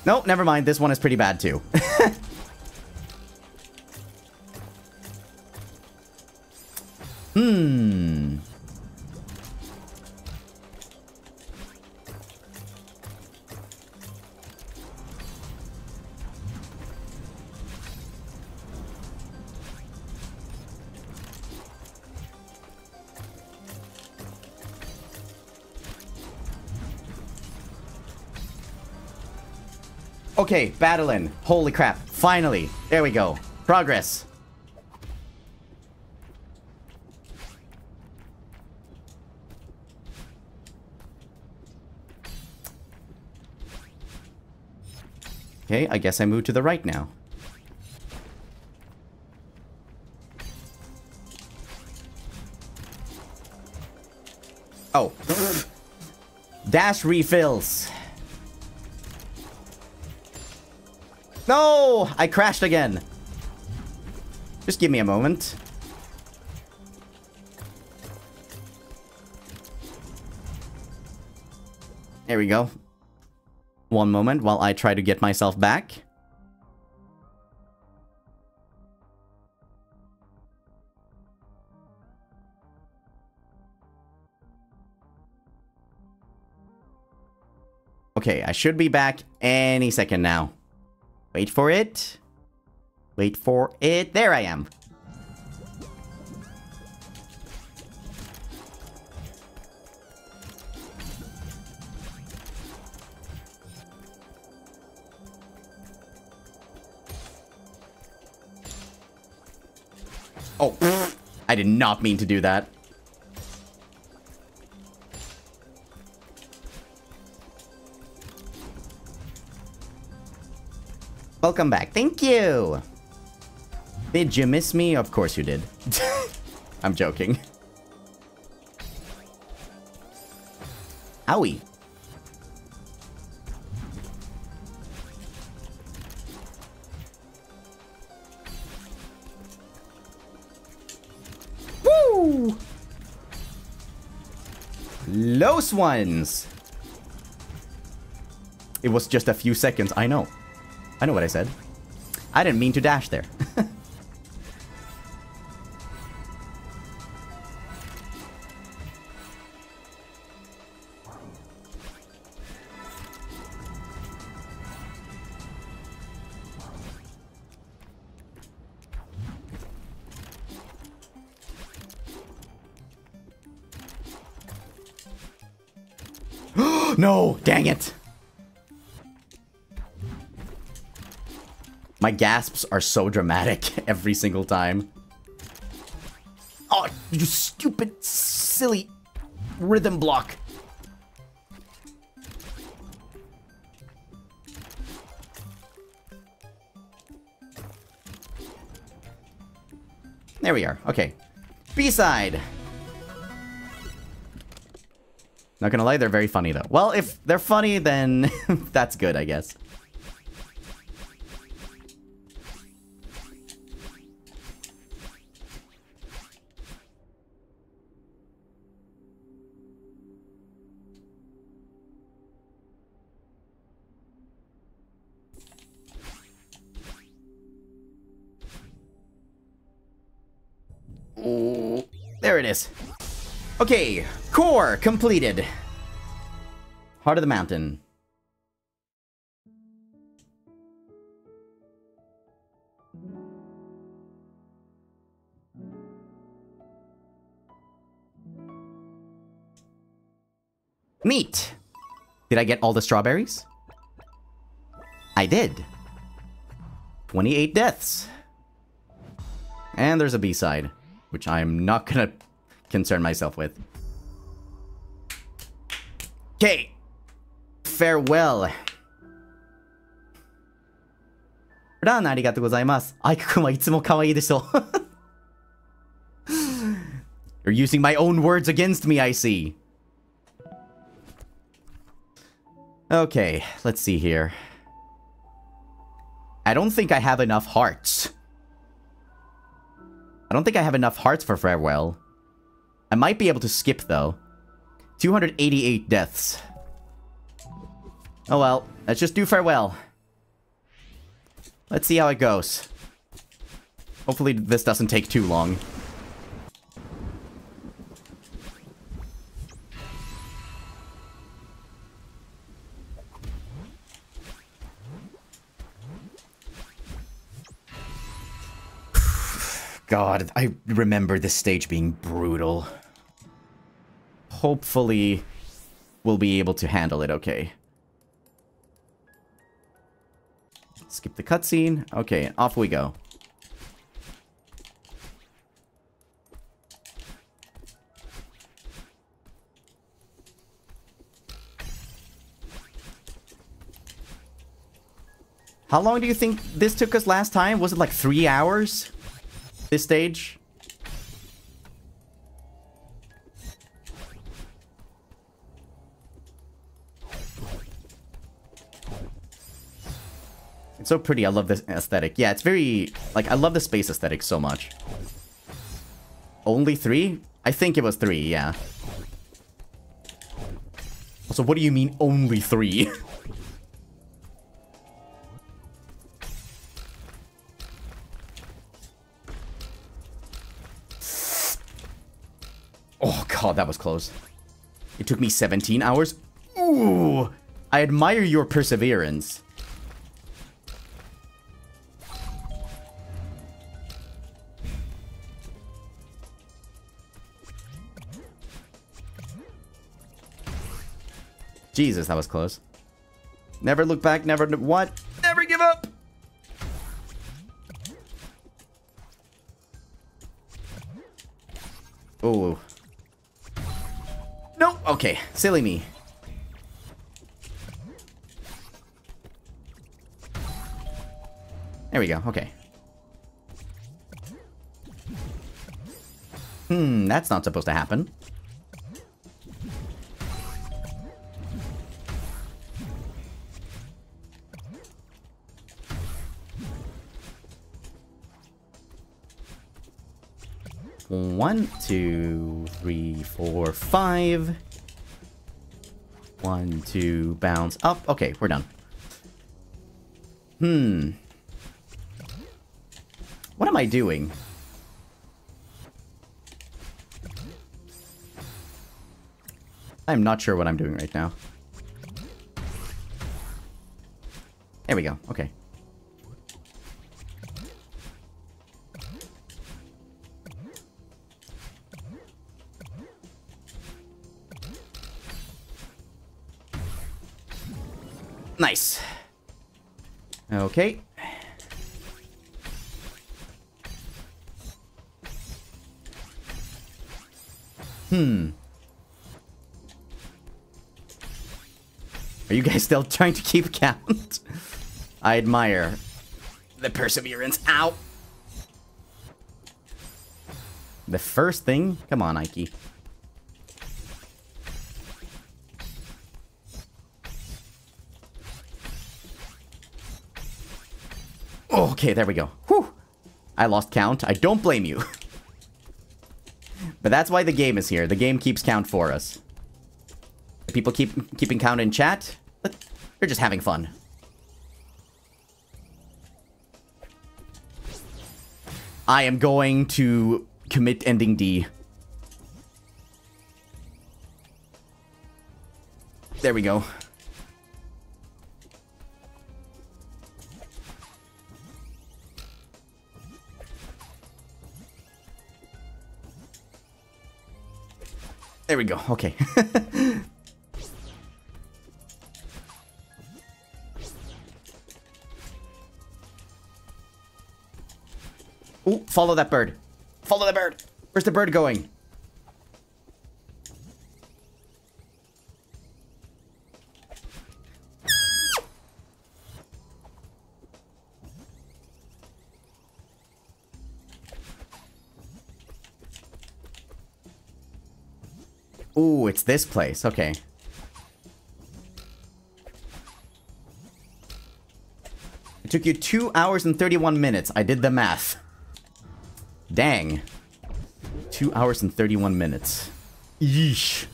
Nope, never mind. This one is pretty bad too. Okay, battling. Holy crap. Finally. There we go. Progress. Okay, I guess I move to the right now. Oh. Dash refills. No! I crashed again. Just give me a moment. There we go. One moment while I try to get myself back. Okay, I should be back any second now. Wait for it. Wait for it. There I am. Oh, I did not mean to do that. Welcome back. Thank you. Did you miss me? Of course you did. I'm joking. Owie. Woo! Los ones! It was just a few seconds, I know. I know what I said. I didn't mean to dash there. no! Dang it! My gasps are so dramatic every single time. Oh, you stupid, silly rhythm block. There we are. Okay. B-side. Not gonna lie, they're very funny though. Well, if they're funny, then that's good, I guess. Okay, core completed. Heart of the mountain. Meat! Did I get all the strawberries? I did. 28 deaths. And there's a B-side, which I'm not gonna concern myself with. Okay. Farewell. 普段ありがとうございます。アイク君はいつも可愛いでしょ。You're using my own words against me, I see. Okay, let's see here. I don't think I have enough hearts. I don't think I have enough hearts for farewell. I might be able to skip, though. 288 deaths. Oh well, let's just do farewell. Let's see how it goes. Hopefully this doesn't take too long. God, I remember this stage being brutal. Hopefully, we'll be able to handle it okay. Skip the cutscene. Okay, off we go. How long do you think this took us last time? Was it like three hours? This stage? It's so pretty. I love this aesthetic. Yeah, it's very... Like, I love the space aesthetic so much. Only three? I think it was three, yeah. Also, what do you mean only three? oh god, that was close. It took me 17 hours? Ooh! I admire your perseverance. Jesus, that was close. Never look back, never... What? Never give up! Oh. No! okay. Silly me. There we go, okay. Hmm, that's not supposed to happen. One, two, three, four, five. One, two, bounce up. Okay, we're done. Hmm. What am I doing? I'm not sure what I'm doing right now. There we go. Okay. Okay. Hmm. Are you guys still trying to keep count? I admire the perseverance. Ow! The first thing? Come on, Ike. Okay, there we go. Whew. I lost count. I don't blame you. but that's why the game is here. The game keeps count for us. People keep keeping count in chat. They're just having fun. I am going to commit ending D. There we go. There we go. Okay. Ooh, follow that bird. Follow the bird. Where's the bird going? It's this place. Okay. It took you 2 hours and 31 minutes. I did the math. Dang. 2 hours and 31 minutes. Yeesh.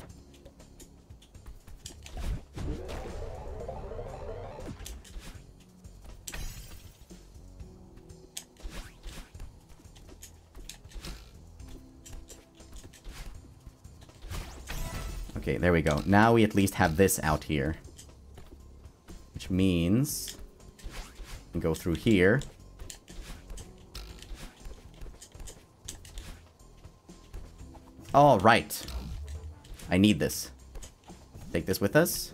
There we go. Now we at least have this out here. Which means... Go through here. All oh. I need this. Take this with us.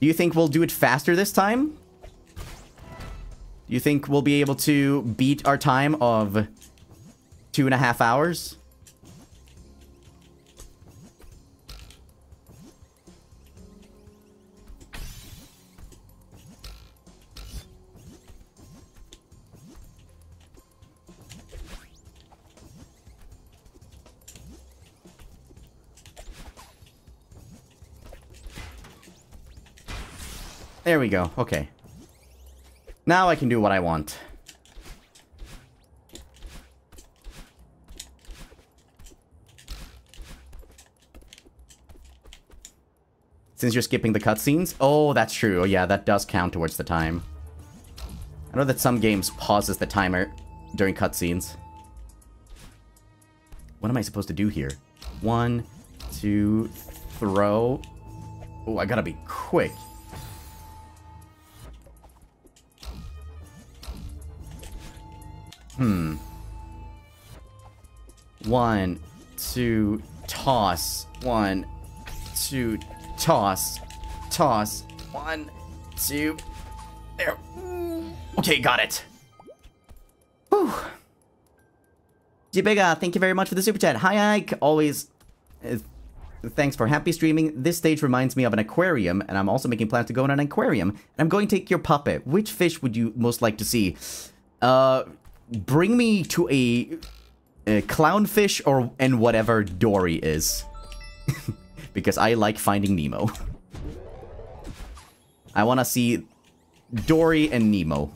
Do you think we'll do it faster this time? Do you think we'll be able to beat our time of two and a half hours. There we go. Okay. Now I can do what I want. Since you're skipping the cutscenes? Oh, that's true. Oh, yeah, that does count towards the time. I know that some games pauses the timer during cutscenes. What am I supposed to do here? One, two, throw. Oh, I gotta be quick. Hmm. One, two, toss. One, two, Toss. Toss. One, two. There. Okay, got it. Whew. Jibega, thank you very much for the super chat. Hi, Ike. Always. Uh, thanks for happy streaming. This stage reminds me of an aquarium, and I'm also making plans to go in an aquarium. And I'm going to take your puppet. Which fish would you most like to see? Uh, bring me to a, a clownfish or and whatever Dory is. because I like Finding Nemo. I want to see Dory and Nemo.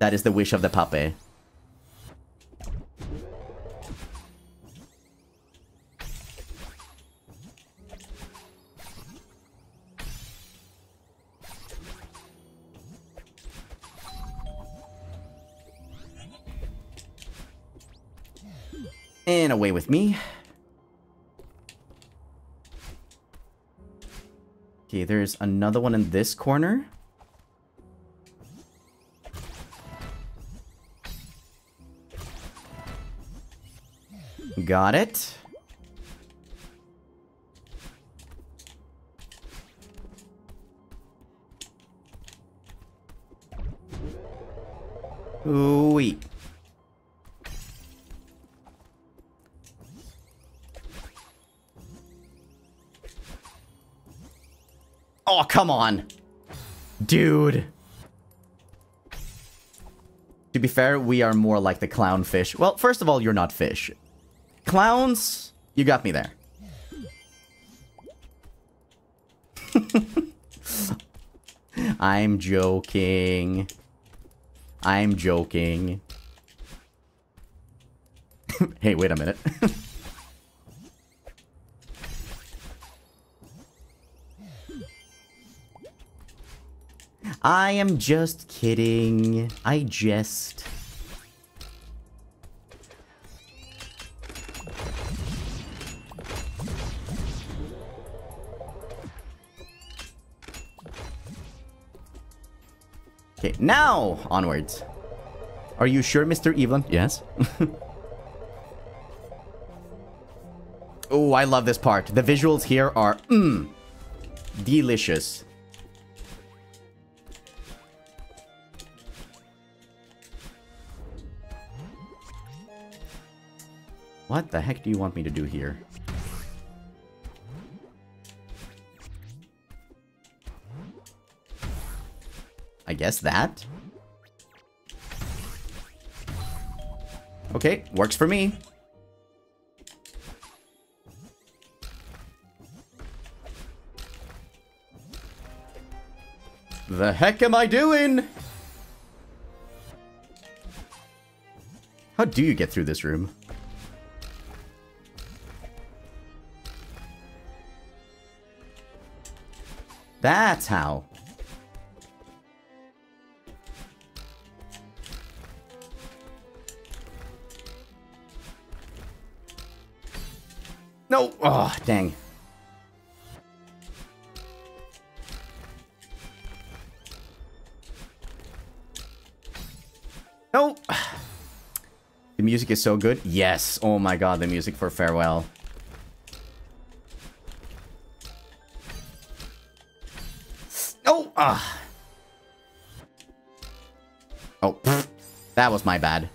That is the wish of the puppy. And away with me. Okay, there's another one in this corner. Got it. Ooh-wee. Come on. Dude. To be fair, we are more like the clownfish. Well, first of all, you're not fish. Clowns, you got me there. I'm joking. I'm joking. hey, wait a minute. I am just kidding. I jest. Okay, now onwards. Are you sure, Mr. Eveland? Yes. oh, I love this part. The visuals here are mmm, delicious. What the heck do you want me to do here? I guess that? Okay, works for me. The heck am I doing? How do you get through this room? That's how. No! Oh, dang. No! The music is so good. Yes! Oh my god, the music for Farewell. Oh, that was my bad.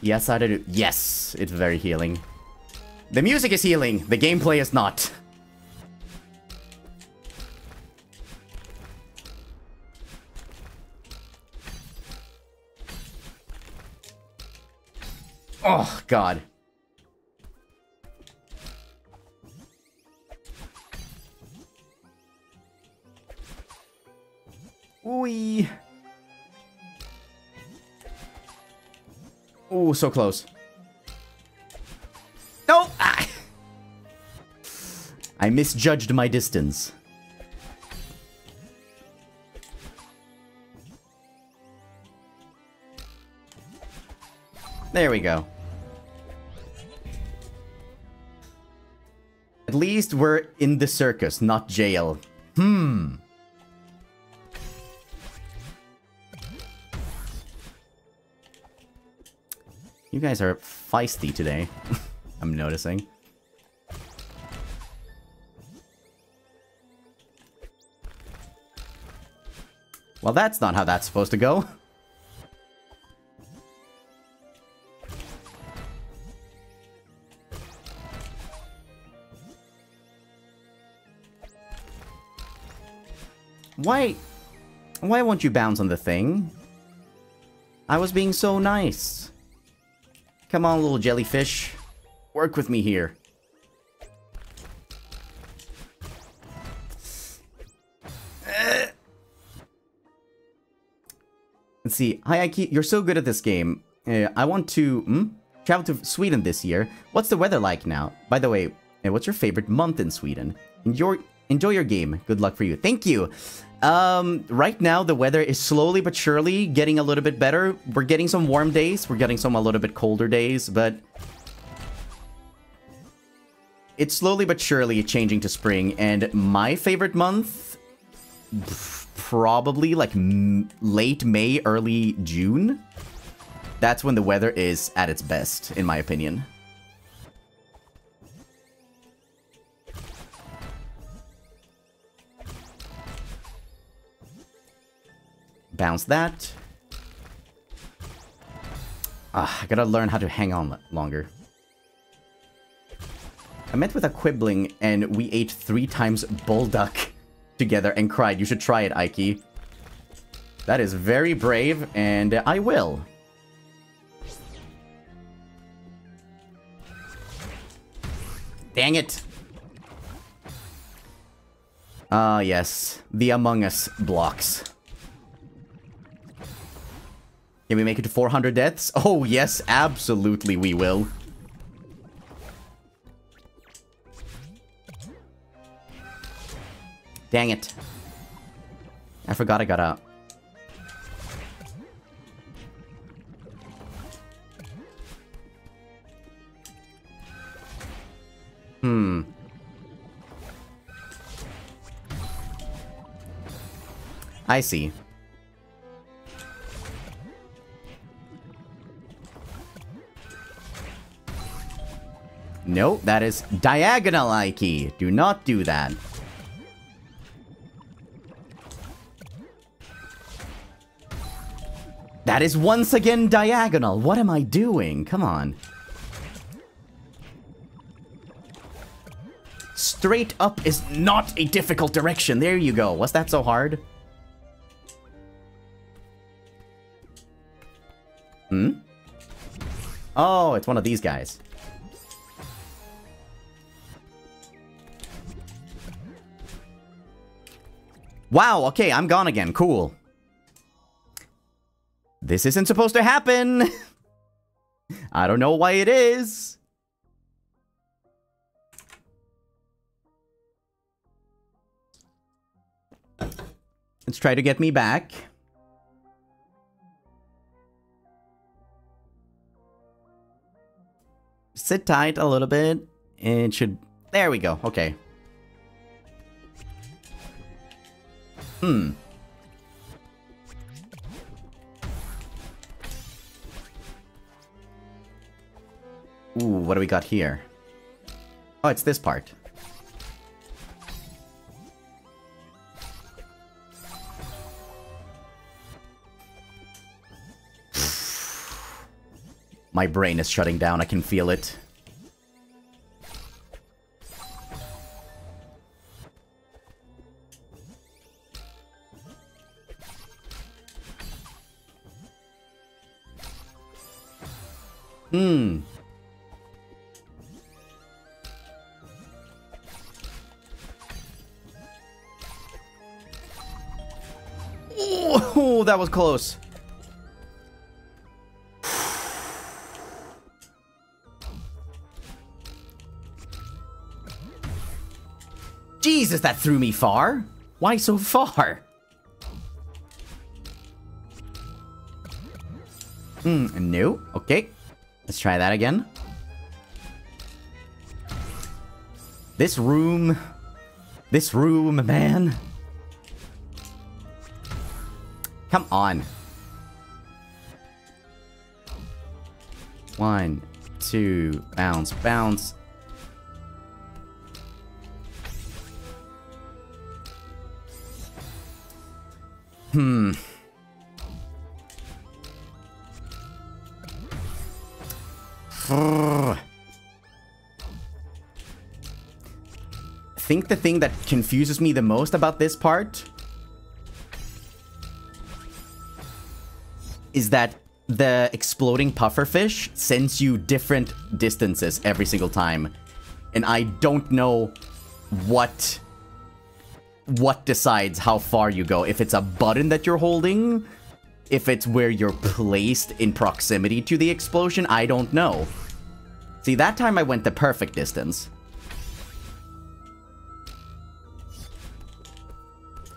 Yes, I did. Yes, it's very healing. The music is healing. The gameplay is not. Oh, God. Ooh, so close. No! Ah. I misjudged my distance. There we go. At least we're in the circus, not jail. Hmm. You guys are feisty today. I'm noticing. Well, that's not how that's supposed to go. Why... Why won't you bounce on the thing? I was being so nice. Come on, little jellyfish. Work with me here. Let's see. Hi, Aiki. You're so good at this game. Uh, I want to hmm? travel to Sweden this year. What's the weather like now? By the way, uh, what's your favorite month in Sweden? Enjoy, enjoy your game. Good luck for you. Thank you. Um, right now, the weather is slowly but surely getting a little bit better. We're getting some warm days. We're getting some a little bit colder days, but... It's slowly but surely changing to spring, and my favorite month... Probably like late May, early June. That's when the weather is at its best, in my opinion. Bounce that. Ah, I gotta learn how to hang on longer. I met with a quibbling and we ate three times bulldog together and cried. You should try it, Aiki. That is very brave, and I will. Dang it! Ah, uh, yes. The Among Us blocks. Can we make it to 400 deaths? Oh, yes, absolutely we will. Dang it. I forgot I got out. Hmm. I see. Nope, that is diagonal Ike. Do not do that. That is once again diagonal. What am I doing? Come on. Straight up is not a difficult direction. There you go. Was that so hard? Hmm? Oh, it's one of these guys. Wow, okay, I'm gone again. Cool. This isn't supposed to happen. I don't know why it is. Let's try to get me back. Sit tight a little bit. It should... There we go. Okay. Hmm. Ooh, what do we got here? Oh, it's this part. My brain is shutting down, I can feel it. Hmm. Oh, that was close. Jesus, that threw me far. Why so far? Hmm, no. Okay. Let's try that again. This room... This room, man. Come on. One, two, bounce, bounce. Thing that confuses me the most about this part is that the exploding pufferfish sends you different distances every single time. And I don't know what what decides how far you go. If it's a button that you're holding, if it's where you're placed in proximity to the explosion, I don't know. See, that time I went the perfect distance.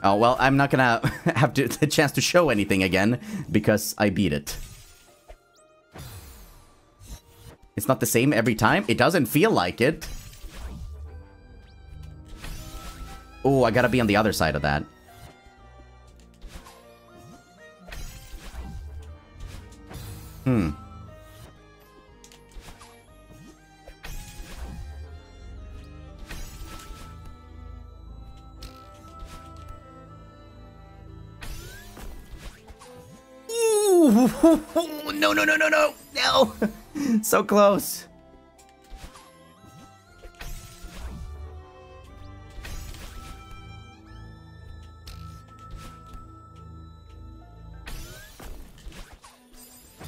Oh, well, I'm not gonna have to, the chance to show anything again, because I beat it. It's not the same every time? It doesn't feel like it. Oh, I gotta be on the other side of that. Hmm. no, no, no, no, no, no. so close.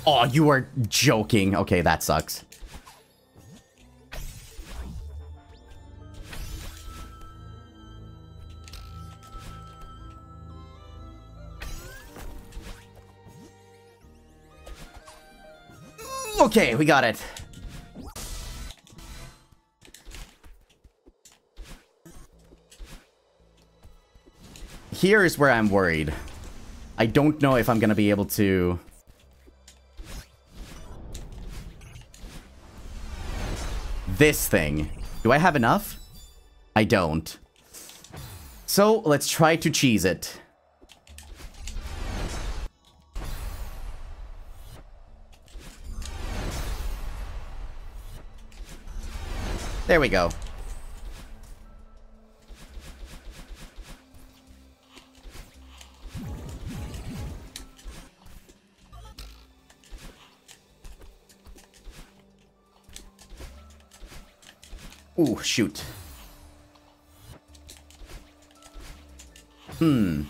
Oh, you are joking. Okay, that sucks. Okay, we got it. Here is where I'm worried. I don't know if I'm gonna be able to... This thing. Do I have enough? I don't. So, let's try to cheese it. There we go. Ooh, shoot. Hmm.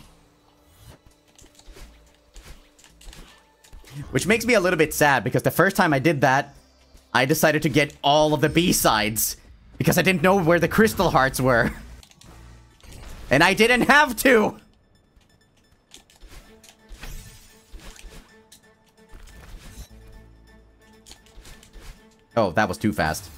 Which makes me a little bit sad because the first time I did that, I decided to get all of the B-sides because I didn't know where the crystal hearts were. And I didn't have to! Oh, that was too fast.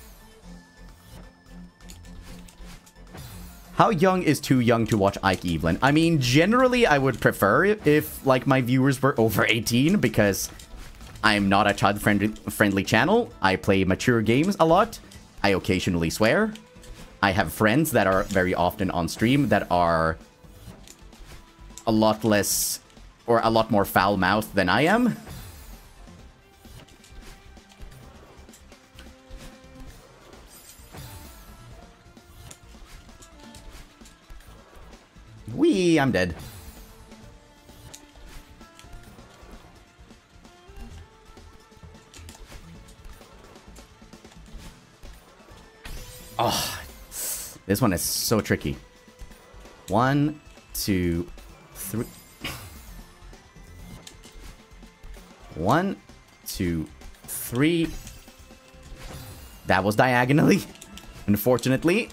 How young is too young to watch Ike Eveland? I mean, generally, I would prefer if, like, my viewers were over 18, because I'm not a child-friendly friendly channel. I play mature games a lot. I occasionally swear. I have friends that are very often on stream that are a lot less, or a lot more foul-mouthed than I am. Wee, I'm dead. Oh, this one is so tricky. One, two, three. One, two, three. That was diagonally, unfortunately.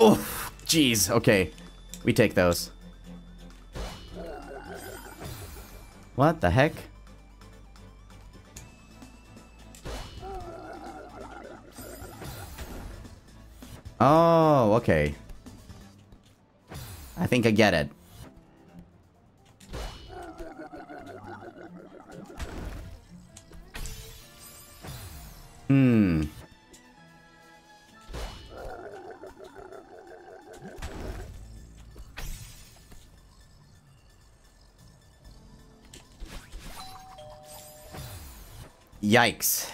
Oh, jeez. Okay. We take those. What the heck? Oh, okay. I think I get it. Hmm. Yikes.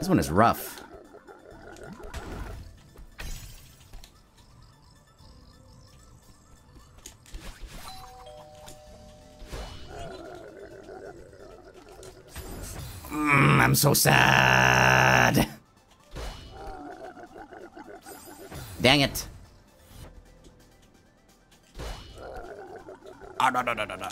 This one is rough. Mm, I'm so sad. Dang it. Oh, no, no, no, no, no.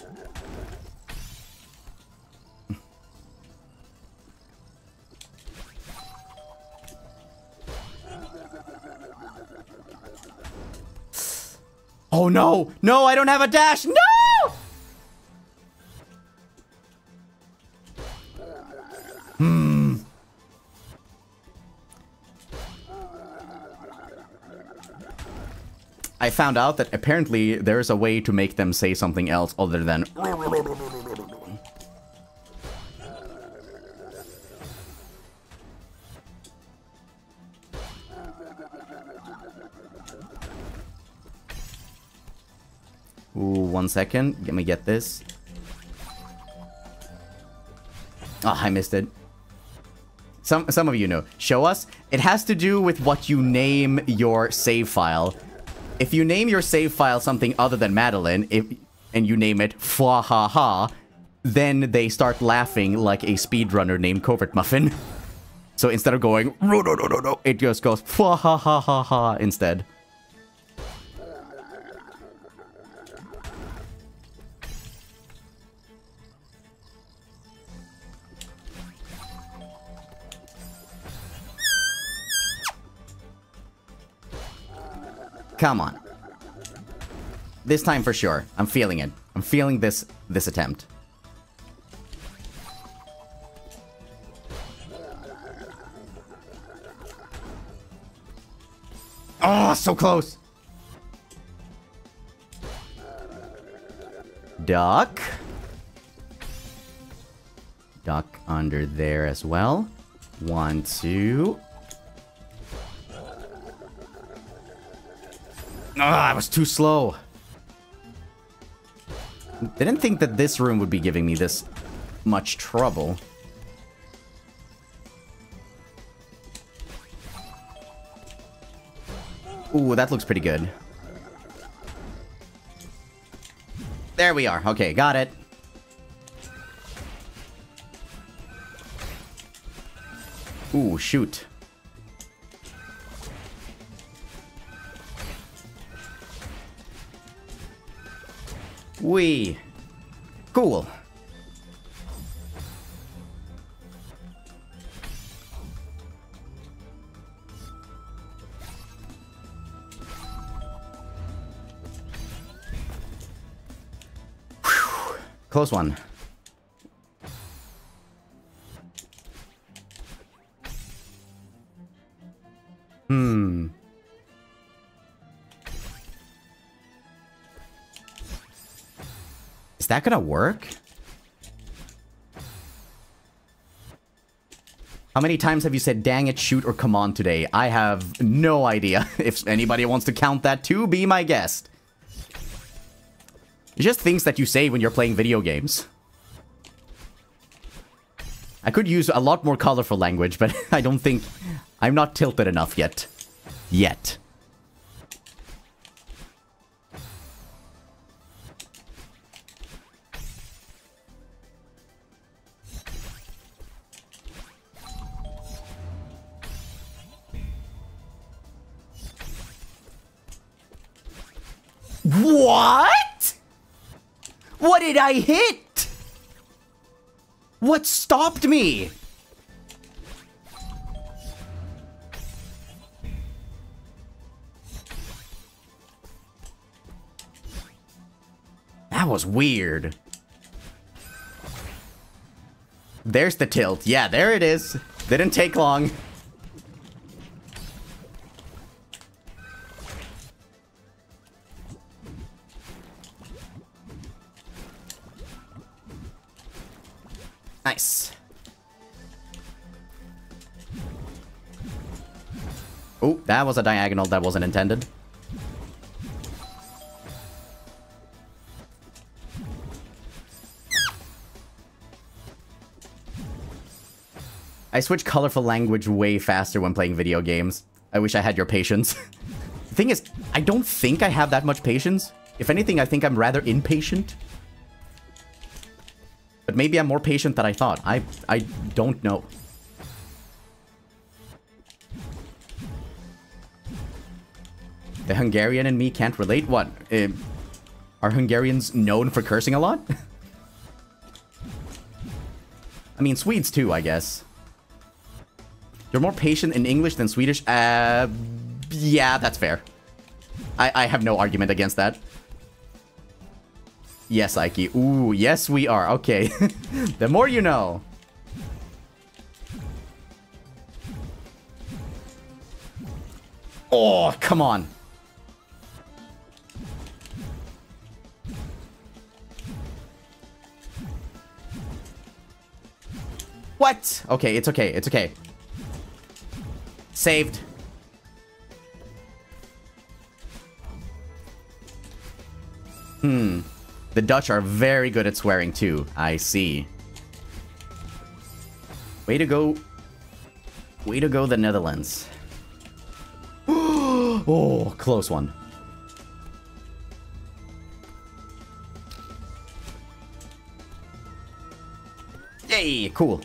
Oh no! No, I don't have a dash! No! Hmm. I found out that apparently there's a way to make them say something else other than one second. Let me get this. Oh, I missed it. Some some of you know. Show us. It has to do with what you name your save file. If you name your save file something other than Madeline, if and you name it Fwa Ha Ha, then they start laughing like a speedrunner named Covert Muffin. So instead of going, no, no, no, no, no, it just goes, ha ha ha ha ha, instead. Come on. This time for sure. I'm feeling it. I'm feeling this this attempt. Oh, so close. Duck. Duck under there as well. One, two. Ah, I was too slow. Didn't think that this room would be giving me this much trouble. Ooh, that looks pretty good. There we are. Okay, got it. Ooh, shoot. We. Cool. Whew. Close one. That gonna work? How many times have you said dang it, shoot, or come on today? I have no idea. If anybody wants to count that too, be my guest. It's just things that you say when you're playing video games. I could use a lot more colorful language, but I don't think... I'm not tilted enough yet. Yet. I hit? What stopped me? That was weird. There's the tilt. Yeah, there it is. Didn't take long. That was a diagonal that wasn't intended. I switch colorful language way faster when playing video games. I wish I had your patience. the thing is, I don't think I have that much patience. If anything, I think I'm rather impatient. But maybe I'm more patient than I thought. I I don't know. The Hungarian and me can't relate? What? Uh, are Hungarians known for cursing a lot? I mean, Swedes too, I guess. You're more patient in English than Swedish? Uh, yeah, that's fair. I, I have no argument against that. Yes, Ike. Ooh, yes we are. Okay. the more you know. Oh, come on. What? Okay, it's okay, it's okay. Saved. Hmm. The Dutch are very good at swearing too. I see. Way to go. Way to go, the Netherlands. oh, close one. Yay, cool.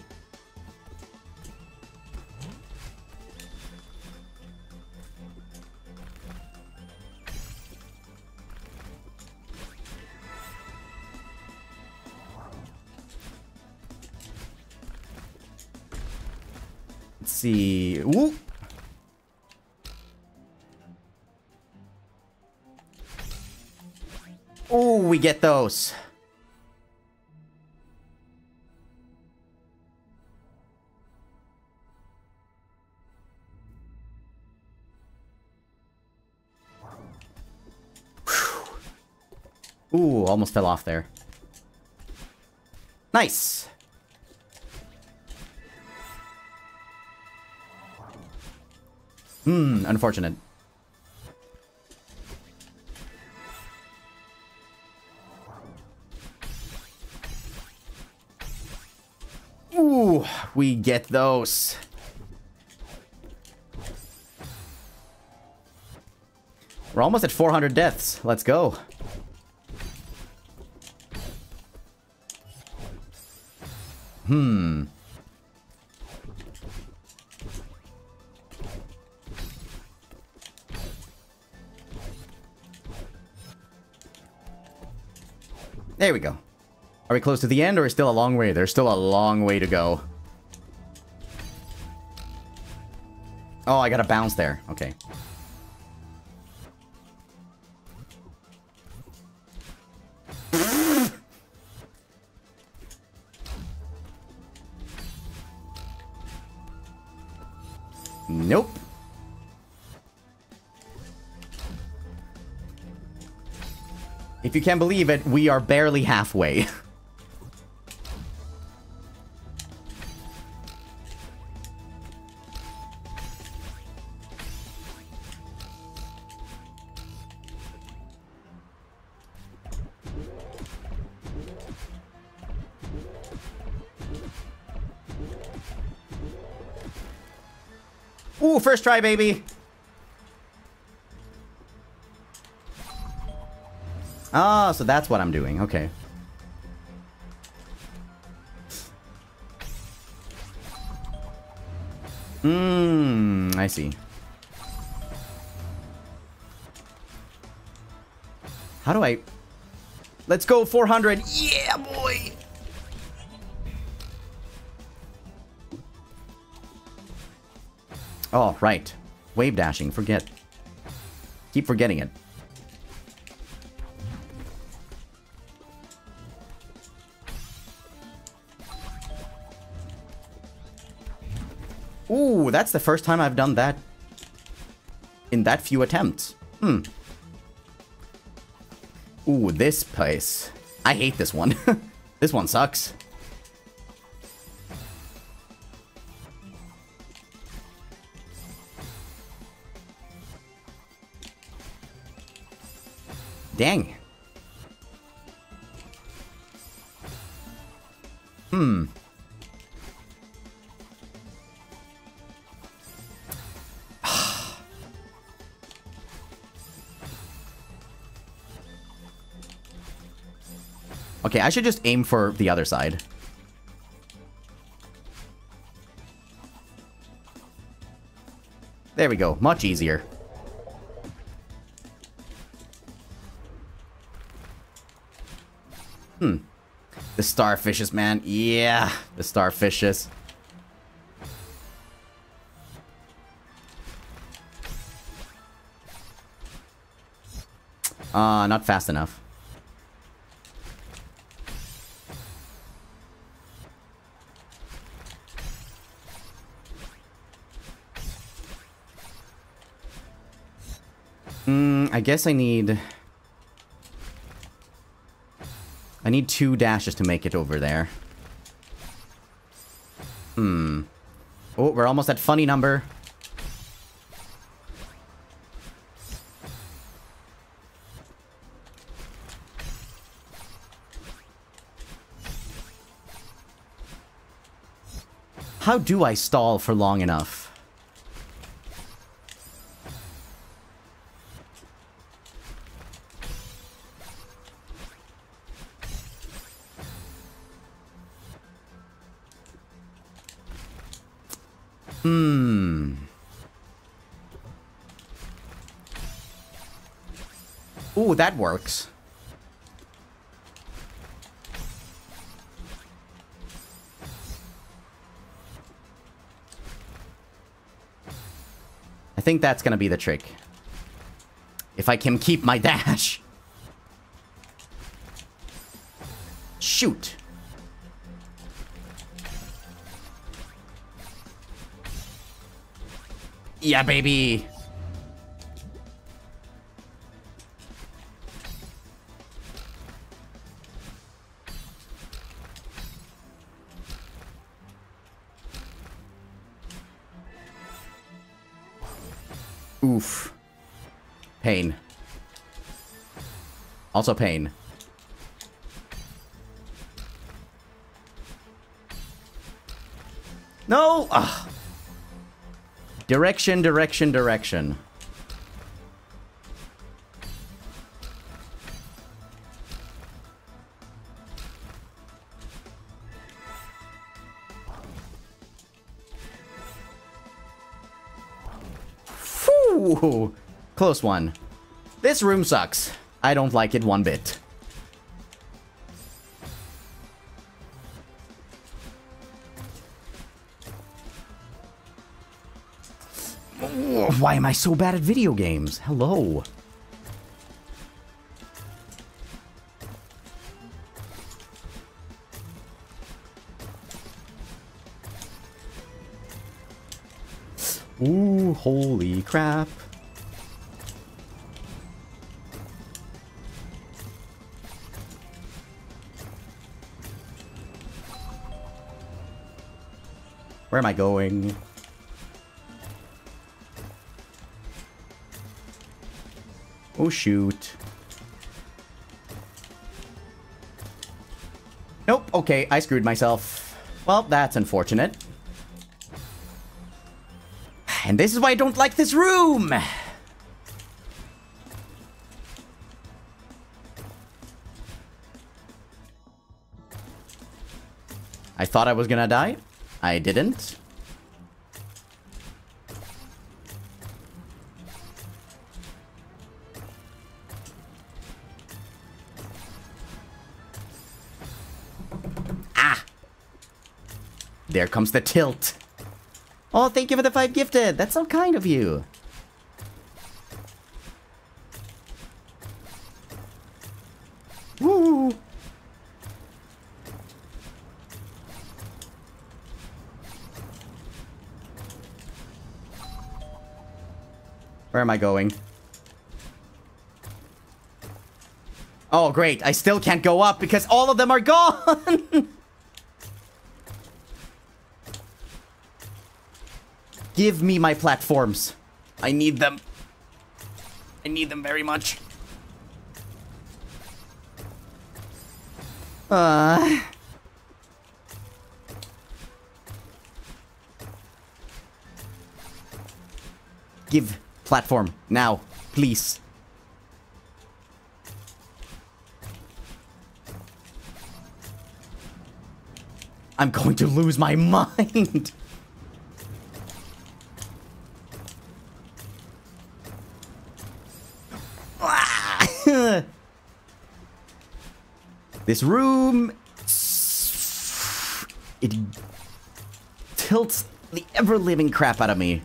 See. Oh, we get those. Ooh, almost fell off there. Nice. Hmm, unfortunate. Ooh, we get those. We're almost at 400 deaths. Let's go. Hmm. There we go. Are we close to the end or is still a long way? There's still a long way to go. Oh, I gotta bounce there. Okay. If you can't believe it, we are barely halfway. Ooh, first try, baby. Ah, so that's what I'm doing. Okay. Mmm, I see. How do I... Let's go 400. Yeah, boy! Oh, right. Wave dashing. Forget. Keep forgetting it. That's the first time I've done that in that few attempts. Hmm. Ooh, this place. I hate this one. this one sucks. I should just aim for the other side. There we go. Much easier. Hmm. The starfishes, man. Yeah, the starfishes. Uh, not fast enough. Hmm, I guess I need... I need two dashes to make it over there. Hmm. Oh, we're almost at funny number. How do I stall for long enough? That works. I think that's gonna be the trick. If I can keep my dash. Shoot. Yeah, baby. Also pain. No! Ugh. Direction, direction, direction. Phew! Close one. This room sucks. I don't like it one bit. Why am I so bad at video games? Hello. Ooh, holy crap. Where am I going? Oh, shoot. Nope, okay, I screwed myself. Well, that's unfortunate. And this is why I don't like this room! I thought I was gonna die. I didn't. Ah! There comes the tilt. Oh, thank you for the five gifted. That's so kind of you. Where am I going? Oh, great. I still can't go up because all of them are gone! Give me my platforms. I need them. I need them very much. Uh... platform now, please. I'm going to lose my mind. this room it tilts the ever-living crap out of me.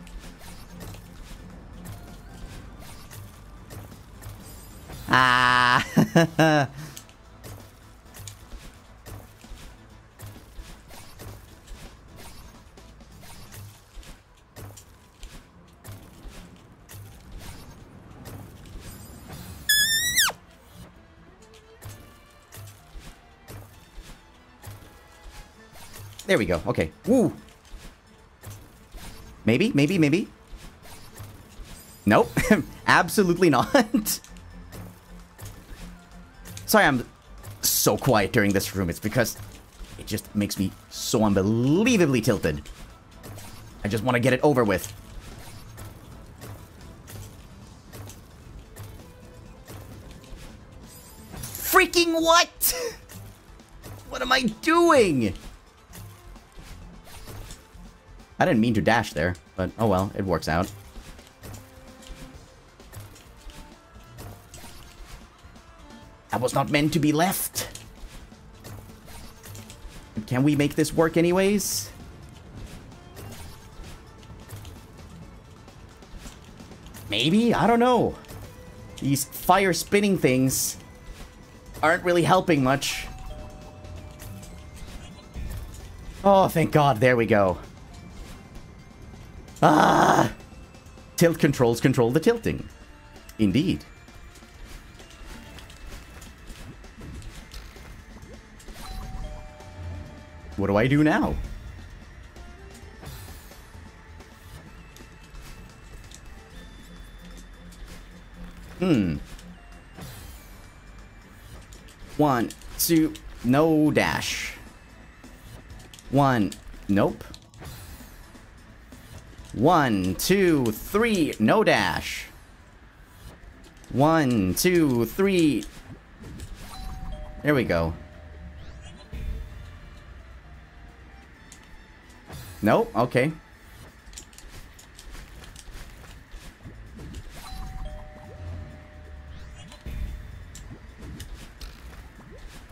There we go. Okay. Woo. Maybe, maybe, maybe. Nope. Absolutely not. Sorry I'm so quiet during this room. It's because it just makes me so unbelievably tilted. I just want to get it over with. Freaking what? What am I doing? I didn't mean to dash there, but oh well, it works out. I was not meant to be left. Can we make this work anyways? Maybe? I don't know. These fire spinning things aren't really helping much. Oh, thank God. There we go. Ah! Tilt controls control the tilting. Indeed. What do I do now? Hmm. One, two, no dash. One, nope. One, two, three, no dash. One, two, three. There we go. Nope, okay.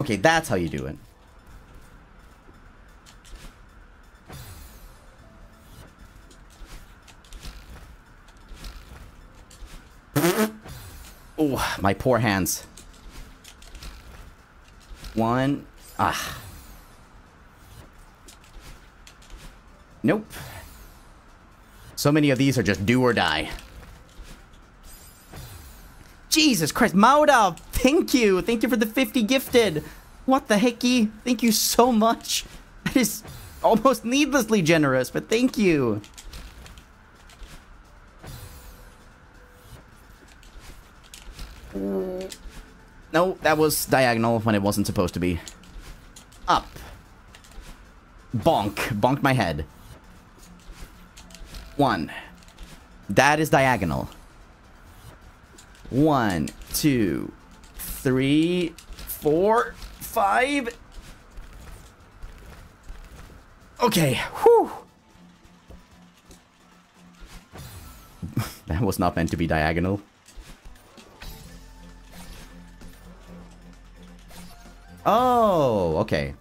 Okay, that's how you do it. My poor hands. One. Ah. Nope. So many of these are just do or die. Jesus Christ, Mauda, thank you. Thank you for the 50 gifted. What the hecky? Thank you so much. That is almost needlessly generous, but thank you. That was diagonal when it wasn't supposed to be. Up. Bonk. Bonk my head. One. That is diagonal. One, two, three, four, five. Okay. Whew. that was not meant to be diagonal. Oh, okay.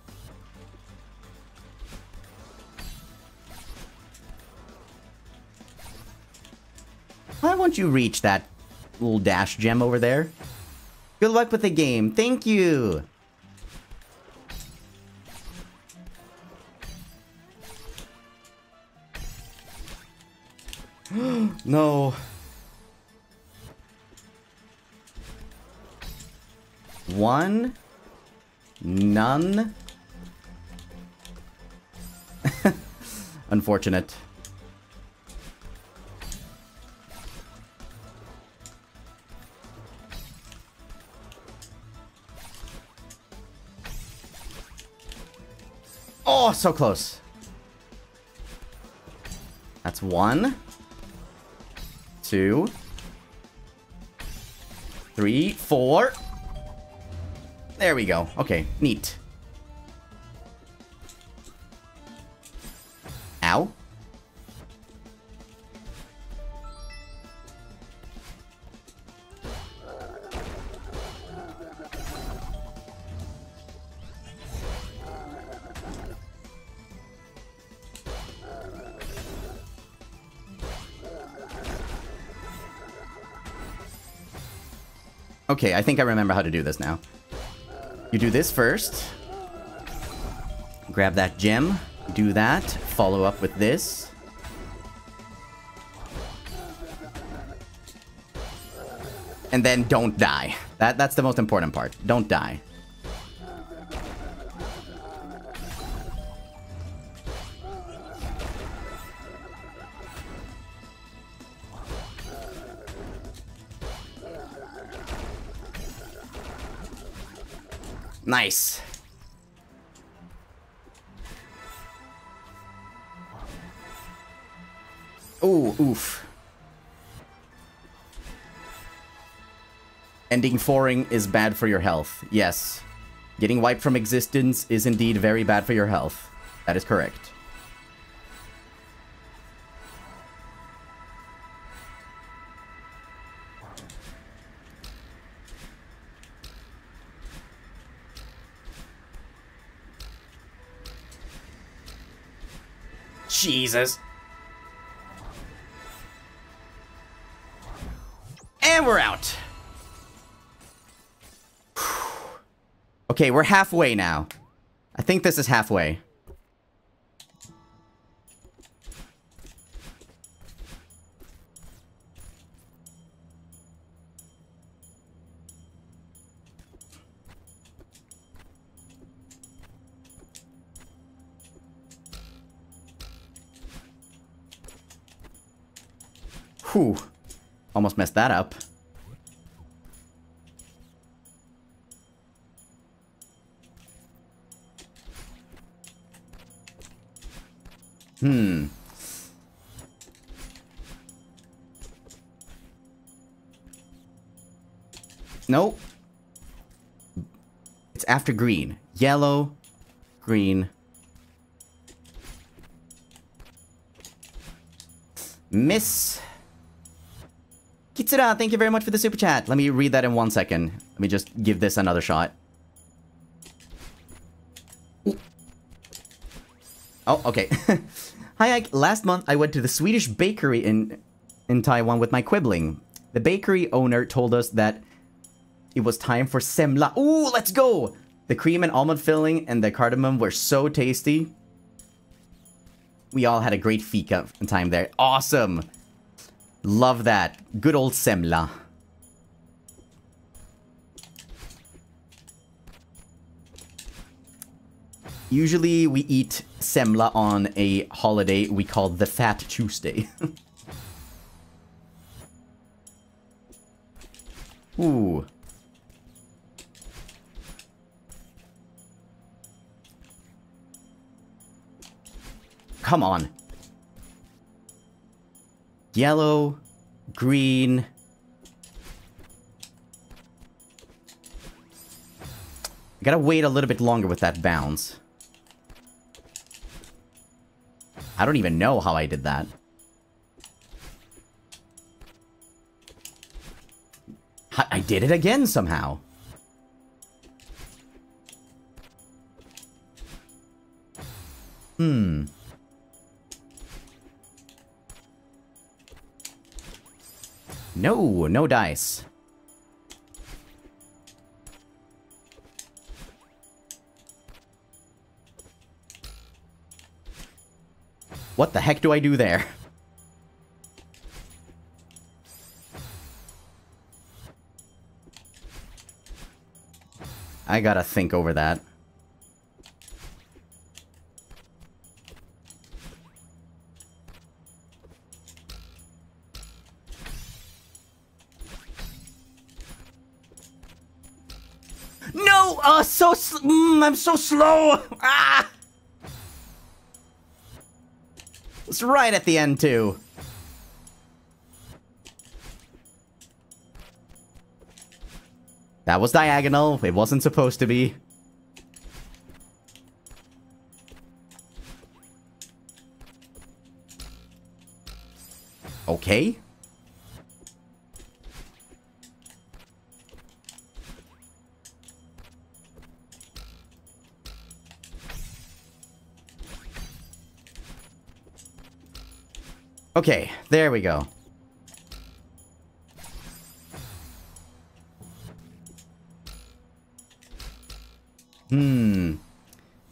Why won't you reach that little dash gem over there? Good luck with the game. Thank you. no. One. None. Unfortunate. Oh, so close. That's one. Two. Three, four. There we go. Okay, neat. Ow. Okay, I think I remember how to do this now. You do this first. Grab that gem. Do that. Follow up with this. And then don't die. That That's the most important part. Don't die. Nice. Ooh, oof. Ending foring is bad for your health. Yes. Getting wiped from existence is indeed very bad for your health. That is correct. Jesus. And we're out. okay, we're halfway now. I think this is halfway. Messed that up. Hmm. Nope. It's after green. Yellow, green. Miss Kitsura, thank you very much for the super chat. Let me read that in one second. Let me just give this another shot. Oh, okay. Hi, Ike. Last month, I went to the Swedish bakery in in Taiwan with my quibbling. The bakery owner told us that it was time for semla. Ooh, let's go! The cream and almond filling and the cardamom were so tasty. We all had a great fika time there. Awesome! Love that. Good old semla. Usually we eat semla on a holiday we call the Fat Tuesday. Ooh. Come on. Yellow, green. I Gotta wait a little bit longer with that bounce. I don't even know how I did that. I did it again somehow. Hmm. No, no dice. What the heck do I do there? I gotta think over that. Oh, so mm, I'm so slow! Ah! It's right at the end, too. That was diagonal. It wasn't supposed to be. Okay. Okay, there we go. Hmm.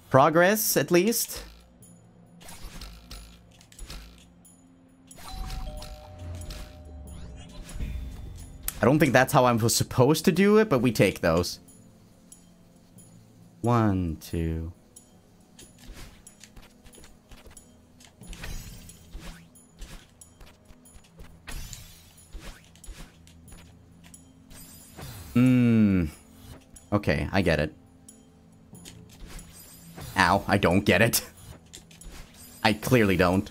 Progress, at least? I don't think that's how I'm supposed to do it, but we take those. One, two... Okay, I get it. Ow, I don't get it. I clearly don't.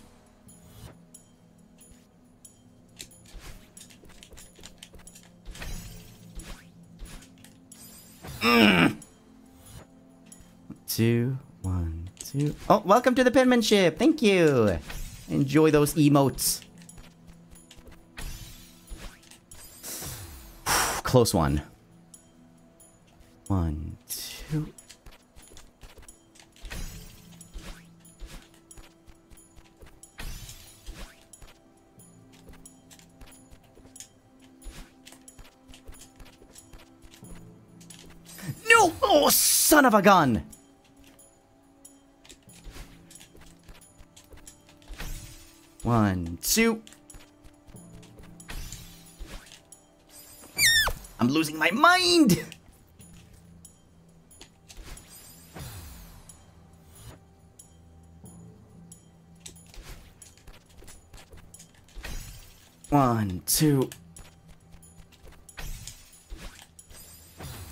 Mm. Two, one, two. Oh, welcome to the penmanship. Thank you. Enjoy those emotes. Close one. One, two. No! Oh, Son of a gun! One, two. I'm losing my mind! One, two.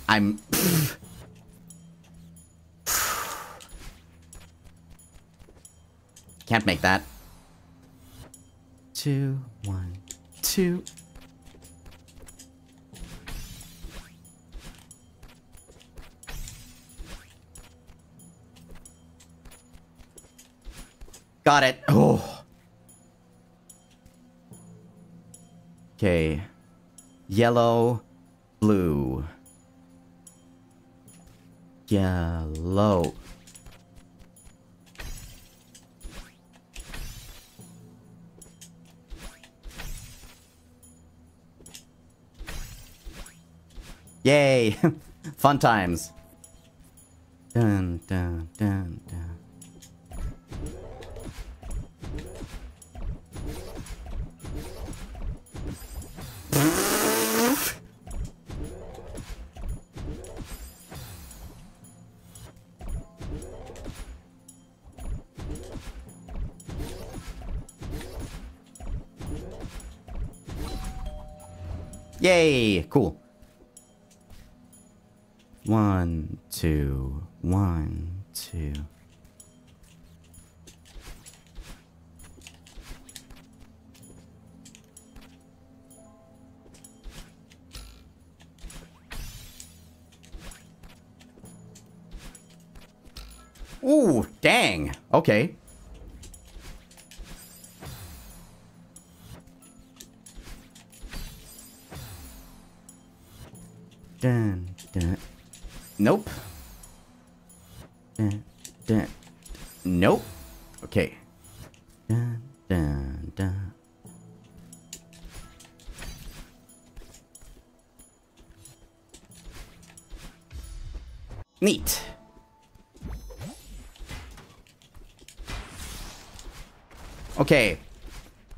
I'm. Can't make that. Two, one, two. Got it. Oh. Okay. Yellow, blue. Yellow. Yay! Fun times. Dun, dun, dun, dun. Okay. Dun, dun. Nope.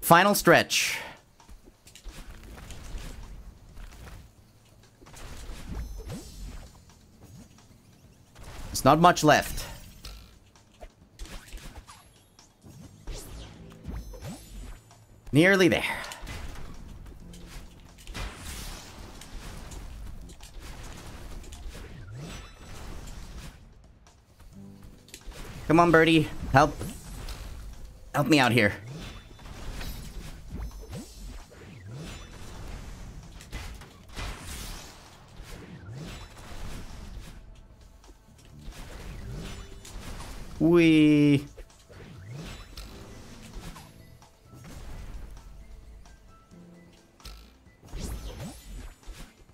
Final stretch. There's not much left. Nearly there. Come on, birdie. Help. Help me out here. We.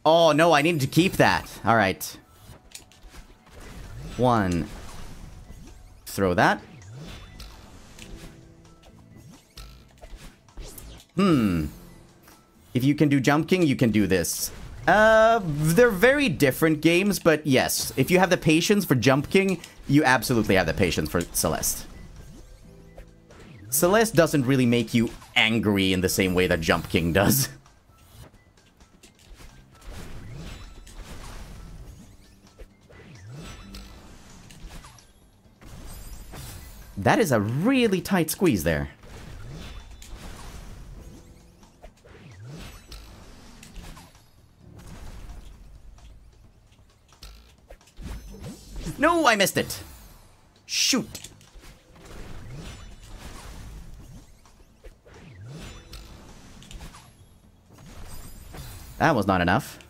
Oh, no, I need to keep that. All right. One. Throw that. Hmm. If you can do Jump King, you can do this. Uh, they're very different games, but yes, if you have the patience for Jump King, you absolutely have the patience for Celeste. Celeste doesn't really make you angry in the same way that Jump King does. That is a really tight squeeze there. I missed it. Shoot. That was not enough.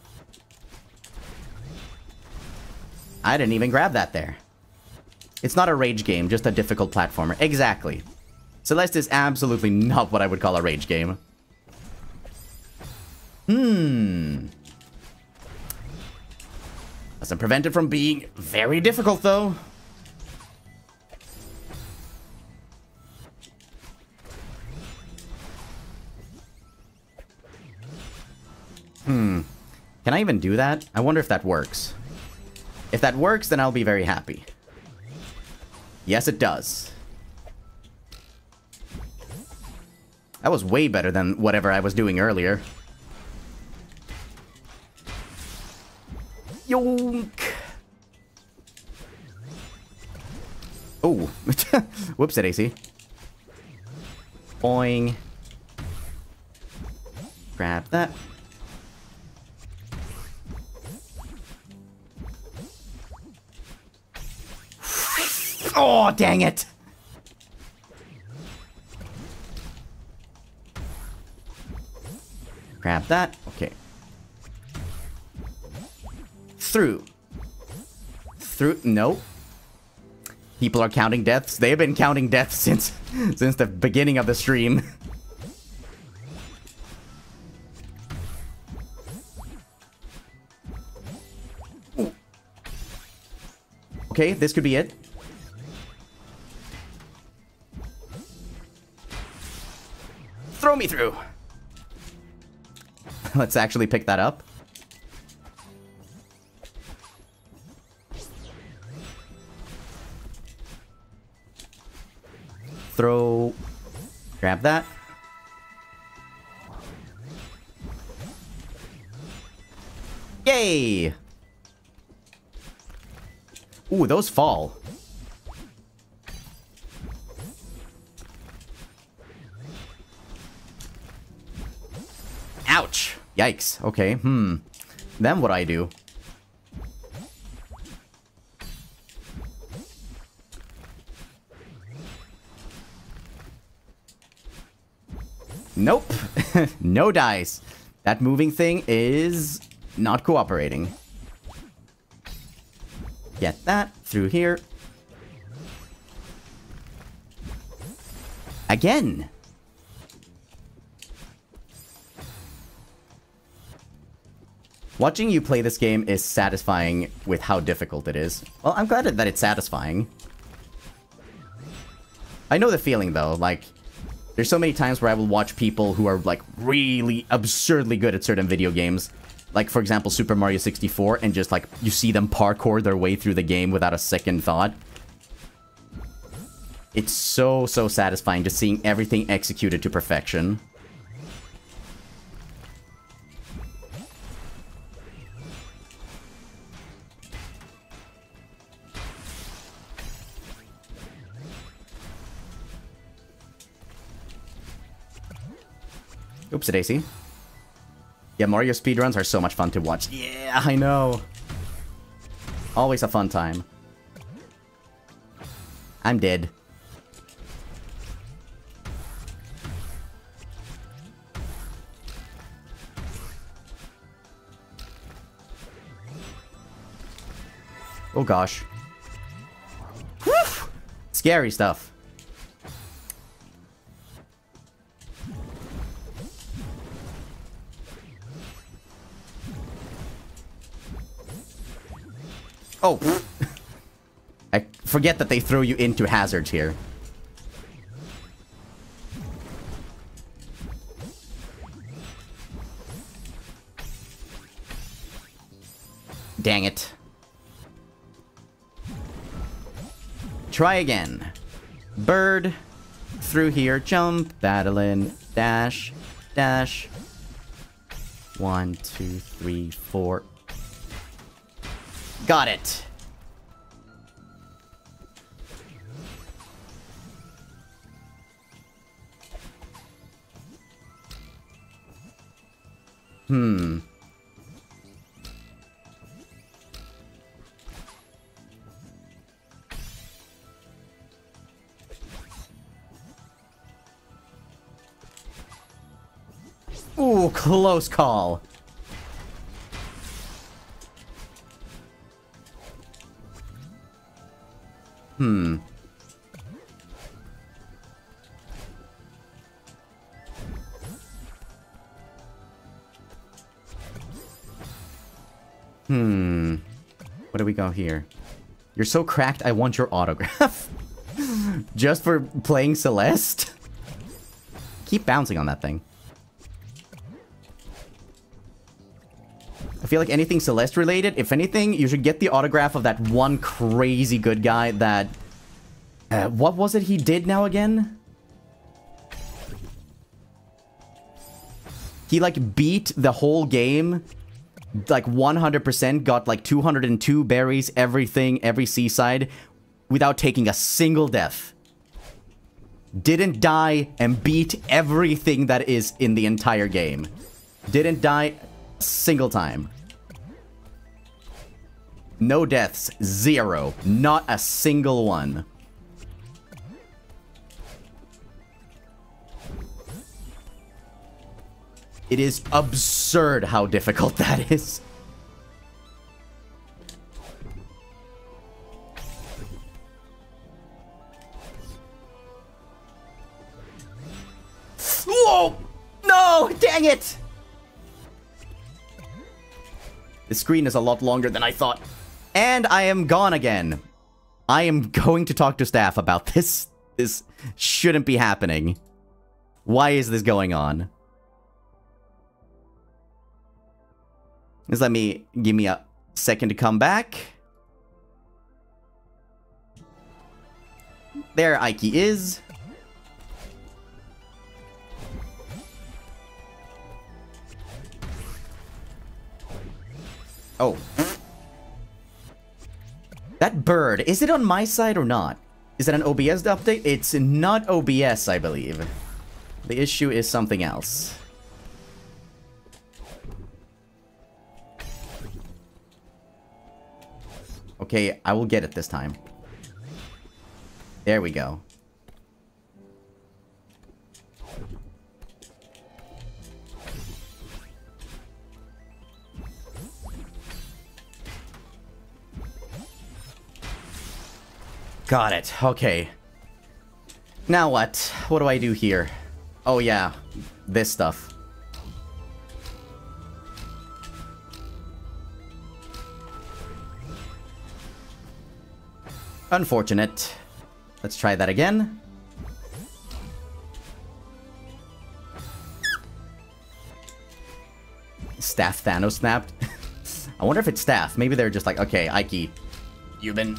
I didn't even grab that there. It's not a rage game, just a difficult platformer. Exactly. Celeste is absolutely not what I would call a rage game. Prevent it from being very difficult, though. Hmm. Can I even do that? I wonder if that works. If that works, then I'll be very happy. Yes, it does. That was way better than whatever I was doing earlier. Yonk! Oh, whoops it, AC. Boing. Grab that. Oh, dang it! Grab that. Okay. Through. Through. No. People are counting deaths. They've been counting deaths since since the beginning of the stream. Okay, this could be it. Throw me through. Let's actually pick that up. Throw... Grab that. Yay! Ooh, those fall. Ouch! Yikes. Okay, hmm. Then what I do? no dice. That moving thing is not cooperating. Get that through here. Again. Watching you play this game is satisfying with how difficult it is. Well, I'm glad that it's satisfying. I know the feeling though, like, there's so many times where I will watch people who are like really absurdly good at certain video games. Like, for example, Super Mario 64, and just like, you see them parkour their way through the game without a second thought. It's so, so satisfying just seeing everything executed to perfection. Oops, Daisy. Yeah, Mario speedruns are so much fun to watch. Yeah, I know. Always a fun time. I'm dead. Oh gosh. Whew! Scary stuff. Oh. I forget that they throw you into hazards here. Dang it. Try again. Bird. Through here. Jump. Battling. Dash. Dash. One, two, three, four. Got it. Hmm. Ooh, close call. Hmm. Hmm. What do we got here? You're so cracked, I want your autograph. Just for playing Celeste? Keep bouncing on that thing. Feel like anything Celeste related, if anything, you should get the autograph of that one crazy good guy that... Uh, what was it he did now again? He like beat the whole game like 100%, got like 202 berries, everything, every C-side, without taking a single death. Didn't die and beat everything that is in the entire game. Didn't die a single time. No deaths, zero. Not a single one. It is absurd how difficult that is. Whoa! No! Dang it! The screen is a lot longer than I thought. And I am gone again. I am going to talk to staff about this. This shouldn't be happening. Why is this going on? Just let me give me a second to come back. There Ike is. Oh. That bird, is it on my side or not? Is that an OBS update? It's not OBS, I believe. The issue is something else. Okay, I will get it this time. There we go. Got it. Okay. Now what? What do I do here? Oh yeah, this stuff. Unfortunate. Let's try that again. Staff Thanos snapped. I wonder if it's staff. Maybe they're just like, okay, Ike, you've been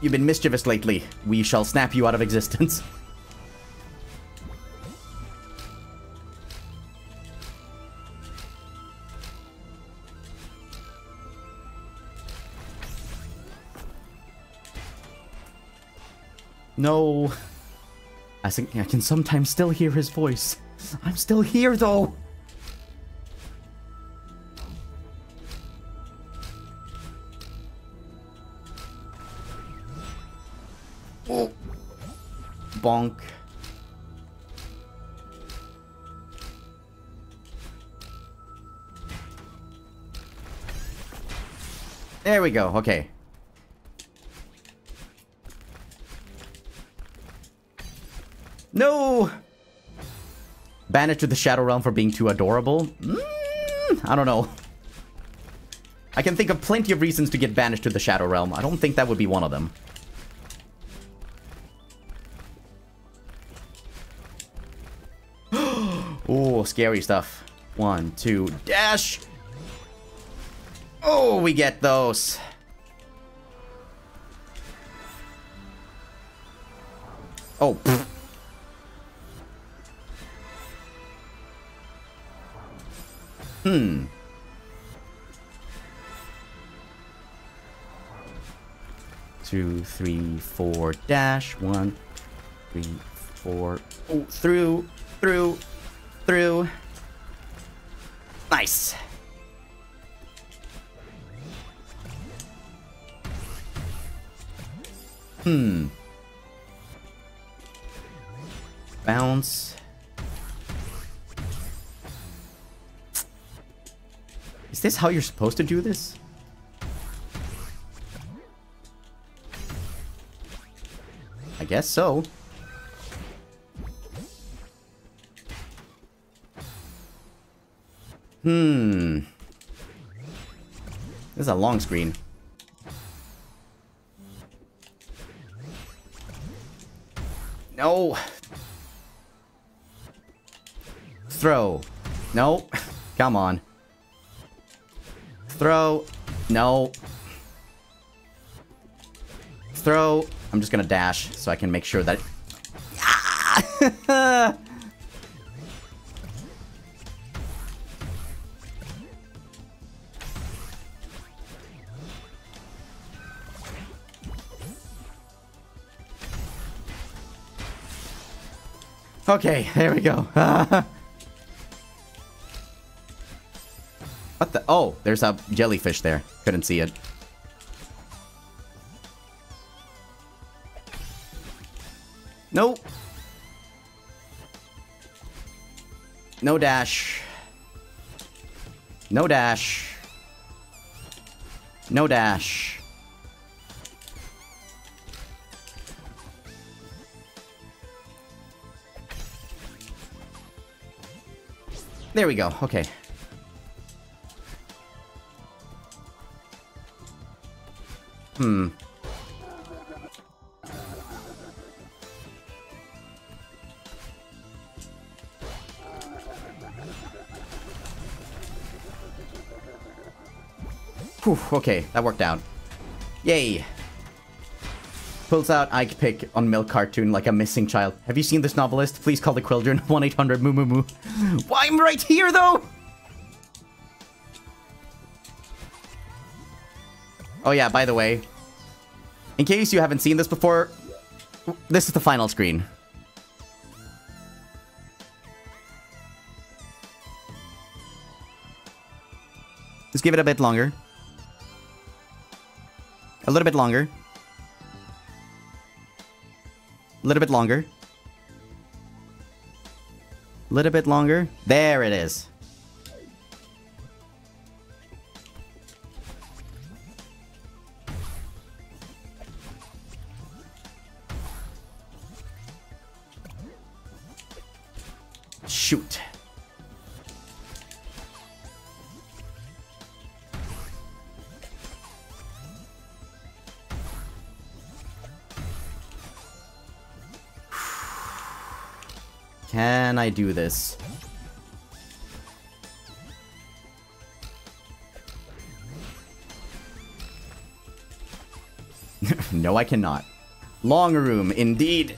you've been mischievous lately. We shall snap you out of existence. No. I think I can sometimes still hear his voice. I'm still here, though. Oh. Bonk. There we go. Okay. No! Banished to the Shadow Realm for being too adorable? Mm, I don't know. I can think of plenty of reasons to get banished to the Shadow Realm. I don't think that would be one of them. Oh, scary stuff. One, two, dash! Oh, we get those. Oh, pfft. Hmm. Two, three, four, dash. One, three, four. Oh, through, through, through. Nice. Hmm. Bounce. Is this how you're supposed to do this? I guess so. Hmm. This is a long screen. No. Throw. No. Come on. Throw. No. Throw. I'm just gonna dash so I can make sure that... Ah! Okay, there we go. what the? Oh, there's a jellyfish there. Couldn't see it. Nope. No dash. No dash. No dash. There we go. Okay. Hmm. Whew, okay, that worked out. Yay! Pulls out Ike pick on milk cartoon like a missing child. Have you seen this novelist? Please call the Quilldren 1-800 moo moo moo. Why I'm right here though? Oh yeah, by the way, in case you haven't seen this before, this is the final screen. Just give it a bit longer. A little bit longer. A little bit longer. A little bit longer. There it is. I do this? no, I cannot. Long room, indeed.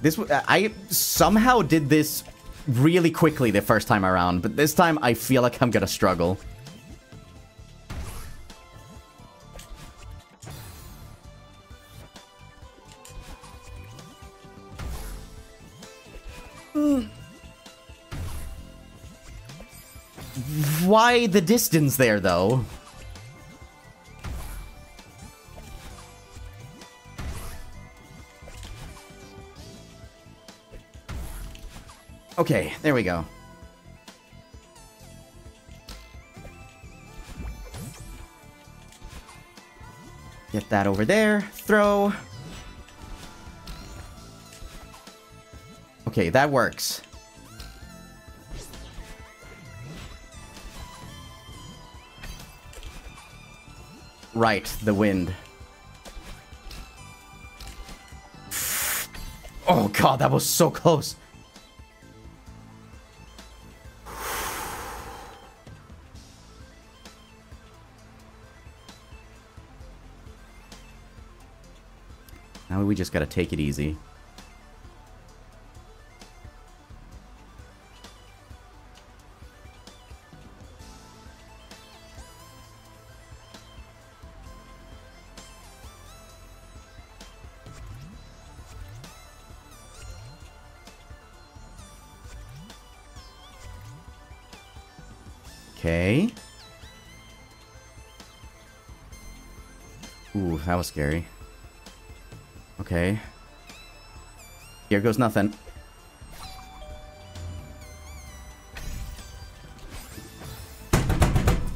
This I somehow did this really quickly the first time around, but this time I feel like I'm gonna struggle. Why the distance there, though? Okay, there we go. Get that over there. Throw. Okay, that works. Right, the wind. Oh god, that was so close. Now we just gotta take it easy. Was scary. Okay. Here goes nothing.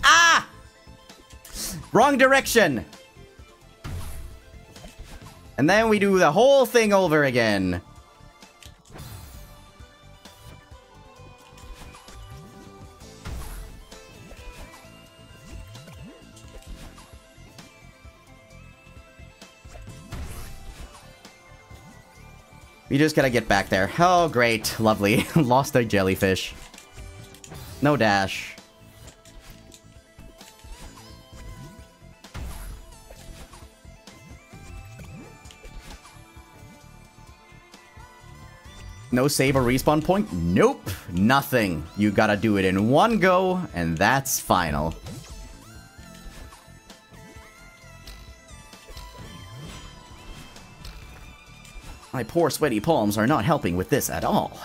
Ah! Wrong direction! And then we do the whole thing over again. Just gotta get back there. Oh, great. Lovely. Lost a jellyfish. No dash. No save or respawn point? Nope, nothing. You gotta do it in one go, and that's final. My poor sweaty palms are not helping with this at all.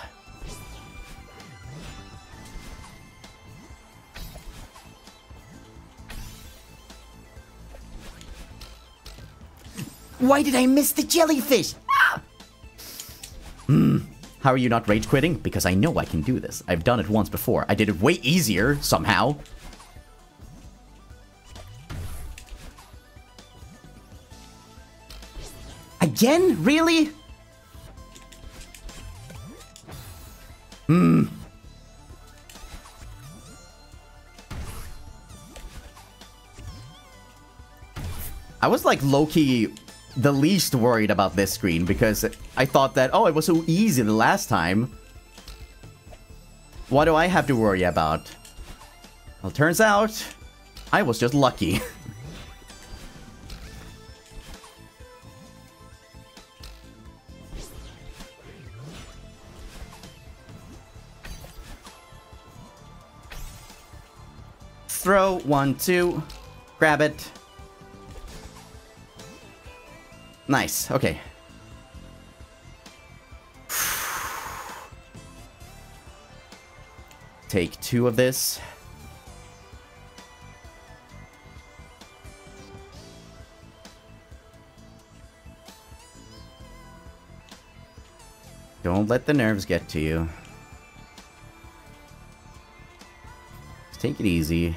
Why did I miss the jellyfish? Hmm. How are you not rage quitting? Because I know I can do this. I've done it once before. I did it way easier, somehow. Again? Really? I was like low-key the least worried about this screen because I thought that, oh, it was so easy the last time. What do I have to worry about? Well, turns out, I was just lucky. Throw, one, two, grab it. Nice, okay. Take two of this. Don't let the nerves get to you. Take it easy.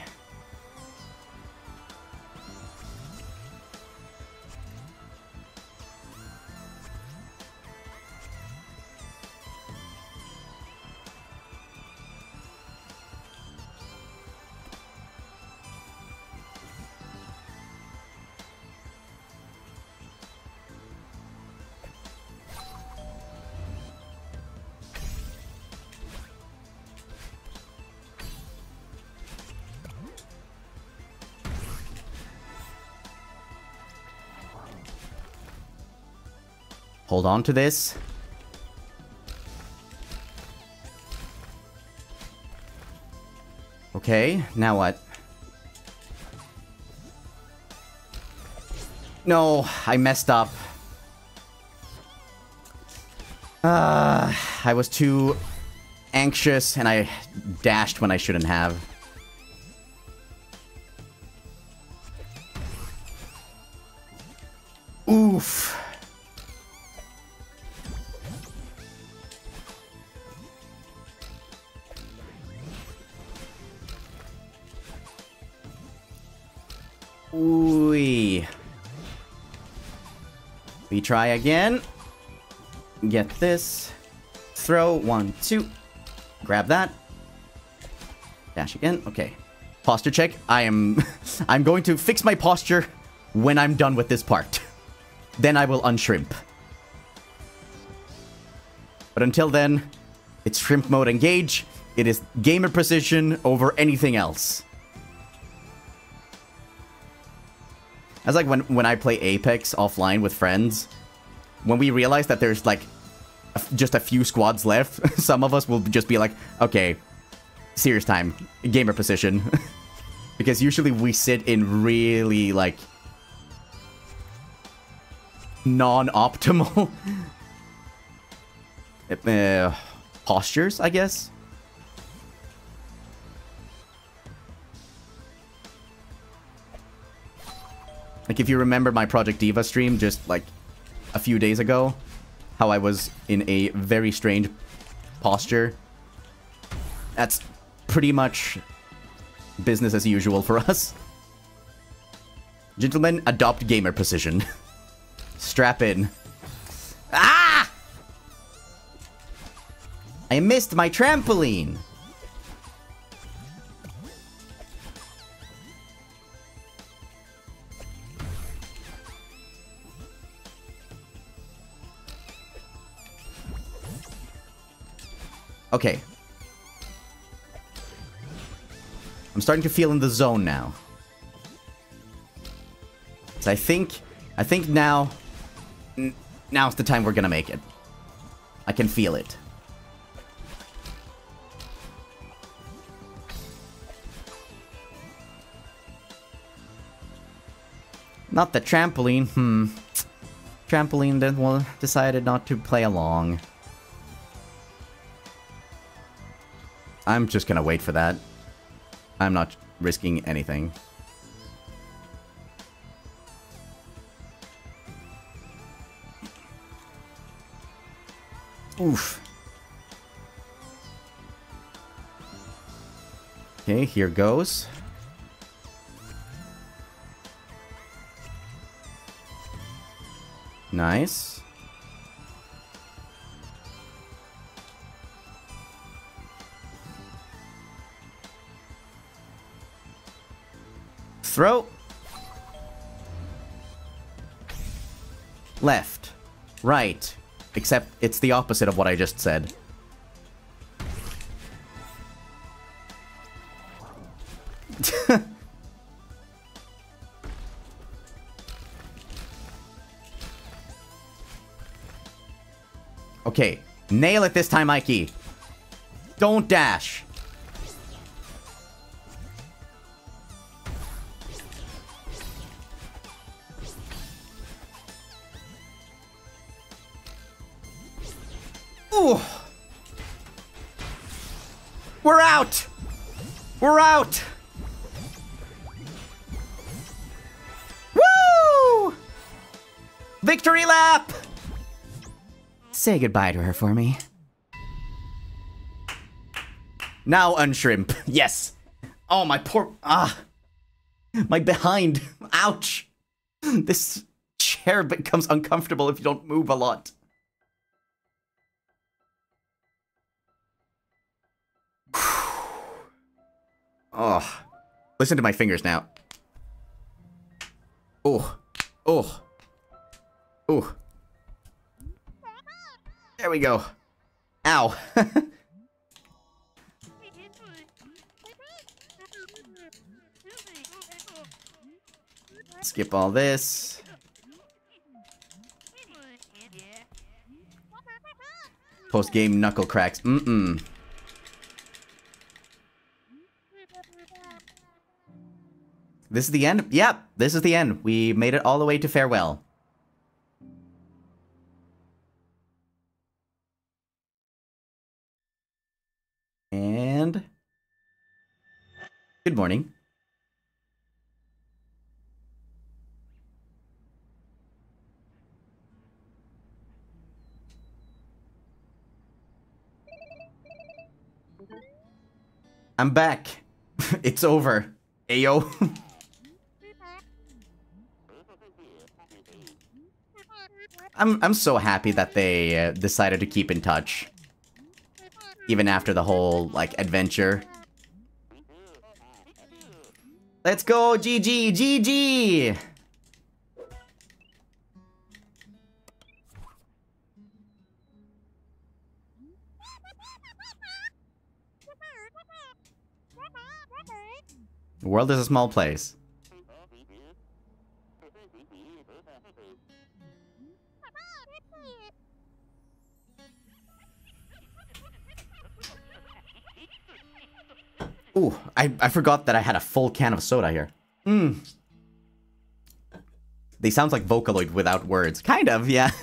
On to this. Okay, now what? No, I messed up. Uh, I was too anxious and I dashed when I shouldn't have. Try again. Get this. Throw. One, two. Grab that. Dash again. Okay. Posture check. I am... I'm going to fix my posture when I'm done with this part. then I will unshrimp. But until then, it's shrimp mode engage. It is gamer precision over anything else. That's like when, when I play Apex offline with friends. When we realize that there's like just a few squads left, some of us will just be like, okay, serious time, gamer position. because usually we sit in really like non-optimal uh, postures, I guess. Like, if you remember my Project Diva stream just, like, a few days ago, how I was in a very strange posture, that's pretty much business as usual for us. Gentlemen, adopt gamer position. Strap in. Ah! I missed my trampoline! Okay. I'm starting to feel in the zone now. So I think, I think now, now's the time we're gonna make it. I can feel it. Not the trampoline, hmm. Trampoline then well decided not to play along. I'm just gonna wait for that. I'm not risking anything. Oof. Okay, here goes. Nice. Throw. Left. Right. Except it's the opposite of what I just said. okay. Nail it this time, Mikey. Don't dash. Say goodbye to her for me. Now unshrimp. Yes. Oh, my poor... Ah. My behind. Ouch. This chair becomes uncomfortable if you don't move a lot. Oh. Listen to my fingers now. Oh. Oh. Oh. There we go. Ow. Skip all this. Post-game knuckle cracks. Mm-mm. This is the end? Yep, this is the end. We made it all the way to farewell. Good morning. I'm back. it's over. Ayo. I'm I'm so happy that they uh, decided to keep in touch. Even after the whole, like, adventure. Let's go, GG, GG! The world is a small place. I, I forgot that I had a full can of soda here. Mmm. They sound like Vocaloid without words. Kind of, yeah.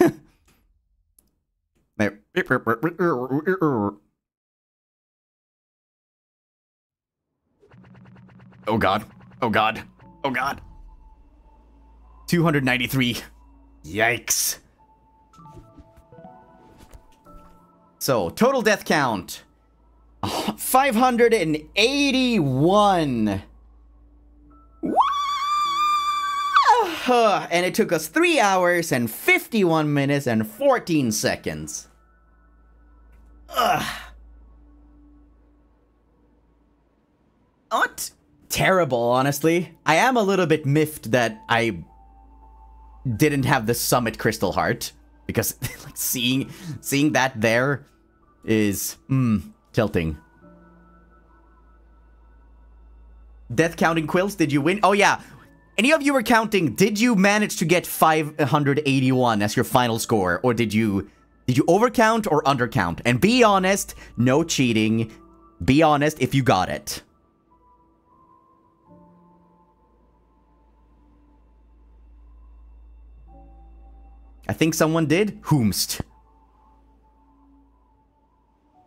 oh god. Oh god. Oh god. 293. Yikes. So, total death count. 581. And it took us 3 hours and 51 minutes and 14 seconds. Ugh. Not terrible, honestly. I am a little bit miffed that I didn't have the Summit Crystal Heart. Because like seeing seeing that there is mm, tilting. Death counting quills, did you win? Oh yeah. Any of you were counting, did you manage to get 581 as your final score? Or did you did you overcount or undercount? And be honest, no cheating. Be honest if you got it. I think someone did. Whomst.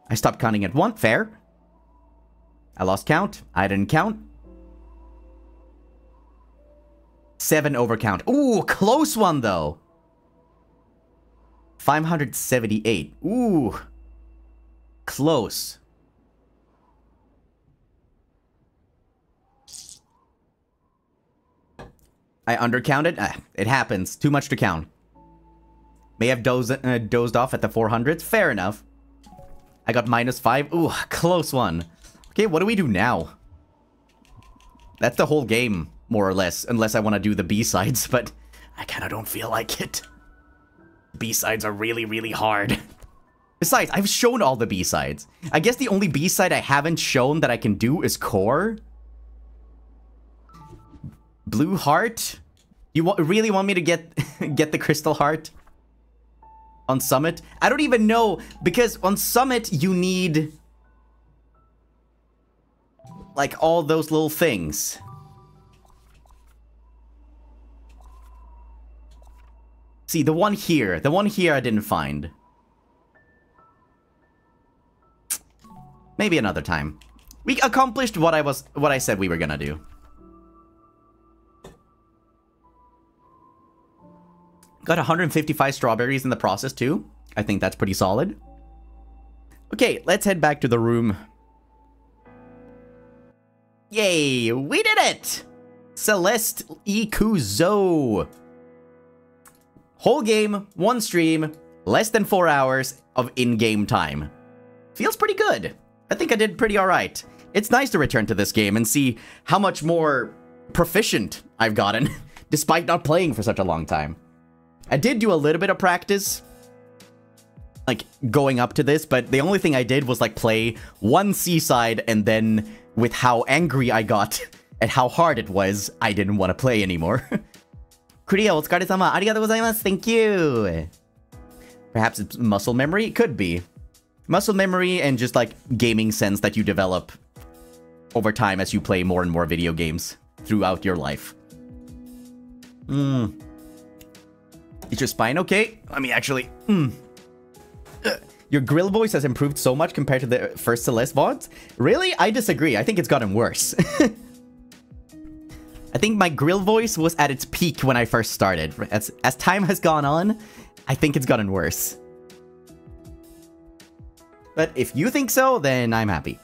I stopped counting at one. Fair. I lost count. I didn't count. Seven overcount. Ooh, close one though. 578. Ooh. Close. I undercounted. Ah, it happens. Too much to count. May have dozed, uh, dozed off at the 400s. Fair enough. I got minus 5. Ooh, close one. Okay, what do we do now? That's the whole game, more or less. Unless I want to do the B-sides, but I kind of don't feel like it. B-sides are really, really hard. Besides, I've shown all the B-sides. I guess the only B-side I haven't shown that I can do is Core. Blue Heart? You really want me to get get the Crystal Heart? On Summit? I don't even know, because on Summit you need... Like, all those little things. See, the one here. The one here I didn't find. Maybe another time. We accomplished what I was what I said we were gonna do. Got 155 strawberries in the process too. I think that's pretty solid. Okay, let's head back to the room. Yay, we did it! Celeste Ikuzo. Whole game, one stream, less than four hours of in-game time. Feels pretty good. I think I did pretty alright. It's nice to return to this game and see how much more proficient I've gotten, despite not playing for such a long time. I did do a little bit of practice, like going up to this, but the only thing I did was like play one C-side and then with how angry I got at how hard it was, I didn't want to play anymore. Kurio, otsukare-sama, arigatou gozaimasu, thank you! Perhaps it's muscle memory? It could be. Muscle memory and just like gaming sense that you develop over time as you play more and more video games throughout your life. Hmm. Is your spine okay? Let me actually... Hmm. Your grill voice has improved so much compared to the first Celeste VODs? Really? I disagree. I think it's gotten worse. I think my grill voice was at its peak when I first started. As, as time has gone on, I think it's gotten worse. But if you think so, then I'm happy.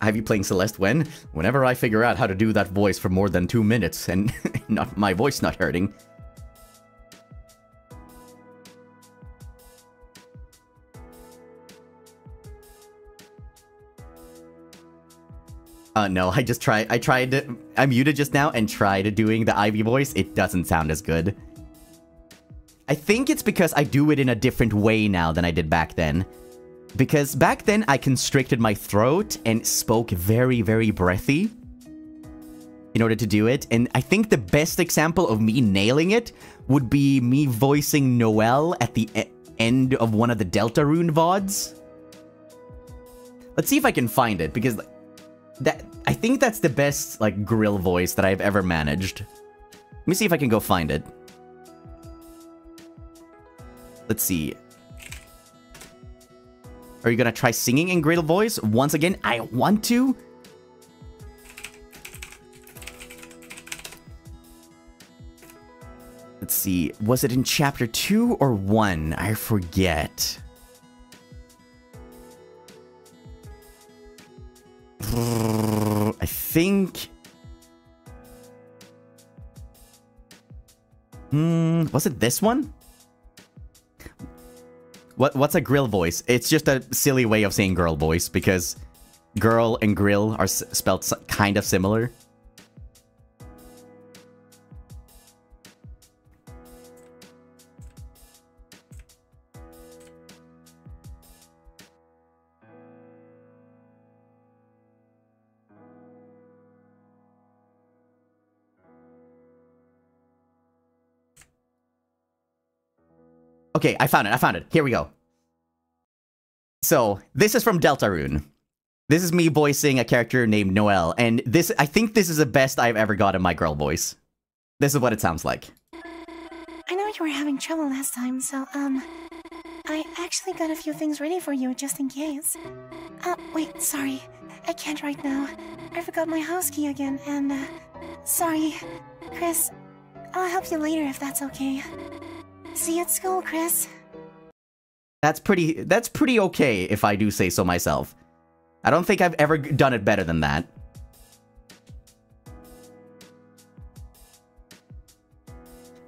Have you playing Celeste when? Whenever I figure out how to do that voice for more than two minutes and not my voice not hurting. Uh, no, I just tried, I tried, to, I muted just now and tried doing the Ivy voice. It doesn't sound as good. I think it's because I do it in a different way now than I did back then. Because back then I constricted my throat and spoke very, very breathy in order to do it. And I think the best example of me nailing it would be me voicing Noelle at the e end of one of the Deltarune VODs. Let's see if I can find it, because that I think that's the best like grill voice that I've ever managed. Let me see if I can go find it. Let's see. Are you gonna try singing in grill voice? Once again, I want to. Let's see. Was it in chapter 2 or 1? I forget. I think... Hmm, was it this one? What What's a grill voice? It's just a silly way of saying girl voice because girl and grill are spelled kind of similar. Okay, I found it. I found it. Here we go. So, this is from Deltarune. This is me voicing a character named Noelle, and this I think this is the best I've ever got in my girl voice. This is what it sounds like. I know you were having trouble last time, so, um, I actually got a few things ready for you just in case. Uh, wait, sorry. I can't right now. I forgot my house key again, and, uh, sorry. Kris, I'll help you later if that's okay. See you at school, Kris. That's pretty that's pretty okay if I do say so myself. I don't think I've ever done it better than that.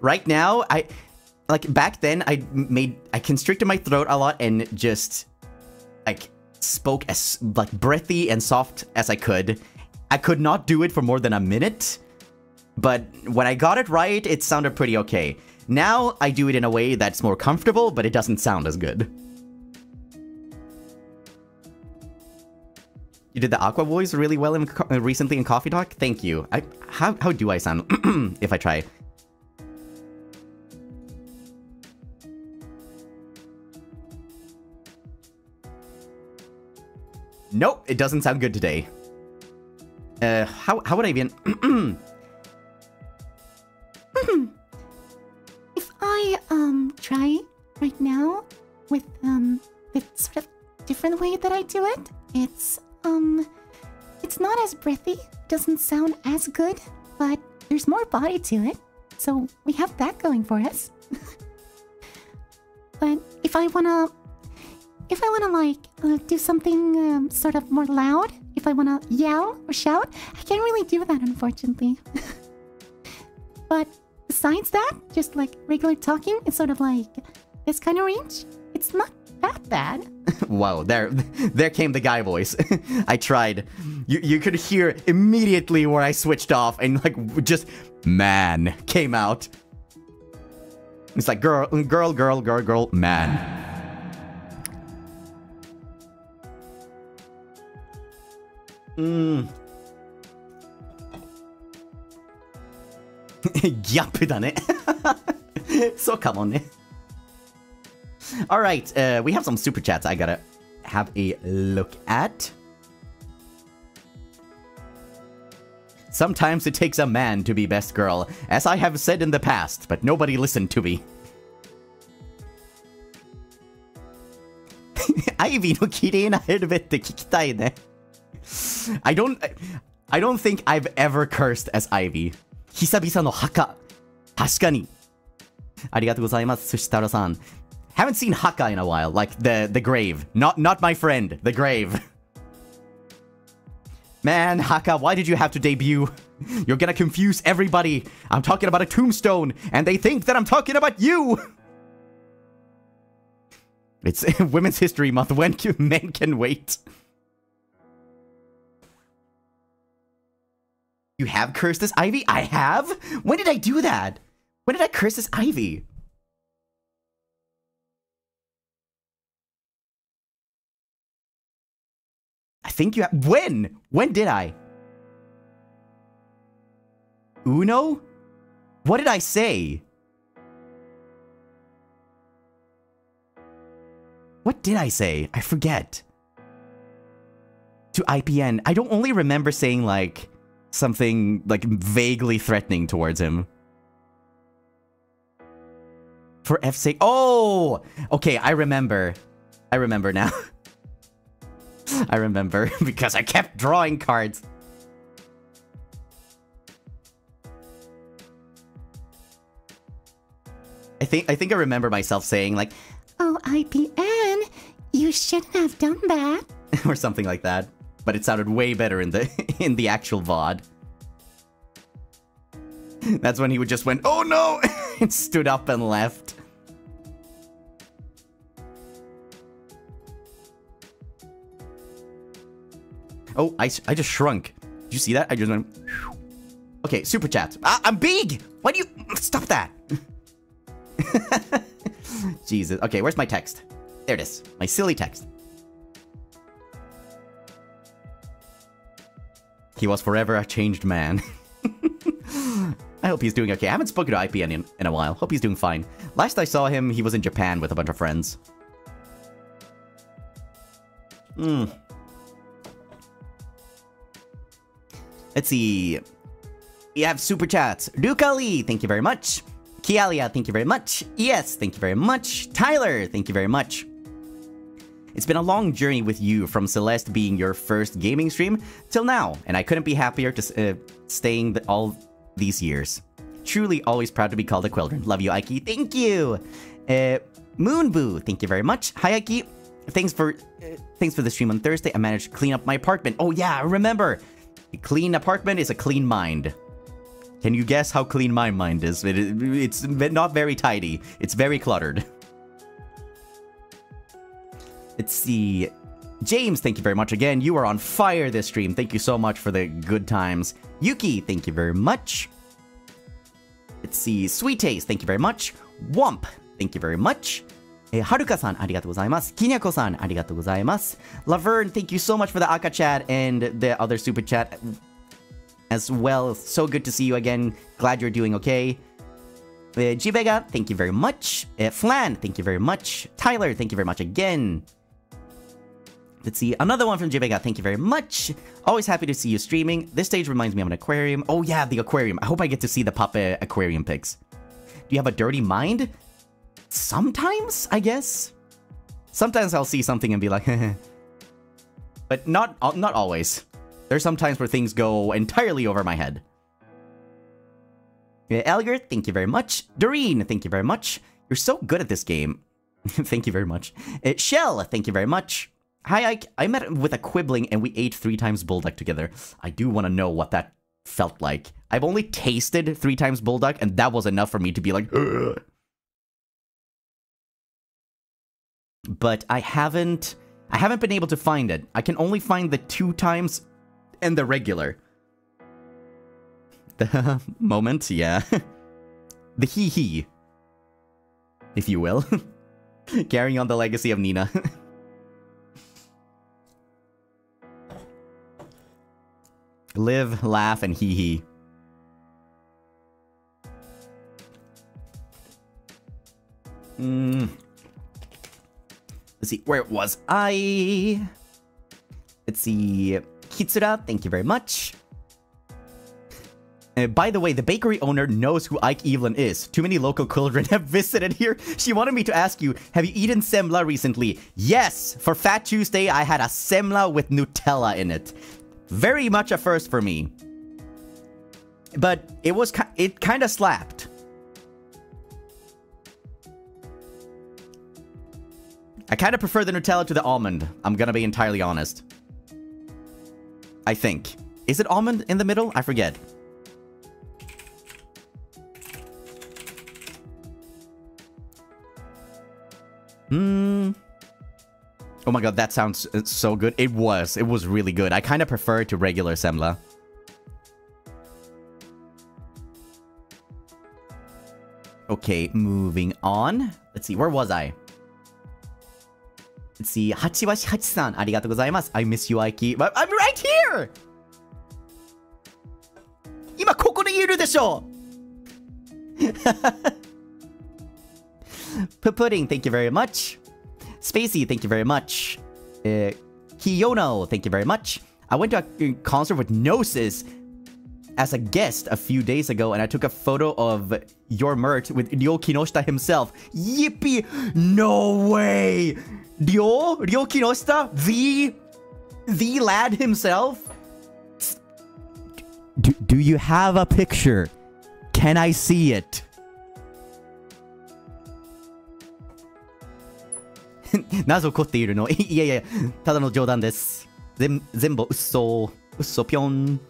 Right now, I like back then I made I constricted my throat a lot and just like spoke as like breathy and soft as I could. I could not do it for more than a minute, but when I got it right, it sounded pretty okay. Now I do it in a way that's more comfortable, but it doesn't sound as good. You did the Aqua voice really well in, recently in Coffee Talk. Thank you. I, how, how do I sound if I try? Nope, it doesn't sound good today. Uh, how, how would I even... I, um, try right now with, um, the sort of different way that I do it, it's, um, it's not as breathy, doesn't sound as good, but there's more body to it, so we have that going for us. but if I wanna if I want to like uh, do something um, sort of more loud, if I want to yell or shout, I can't really do that unfortunately. but besides that, just like regular talking, it's sort of like this kind of range. It's not that bad. wow, there, there came the guy voice. I tried. You, you could hear immediately where I switched off, and like just man came out. It's like girl, girl, girl, girl, girl, man. Mm. ギャップだね。そうかもね。Alright, uh, we have some super chats I gotta have a look at. Sometimes it takes a man to be best girl, as I have said in the past, but nobody listened to me. Ivy の綺麗なヘルメット聞きたいね。I don't... I don't think I've ever cursed as Ivy. 久々の墓。確かに。ありがとうございます、寿司太郎さん。Haven't seen Haka in a while, like the, the grave. Not, not my friend, the grave. Man, Haka, why did you have to debut? You're gonna confuse everybody. I'm talking about a tombstone, and they think that I'm talking about you! It's Women's History Month. When can, men can wait. You have cursed this Ivy? I have? When did I do that? When did I curse this Ivy? I think you have- When? When did I? Uno? What did I say? What did I say? I forget. To IPN. I don't only remember saying like something like vaguely threatening towards him. For F's sake. Oh! Okay, I remember. I remember now. I remember because I kept drawing cards. I think I think I remember myself saying like, "Oh, IPN, you shouldn't have done that," or something like that but it sounded way better in the in the actual VOD. That's when he would just went, oh no! and stood up and left. Oh, I, I just shrunk. Did you see that? I just went... Okay, super chat. Ah, I'm big! Why do you... Stop that! Jesus. Okay, where's my text? There it is. My silly text. He was forever a changed man. I hope he's doing okay. I haven't spoken to IPN in, in a while. Hope he's doing fine. Last I saw him, he was in Japan with a bunch of friends. Hmm. Let's see. We have super chats. Lee, thank you very much. Kialia, thank you very much. Yes, thank you very much. Tyler, thank you very much. It's been a long journey with you from Celeste being your first gaming stream till now, and I couldn't be happier to uh, staying the, all these years. Truly always proud to be called a Quilldren. Love you, Aiki. Thank you. Uh, Moonboo, thank you very much. Hi, Aiki. Thanks for uh, thanks for the stream on Thursday. I managed to clean up my apartment. Oh yeah, remember, a clean apartment is a clean mind. Can you guess how clean my mind is? It, it's not very tidy. It's very cluttered. Let's see. James, thank you very much again. You are on fire this stream. Thank you so much for the good times. Yuki, thank you very much. Let's see. Sweet Taste, thank you very much. Womp, thank you very much. Eh, Haruka-san, arigatou gozaimasu. Kinyako-san, arigatou gozaimasu. Laverne, thank you so much for the Aka chat and the other super chat as well. So good to see you again. Glad you're doing okay. Uh, Jibega, thank you very much. Uh, Flan, thank you very much. Tyler, thank you very much again. Let's see, another one from Jibega, thank you very much. Always happy to see you streaming. This stage reminds me of an aquarium. Oh yeah, the aquarium. I hope I get to see the puppet aquarium pics. Do you have a dirty mind? Sometimes, I guess. Sometimes I'll see something and be like, but not not always. There's some times where things go entirely over my head. Elgar, thank you very much. Doreen, thank you very much. You're so good at this game. thank you very much. Uh, Shell, thank you very much. Hi, Ike. I met with a quibbling and we ate three times Bulldog together. I do want to know what that felt like. I've only tasted three times Bulldog and that was enough for me to be like, Ugh. But I haven't... I haven't been able to find it. I can only find the two times and the regular. The moment, yeah. the hee hee. If you will. Carrying on the legacy of Nina. Live, laugh, and hee hee. Mm. Let's see, where it was I? Let's see. Kitsura, thank you very much. Uh, by the way, the bakery owner knows who Ike Eveland is. Too many local children have visited here. She wanted me to ask you, have you eaten semla recently? Yes! For Fat Tuesday, I had a semla with Nutella in it. Very much a first for me. But it was it kind of slapped. I kind of prefer the Nutella to the almond. I'm gonna be entirely honest. I think. Is it almond in the middle? I forget. Hmm. Oh my god, that sounds uh, so good. It was. It was really good. I kind of prefer it to regular semla. Okay, moving on. Let's see, where was I? Let's see, Hachiwashi Hachi-san, arigatou gozaimasu. I miss you, Aiki. But I'm right here! 今ここにいるでしょ Pudding, thank you very much. Spacey, thank you very much. Uh, Kiyono, thank you very much. I went to a concert with Gnosis as a guest a few days ago, and I took a photo of your merch with Ryo Kinoshita himself. Yippee! No way! Ryo? Ryo Kinoshita? The... The lad himself? Do, do you have a picture? Can I see it? なぜ怒っているのいやいや、ただの冗談です。全全部嘘、嘘ぴょん。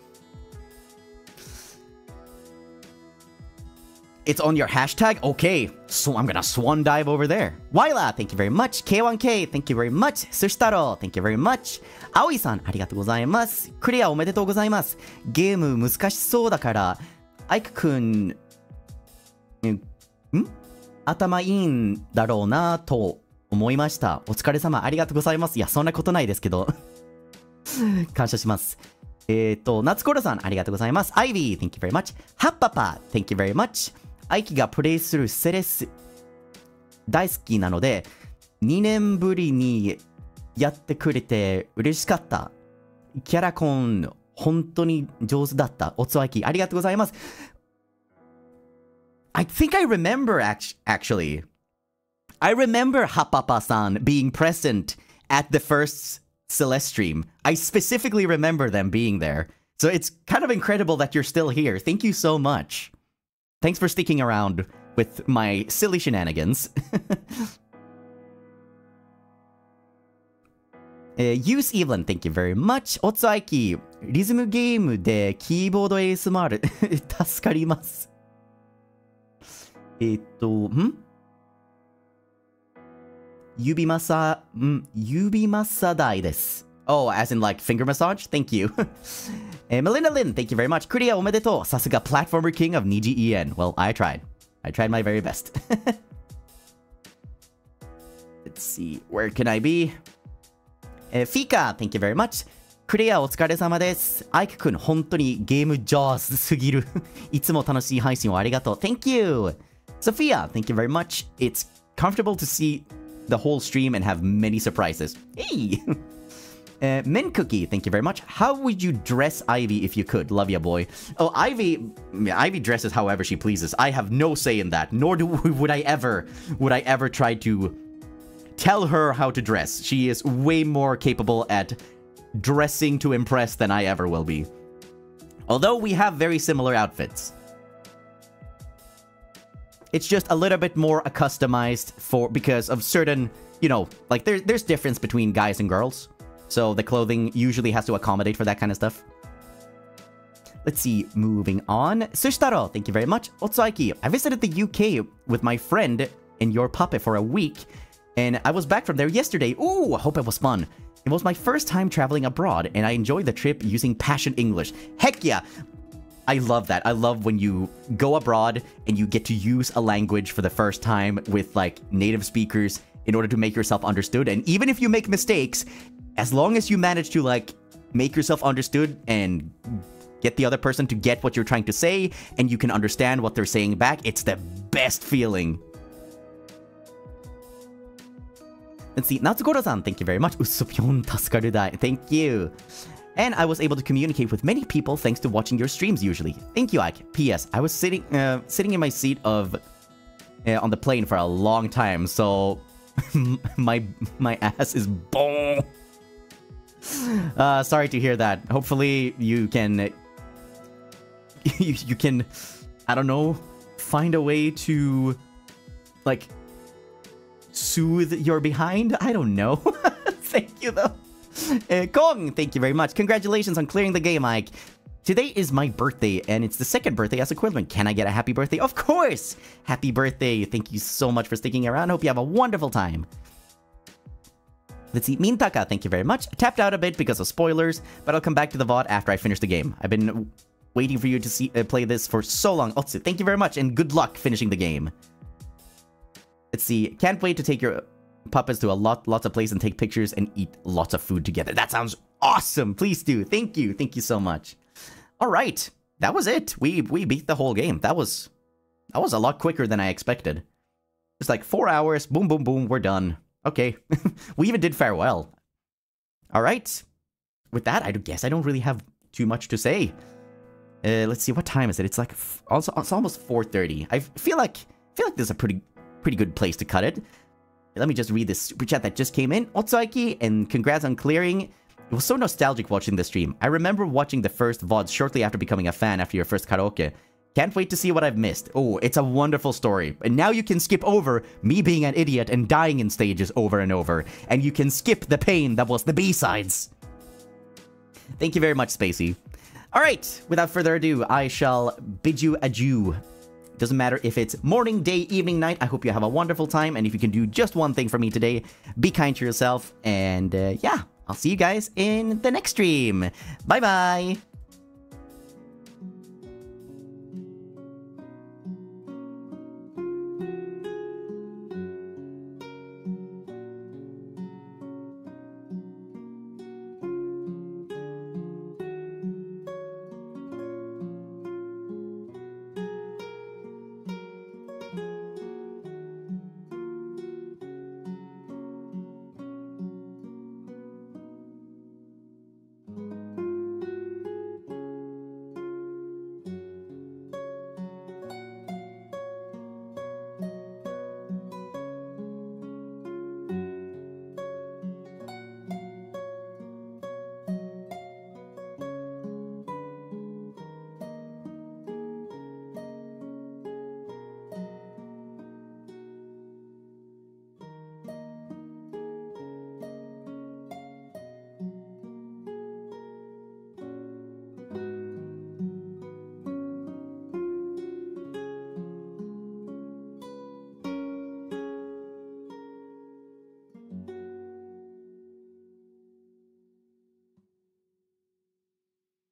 It's on your hashtag? Okay, so I'm gonna swan dive over there. Wyla, thank you very much. K1K, thank you very much. Sushitaro, thank you very much. Aoi-san, ありがとうございます。クリアおめでとうございます。ゲーム難しそうだから、アイクくん、ん頭いいんだろうなと思いました。お疲れ様、ありがとうございます。いや、そんなことないですけど。感謝します。えっ、と、夏コロさん、ありがとうございます。アイビー、thank you very much. ハッパパ、thank you very much. アイキがプレイするセレス、大好きなので、2年ぶりにやってくれて嬉しかった。キャラコン、本当に上手だった。おつわき、ありがとうございます。I think I remember act- actually. I remember Hapapa-san being present at the first Celeste stream. I specifically remember them being there. So it's kind of incredible that you're still here. Thank you so much. Thanks for sticking around with my silly shenanigans. えー、Use Evelyn, thank you very much. おつあいき、リズムゲームでキーボード ASMR 助かります。えっと、ん Yubi Masa... Mm, Yubi Masadai. Oh, as in like finger massage? Thank you. and eh, Melinda Lin, thank you very much. Kuria omedetou. Sasuga platformer king of Niji En. Well, I tried. I tried my very best. Let's see, where can I be? Uh, Fika, thank you very much. クレアお疲れ様です。アイクくん、本当にゲーム上手すぎる。いつも楽しい配信をありがとう。Thank you! Sophia, thank you very much. It's comfortable to see the whole stream and have many surprises. Hey! Uh, Min Cookie, thank you very much. How would you dress Ivy if you could? Love ya, boy. Oh, Ivy, Ivy dresses however she pleases. I have no say in that. Nor do would I ever, would I ever try to tell her how to dress. She is way more capable at dressing to impress than I ever will be. Although we have very similar outfits. It's just a little bit more customized for because of certain, you know, like there, there's difference between guys and girls. So the clothing usually has to accommodate for that kind of stuff. Let's see, moving on. Sushtaro, thank you very much. Otsuaiki, I visited the UK with my friend and your puppet for a week, and I was back from there yesterday. Ooh, I hope it was fun. It was my first time traveling abroad, and I enjoyed the trip using Passion English. Heck yeah! I love that. I love when you go abroad and you get to use a language for the first time with like native speakers in order to make yourself understood. And even if you make mistakes, as long as you manage to like make yourself understood and get the other person to get what you're trying to say and you can understand what they're saying back, it's the best feeling. Let's see, Natsugoro-san, thank you very much. Usopyon tasukaru Thank you. And I was able to communicate with many people thanks to watching your streams usually. Thank you, Ike. P.S. I was sitting uh, sitting in my seat of uh, on the plane for a long time, so my my ass is bone. Uh, sorry to hear that. Hopefully you can you, you can I don't know find a way to like soothe your behind. I don't know. Thank you though. Uh, Kong, thank you very much. Congratulations on clearing the game, Mike. Today is my birthday, and it's the second birthday as equivalent. Can I get a happy birthday? Of course! Happy birthday. Thank you so much for sticking around. Hope you have a wonderful time. Let's see. Mintaka, thank you very much. I Tapped out a bit because of spoilers, but I'll come back to the VOD after I finish the game. I've been waiting for you to see uh, play this for so long. Otsu, thank you very much, and good luck finishing the game. Let's see. Can't wait to take your puppets to a lot, lots of places and take pictures and eat lots of food together. That sounds awesome. Please do. Thank you. Thank you so much. All right, that was it. We we beat the whole game. That was that was a lot quicker than I expected. It's like four hours. Boom, boom, boom. We're done. Okay, we even did farewell. All right. With that, I guess I don't really have too much to say. Uh, let's see. What time is it? It's like also it's almost 4:30. I feel like feel like this is a pretty pretty good place to cut it. Let me just read this super chat that just came in. Otsuaki, and congrats on clearing. It was so nostalgic watching the stream. I remember watching the first VOD shortly after becoming a fan after your first karaoke. Can't wait to see what I've missed. Oh, it's a wonderful story. And now you can skip over me being an idiot and dying in stages over and over. And you can skip the pain that was the B-sides. Thank you very much, Spacey. Alright, without further ado, I shall bid you adieu. Doesn't matter if it's morning, day, evening, night. I hope you have a wonderful time. And if you can do just one thing for me today, be kind to yourself. And uh, yeah, I'll see you guys in the next stream. Bye bye.